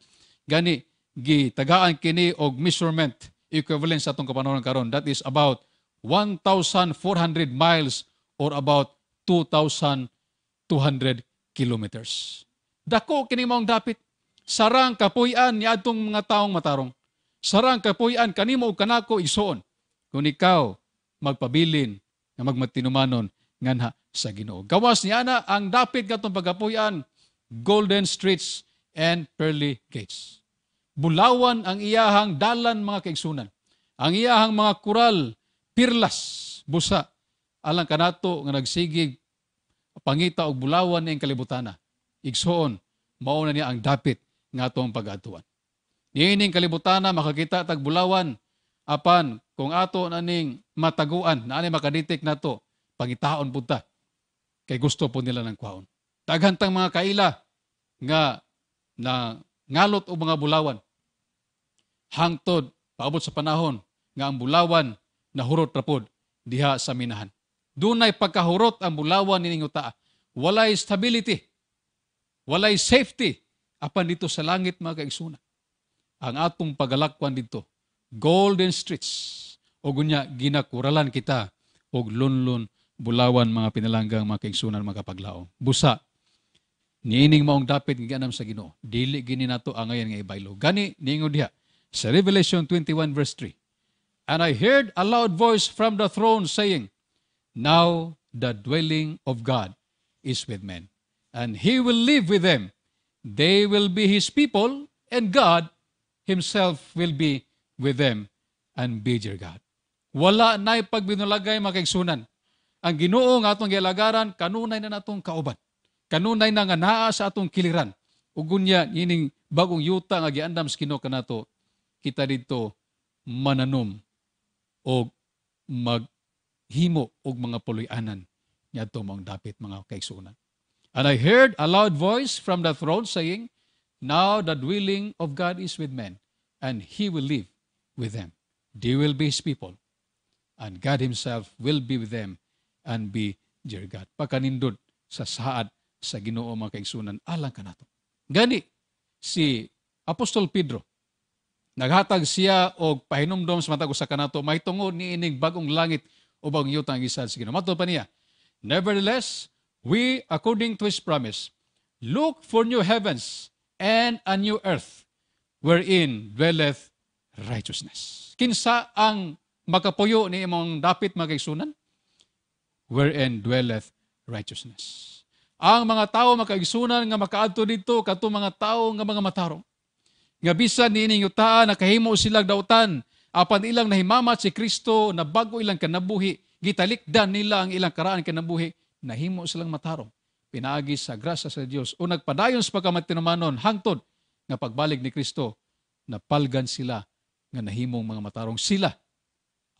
Gani gitagaan kini og measurement equivalent sa atong kapanahon karon. That is about 1,400 miles or about 2,200 kilometers. Dako kini maong dapit. Sarang kapuy-an ni atong mga taong matarong. Sarang kapuy-an kanimo ug kanako isuon. Kung ikaw magpabilin nga magmatinumanon nganha sa Ginoo. Gawas niya na ang dapit katong pagapuyan golden streets and pearly gates. Bulawan ang iyahang dalan mga kaigsunan. Ang iyahang mga kural, pirlas, busa, alang kanato nga nagsigig pangita og bulawan ning kalibutana. Igsoon, mao na niya ang dapit nga atong pag-atuan. Niining kalibutana makakita tag bulawan apan kung ato na ning mataguan na ani makaditik nato pangitaon punta kay gusto po nila ng kwaon. Daghantang mga kaila nga na ngalot o mga bulawan. Hangtod paabot sa panahon nga ang bulawan nahurot rapod diha sa minahan. Dunay pagkahurot ang bulawan nining uta. Walay stability. Walay safety apan dito sa langit mga kaigsuna. Ang atong pagalakwan dito golden streets o gunya ginakuralan kita og lunlun bulawan mga pinalanggang mga kaigsunan mga paglaom. Busa niining maong dapit nga sa Ginoo. Dili gini nato angayan nga ibaylo. Gani niingon diha sa Revelation 21 verse 3. And I heard a loud voice from the throne saying, Now the dwelling of God is with men, and he will live with them. They will be his people, and God himself will be with them and be their God. Wala na'y pagbinulagay makaigsunan. Ang ginoo nga atong gilagaran, kanunay na natong kauban. Kanunay na nga naa sa atong kiliran. Ugunya, ining bagong yuta nga giandam sa kinoo kanato, kita dito mananom o maghimo og mga puloy-anan ngadto mong dapit mga kaigsunan. And I heard a loud voice from the throne saying, Now the dwelling of God is with men, and he will live with them. They will be his people, and God himself will be with them and be their God. Pagkanindot sa saad sa Ginoo mga kaigsunan, alang ka nato. Gani, si Apostol Pedro, naghatag siya og pahinumdom sa matag usa kanato may tungod ni ining bagong langit o bagong yuta ang isad sa Ginoo. Mato pa niya, Nevertheless, we, according to His promise, look for new heavens and a new earth wherein dwelleth righteousness. Kinsa ang makapuyo ni imong dapit magaigsunan? Wherein dwelleth righteousness. Ang mga tao makaigsunan nga makaadto dito kato mga tao nga mga matarong. Nga bisan niining yutaan nakahimo silang dautan apan ilang nahimamat si Kristo na bago ilang kanabuhi gitalikdan nila ang ilang karaan kinabuhi, nahimo silang matarong. Pinaagi sa grasya sa Dios o nagpadayon sa pagkamatinumanon hangtod nga pagbalik ni Kristo, napalgan sila nga nahimong mga matarong sila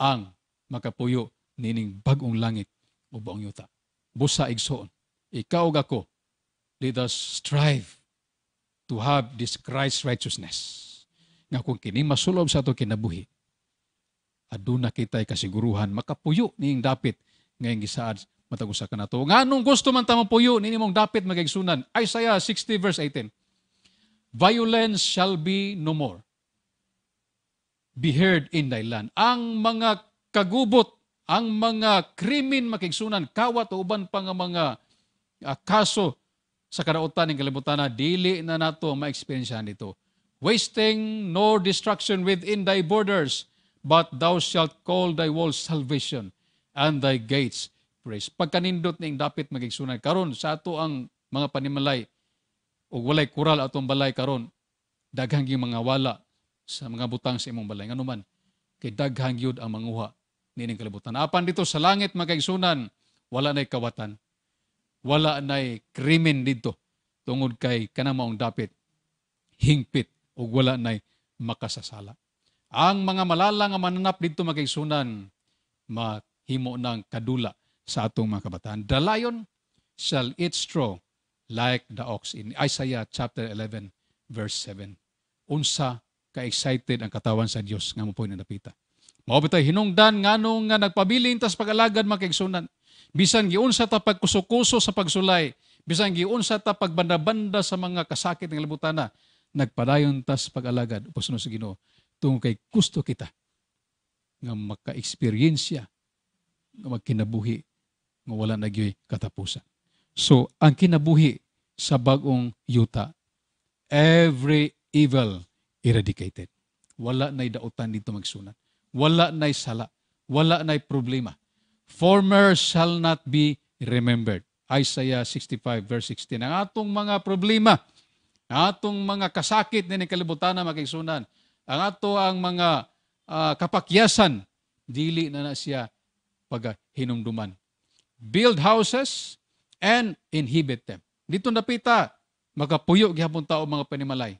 ang makapuyo nining bagong langit o buong yuta. Busa igsoon. Ikaw ako, let us strive to have this Christ righteousness. Nga kung kini masulob sa ato kinabuhi, aduna kitay kasiguruhan makapuyo ning dapit ngayong gisaad matag usa kanato. Nganong gusto man ta mapuyo nini mong dapit magigsunan? Isaiah 60 verse 18. Violence shall be no more. Be heard in thy land. Ang mga kagubot, ang mga krimen makigsunan, kawat o uban pa nga mga uh, kaso sa karautan ng kalibutan na dili na nato ma-experience dito. Wasting nor destruction within thy borders but thou shalt call thy walls salvation and thy gates praise. Pagkanindot ning dapit magigsunan karon sa ato ang mga panimalay o walay kural atong balay karon daghang mga wala sa mga butang sa imong balay nganuman kay daghang gyud ang manguha nining kalibutan. Apan dito sa langit magigsunan wala nay kawatan. Wala nay krimen dito tungod kay kanang maong dapit hingpit o wala nay makasasala. Ang mga malala nga mananap dito magigsunan, mahimo ng kadula sa atong mga kabataan. The lion shall eat straw like the ox in Isaiah chapter 11 verse 7. Unsa ka-excited ang katawan sa Dios nga mo po napita. Mao bitay hinungdan nganong nga nagpabilin tas pag-alagad makigsunan. Bisan giunsa ta pagkuso-kuso sa pagsulay, bisan giunsa ta pagbanda-banda sa mga kasakit ng libutana, nagpadayon tas pag-alagad upos sa Ginoo tungkol kay gusto kita nga maka-eksperyensya nga magkinabuhi nga wala na gyoy katapusan. So, ang kinabuhi sa bagong yuta, every evil eradicated. Wala na'y dautan dito magsunat. Wala na'y sala. Wala na'y problema. Former shall not be remembered. Isaiah 65 verse 16. Ang atong mga problema, atong mga kasakit na kalibutan na makigsunan, ang ato ang mga uh, kapakyasan, dili na na siya paghinumduman. Build houses and inhibit them. Dito napita, makapuyo gihapon tao mga panimalay.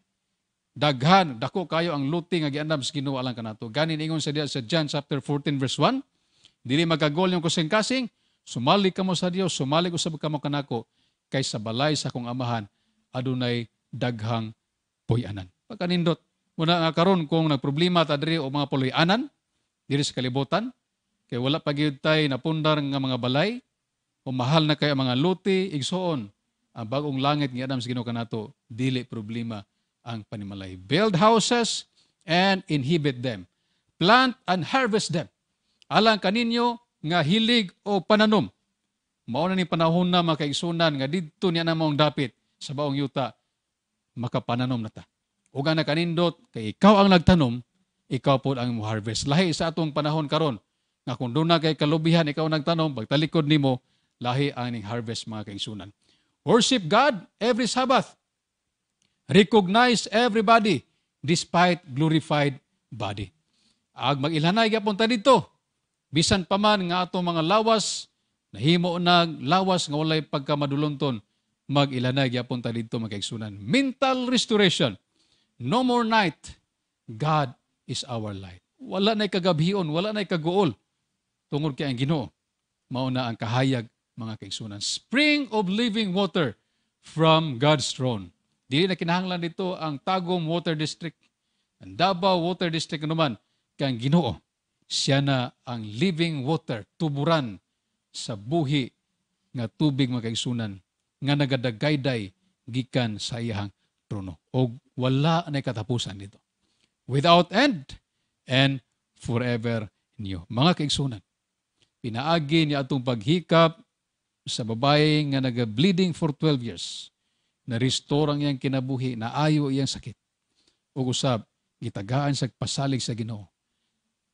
Daghan, dako kayo ang luti nga giandam sa Ginoo alang kanato. Ganin ingon sa diya sa John chapter 14 verse 1. Dili magagol yung kusing-kasing, sumali ka mo sa Dios, sumali usab ka mo kanako kay sa balay sa kong amahan adunay daghang puyanan. Pagkanindot, Muna nga karon kung nagproblema ta diri o mga puloy-anan diri sa kalibutan kay wala pa gyud tay napundar nga mga balay o mahal na kay mga luti igsoon ang bagong langit nga Adam sa Ginoo kanato dili problema ang panimalay. Build houses and inhibit them. Plant and harvest them. Alang kaninyo nga hilig o pananom. Mao na ni panahon na makaigsunan nga didto niya namong dapit sa baong yuta makapananom na ta ug ang nakanindot kay ikaw ang nagtanom, ikaw po ang mo harvest. Lahi sa atong panahon karon nga kung doon na kay kalubihan ikaw nagtanom, pagtalikod nimo, lahi ang ning harvest mga kaigsunan. Worship God every Sabbath. Recognize everybody despite glorified body. Ag magilhanay gyapon ta dito. Bisan pa man nga atong mga lawas nahimo nag lawas nga walay pagkamadulonton mag-ilanay gyapon ta dito mga kaigsunan. Mental restoration No more night. God is our light. wala na kagabhion, wala na kaguol. Tungod kay ang Ginoo, mao na ang kahayag mga kaigsunan. Spring of living water from God's throne. Dili na kinahanglan dito ang Tagum Water District, ang Davao Water District naman, kay ang Ginoo. Siya na ang living water, tuburan sa buhi nga tubig mga kaigsunan nga nagadagayday gikan sa iyang trono. O wala na katapusan dito. Without end and forever new. Mga kaigsunan, pinaagi niya atong paghikap sa babae nga naga-bleeding for 12 years. Na-restore ang iyang kinabuhi, naayo iyang sakit. O usab, gitagaan sa pasalig sa Ginoo.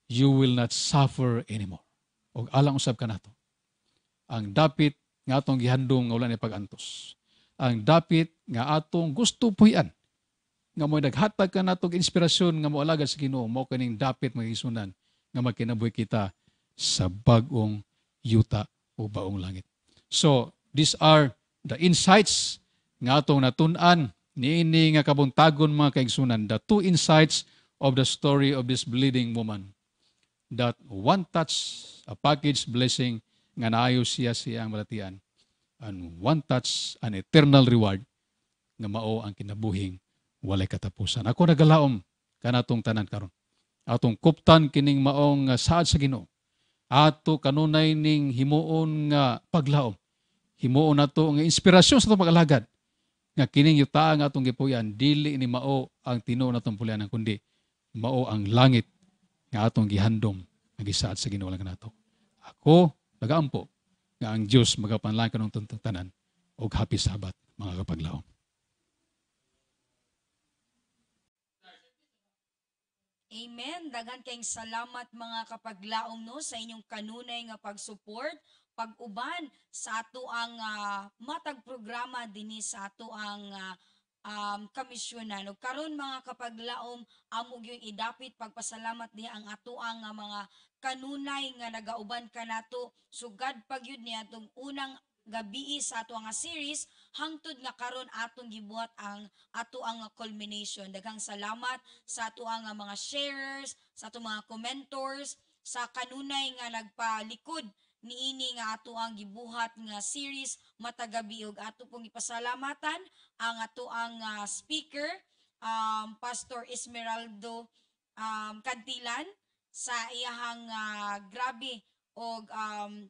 You will not suffer anymore. O alang usab ka nato. Ang dapit nga atong gihandong nga wala ni pagantos. Ang dapit nga atong gusto puyan nga mo naghatag ka natong inspirasyon nga moalagad sa Ginoo mo kaning dapit magisunan nga magkinabuhi kita sa bagong yuta o baong langit. So, these are the insights nga atong natun-an niini nga kabuntagon mga kaigsunan, the two insights of the story of this bleeding woman. That one touch, a package blessing nga naayo siya siyang malatian. And one touch, an eternal reward nga mao ang kinabuhing walay katapusan. Ako nagalaom kanatong tanan karon. Atong kuptan kining maong nga saad sa Ginoo. Ato kanunay ning himuon nga paglaom. Himuon nato nga inspirasyon sa pag-alagad. Nga kining yuta nga atong gipuyan dili ni mao ang tinuo natong pulianan kundi mao ang langit nga atong gihandom nga gisaad sa Ginoo lang nato. Ako nagaampo nga ang Dios magapanlang kanong tanan og happy sabat mga kapaglaom. Amen. Dagan kayong salamat mga kapaglaong no sa inyong kanunay nga pag-support, pag-uban sa ato ang ah, matag programa dinhi sa ato ang ah, um, kamisyonan. Ug karon mga kapaglaom amo gyud idapit pagpasalamat niya ang ato ang ah, mga kanunay nga nagauban kanato sugad pa gyud niya atong unang gabi sa ato nga series hangtod nga karon atong gibuhat ang ato ang culmination. Daghang salamat sa ato ang mga sharers sa ato mga commentors sa kanunay nga nagpalikod niini nga ato ang gibuhat nga series matagabi. Ug ato pong ipasalamatan ang ato ang ah, speaker um, Pastor Esmeraldo um, Cantilan sa iyahang ah, grabe og um,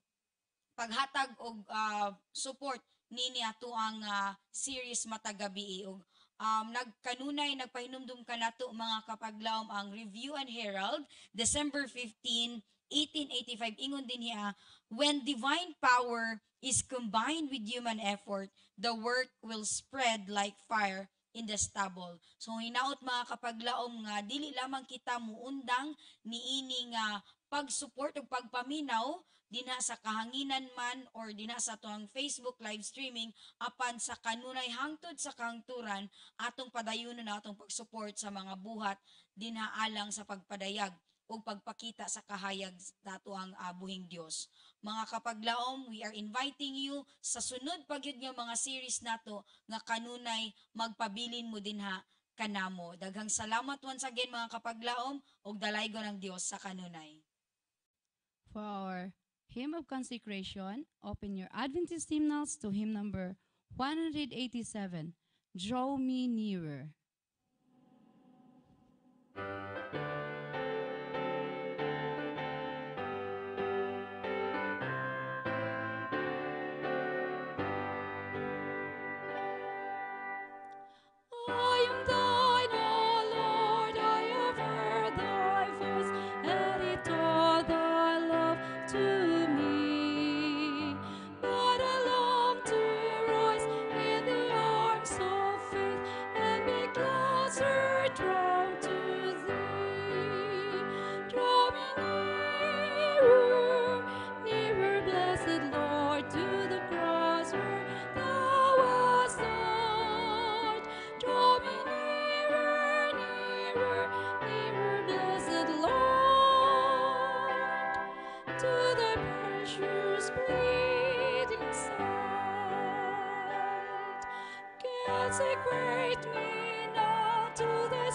paghatag og ah, support nini ato ang ah, series matagabi og um, nagkanunay nagpahinumdum kanato mga kapaglaom ang Review and Herald December 15 1885 ingon din niya when divine power is combined with human effort the work will spread like fire in the stubble. So hinaot mga kapaglaom nga dili lamang kita muundang niini nga pag-support ug pagpaminaw dinha sa kahanginan man or dinha sa tuang Facebook live streaming apan sa kanunay hangtod sa kangturan atong padayunon na atong pag-support sa mga buhat dinha alang sa pagpadayag o pagpakita sa kahayag nato ang ah, buhing Dios. Mga kapaglaom, we are inviting you sa sunod pagyud nga mga series nato nga kanunay magpabilin mo dinha kanamo. Daghang salamat once again mga kapaglaom ug dalaygo ng Dios sa kanunay. For our hymn of consecration, open your Adventist hymnals to hymn number 187, Draw Me Nearer.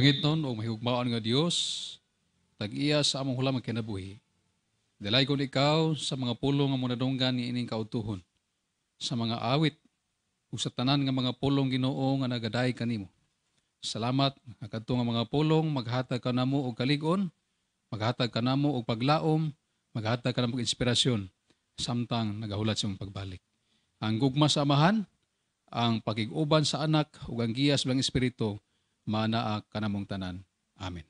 Langit nun o mahigugmaon nga Dios, tag-iya sa among hulam nga kinabuhi. Dalay ko ikaw sa mga pulong nga munadunggan ni ining kautuhon, sa mga awit, ug sa tanan nga mga pulong Ginoo nga nagaday kanimo. Salamat nga kadto nga mga pulong maghatag ka namo og kalig-on, maghatag ka namo og paglaom, maghatag ka namo og inspirasyon samtang nagahulat sa imong pagbalik. Ang gugma sa amahan, ang pakiguban sa anak ug ang giyas bilang espiritu manaa kanamong tanan. Amen.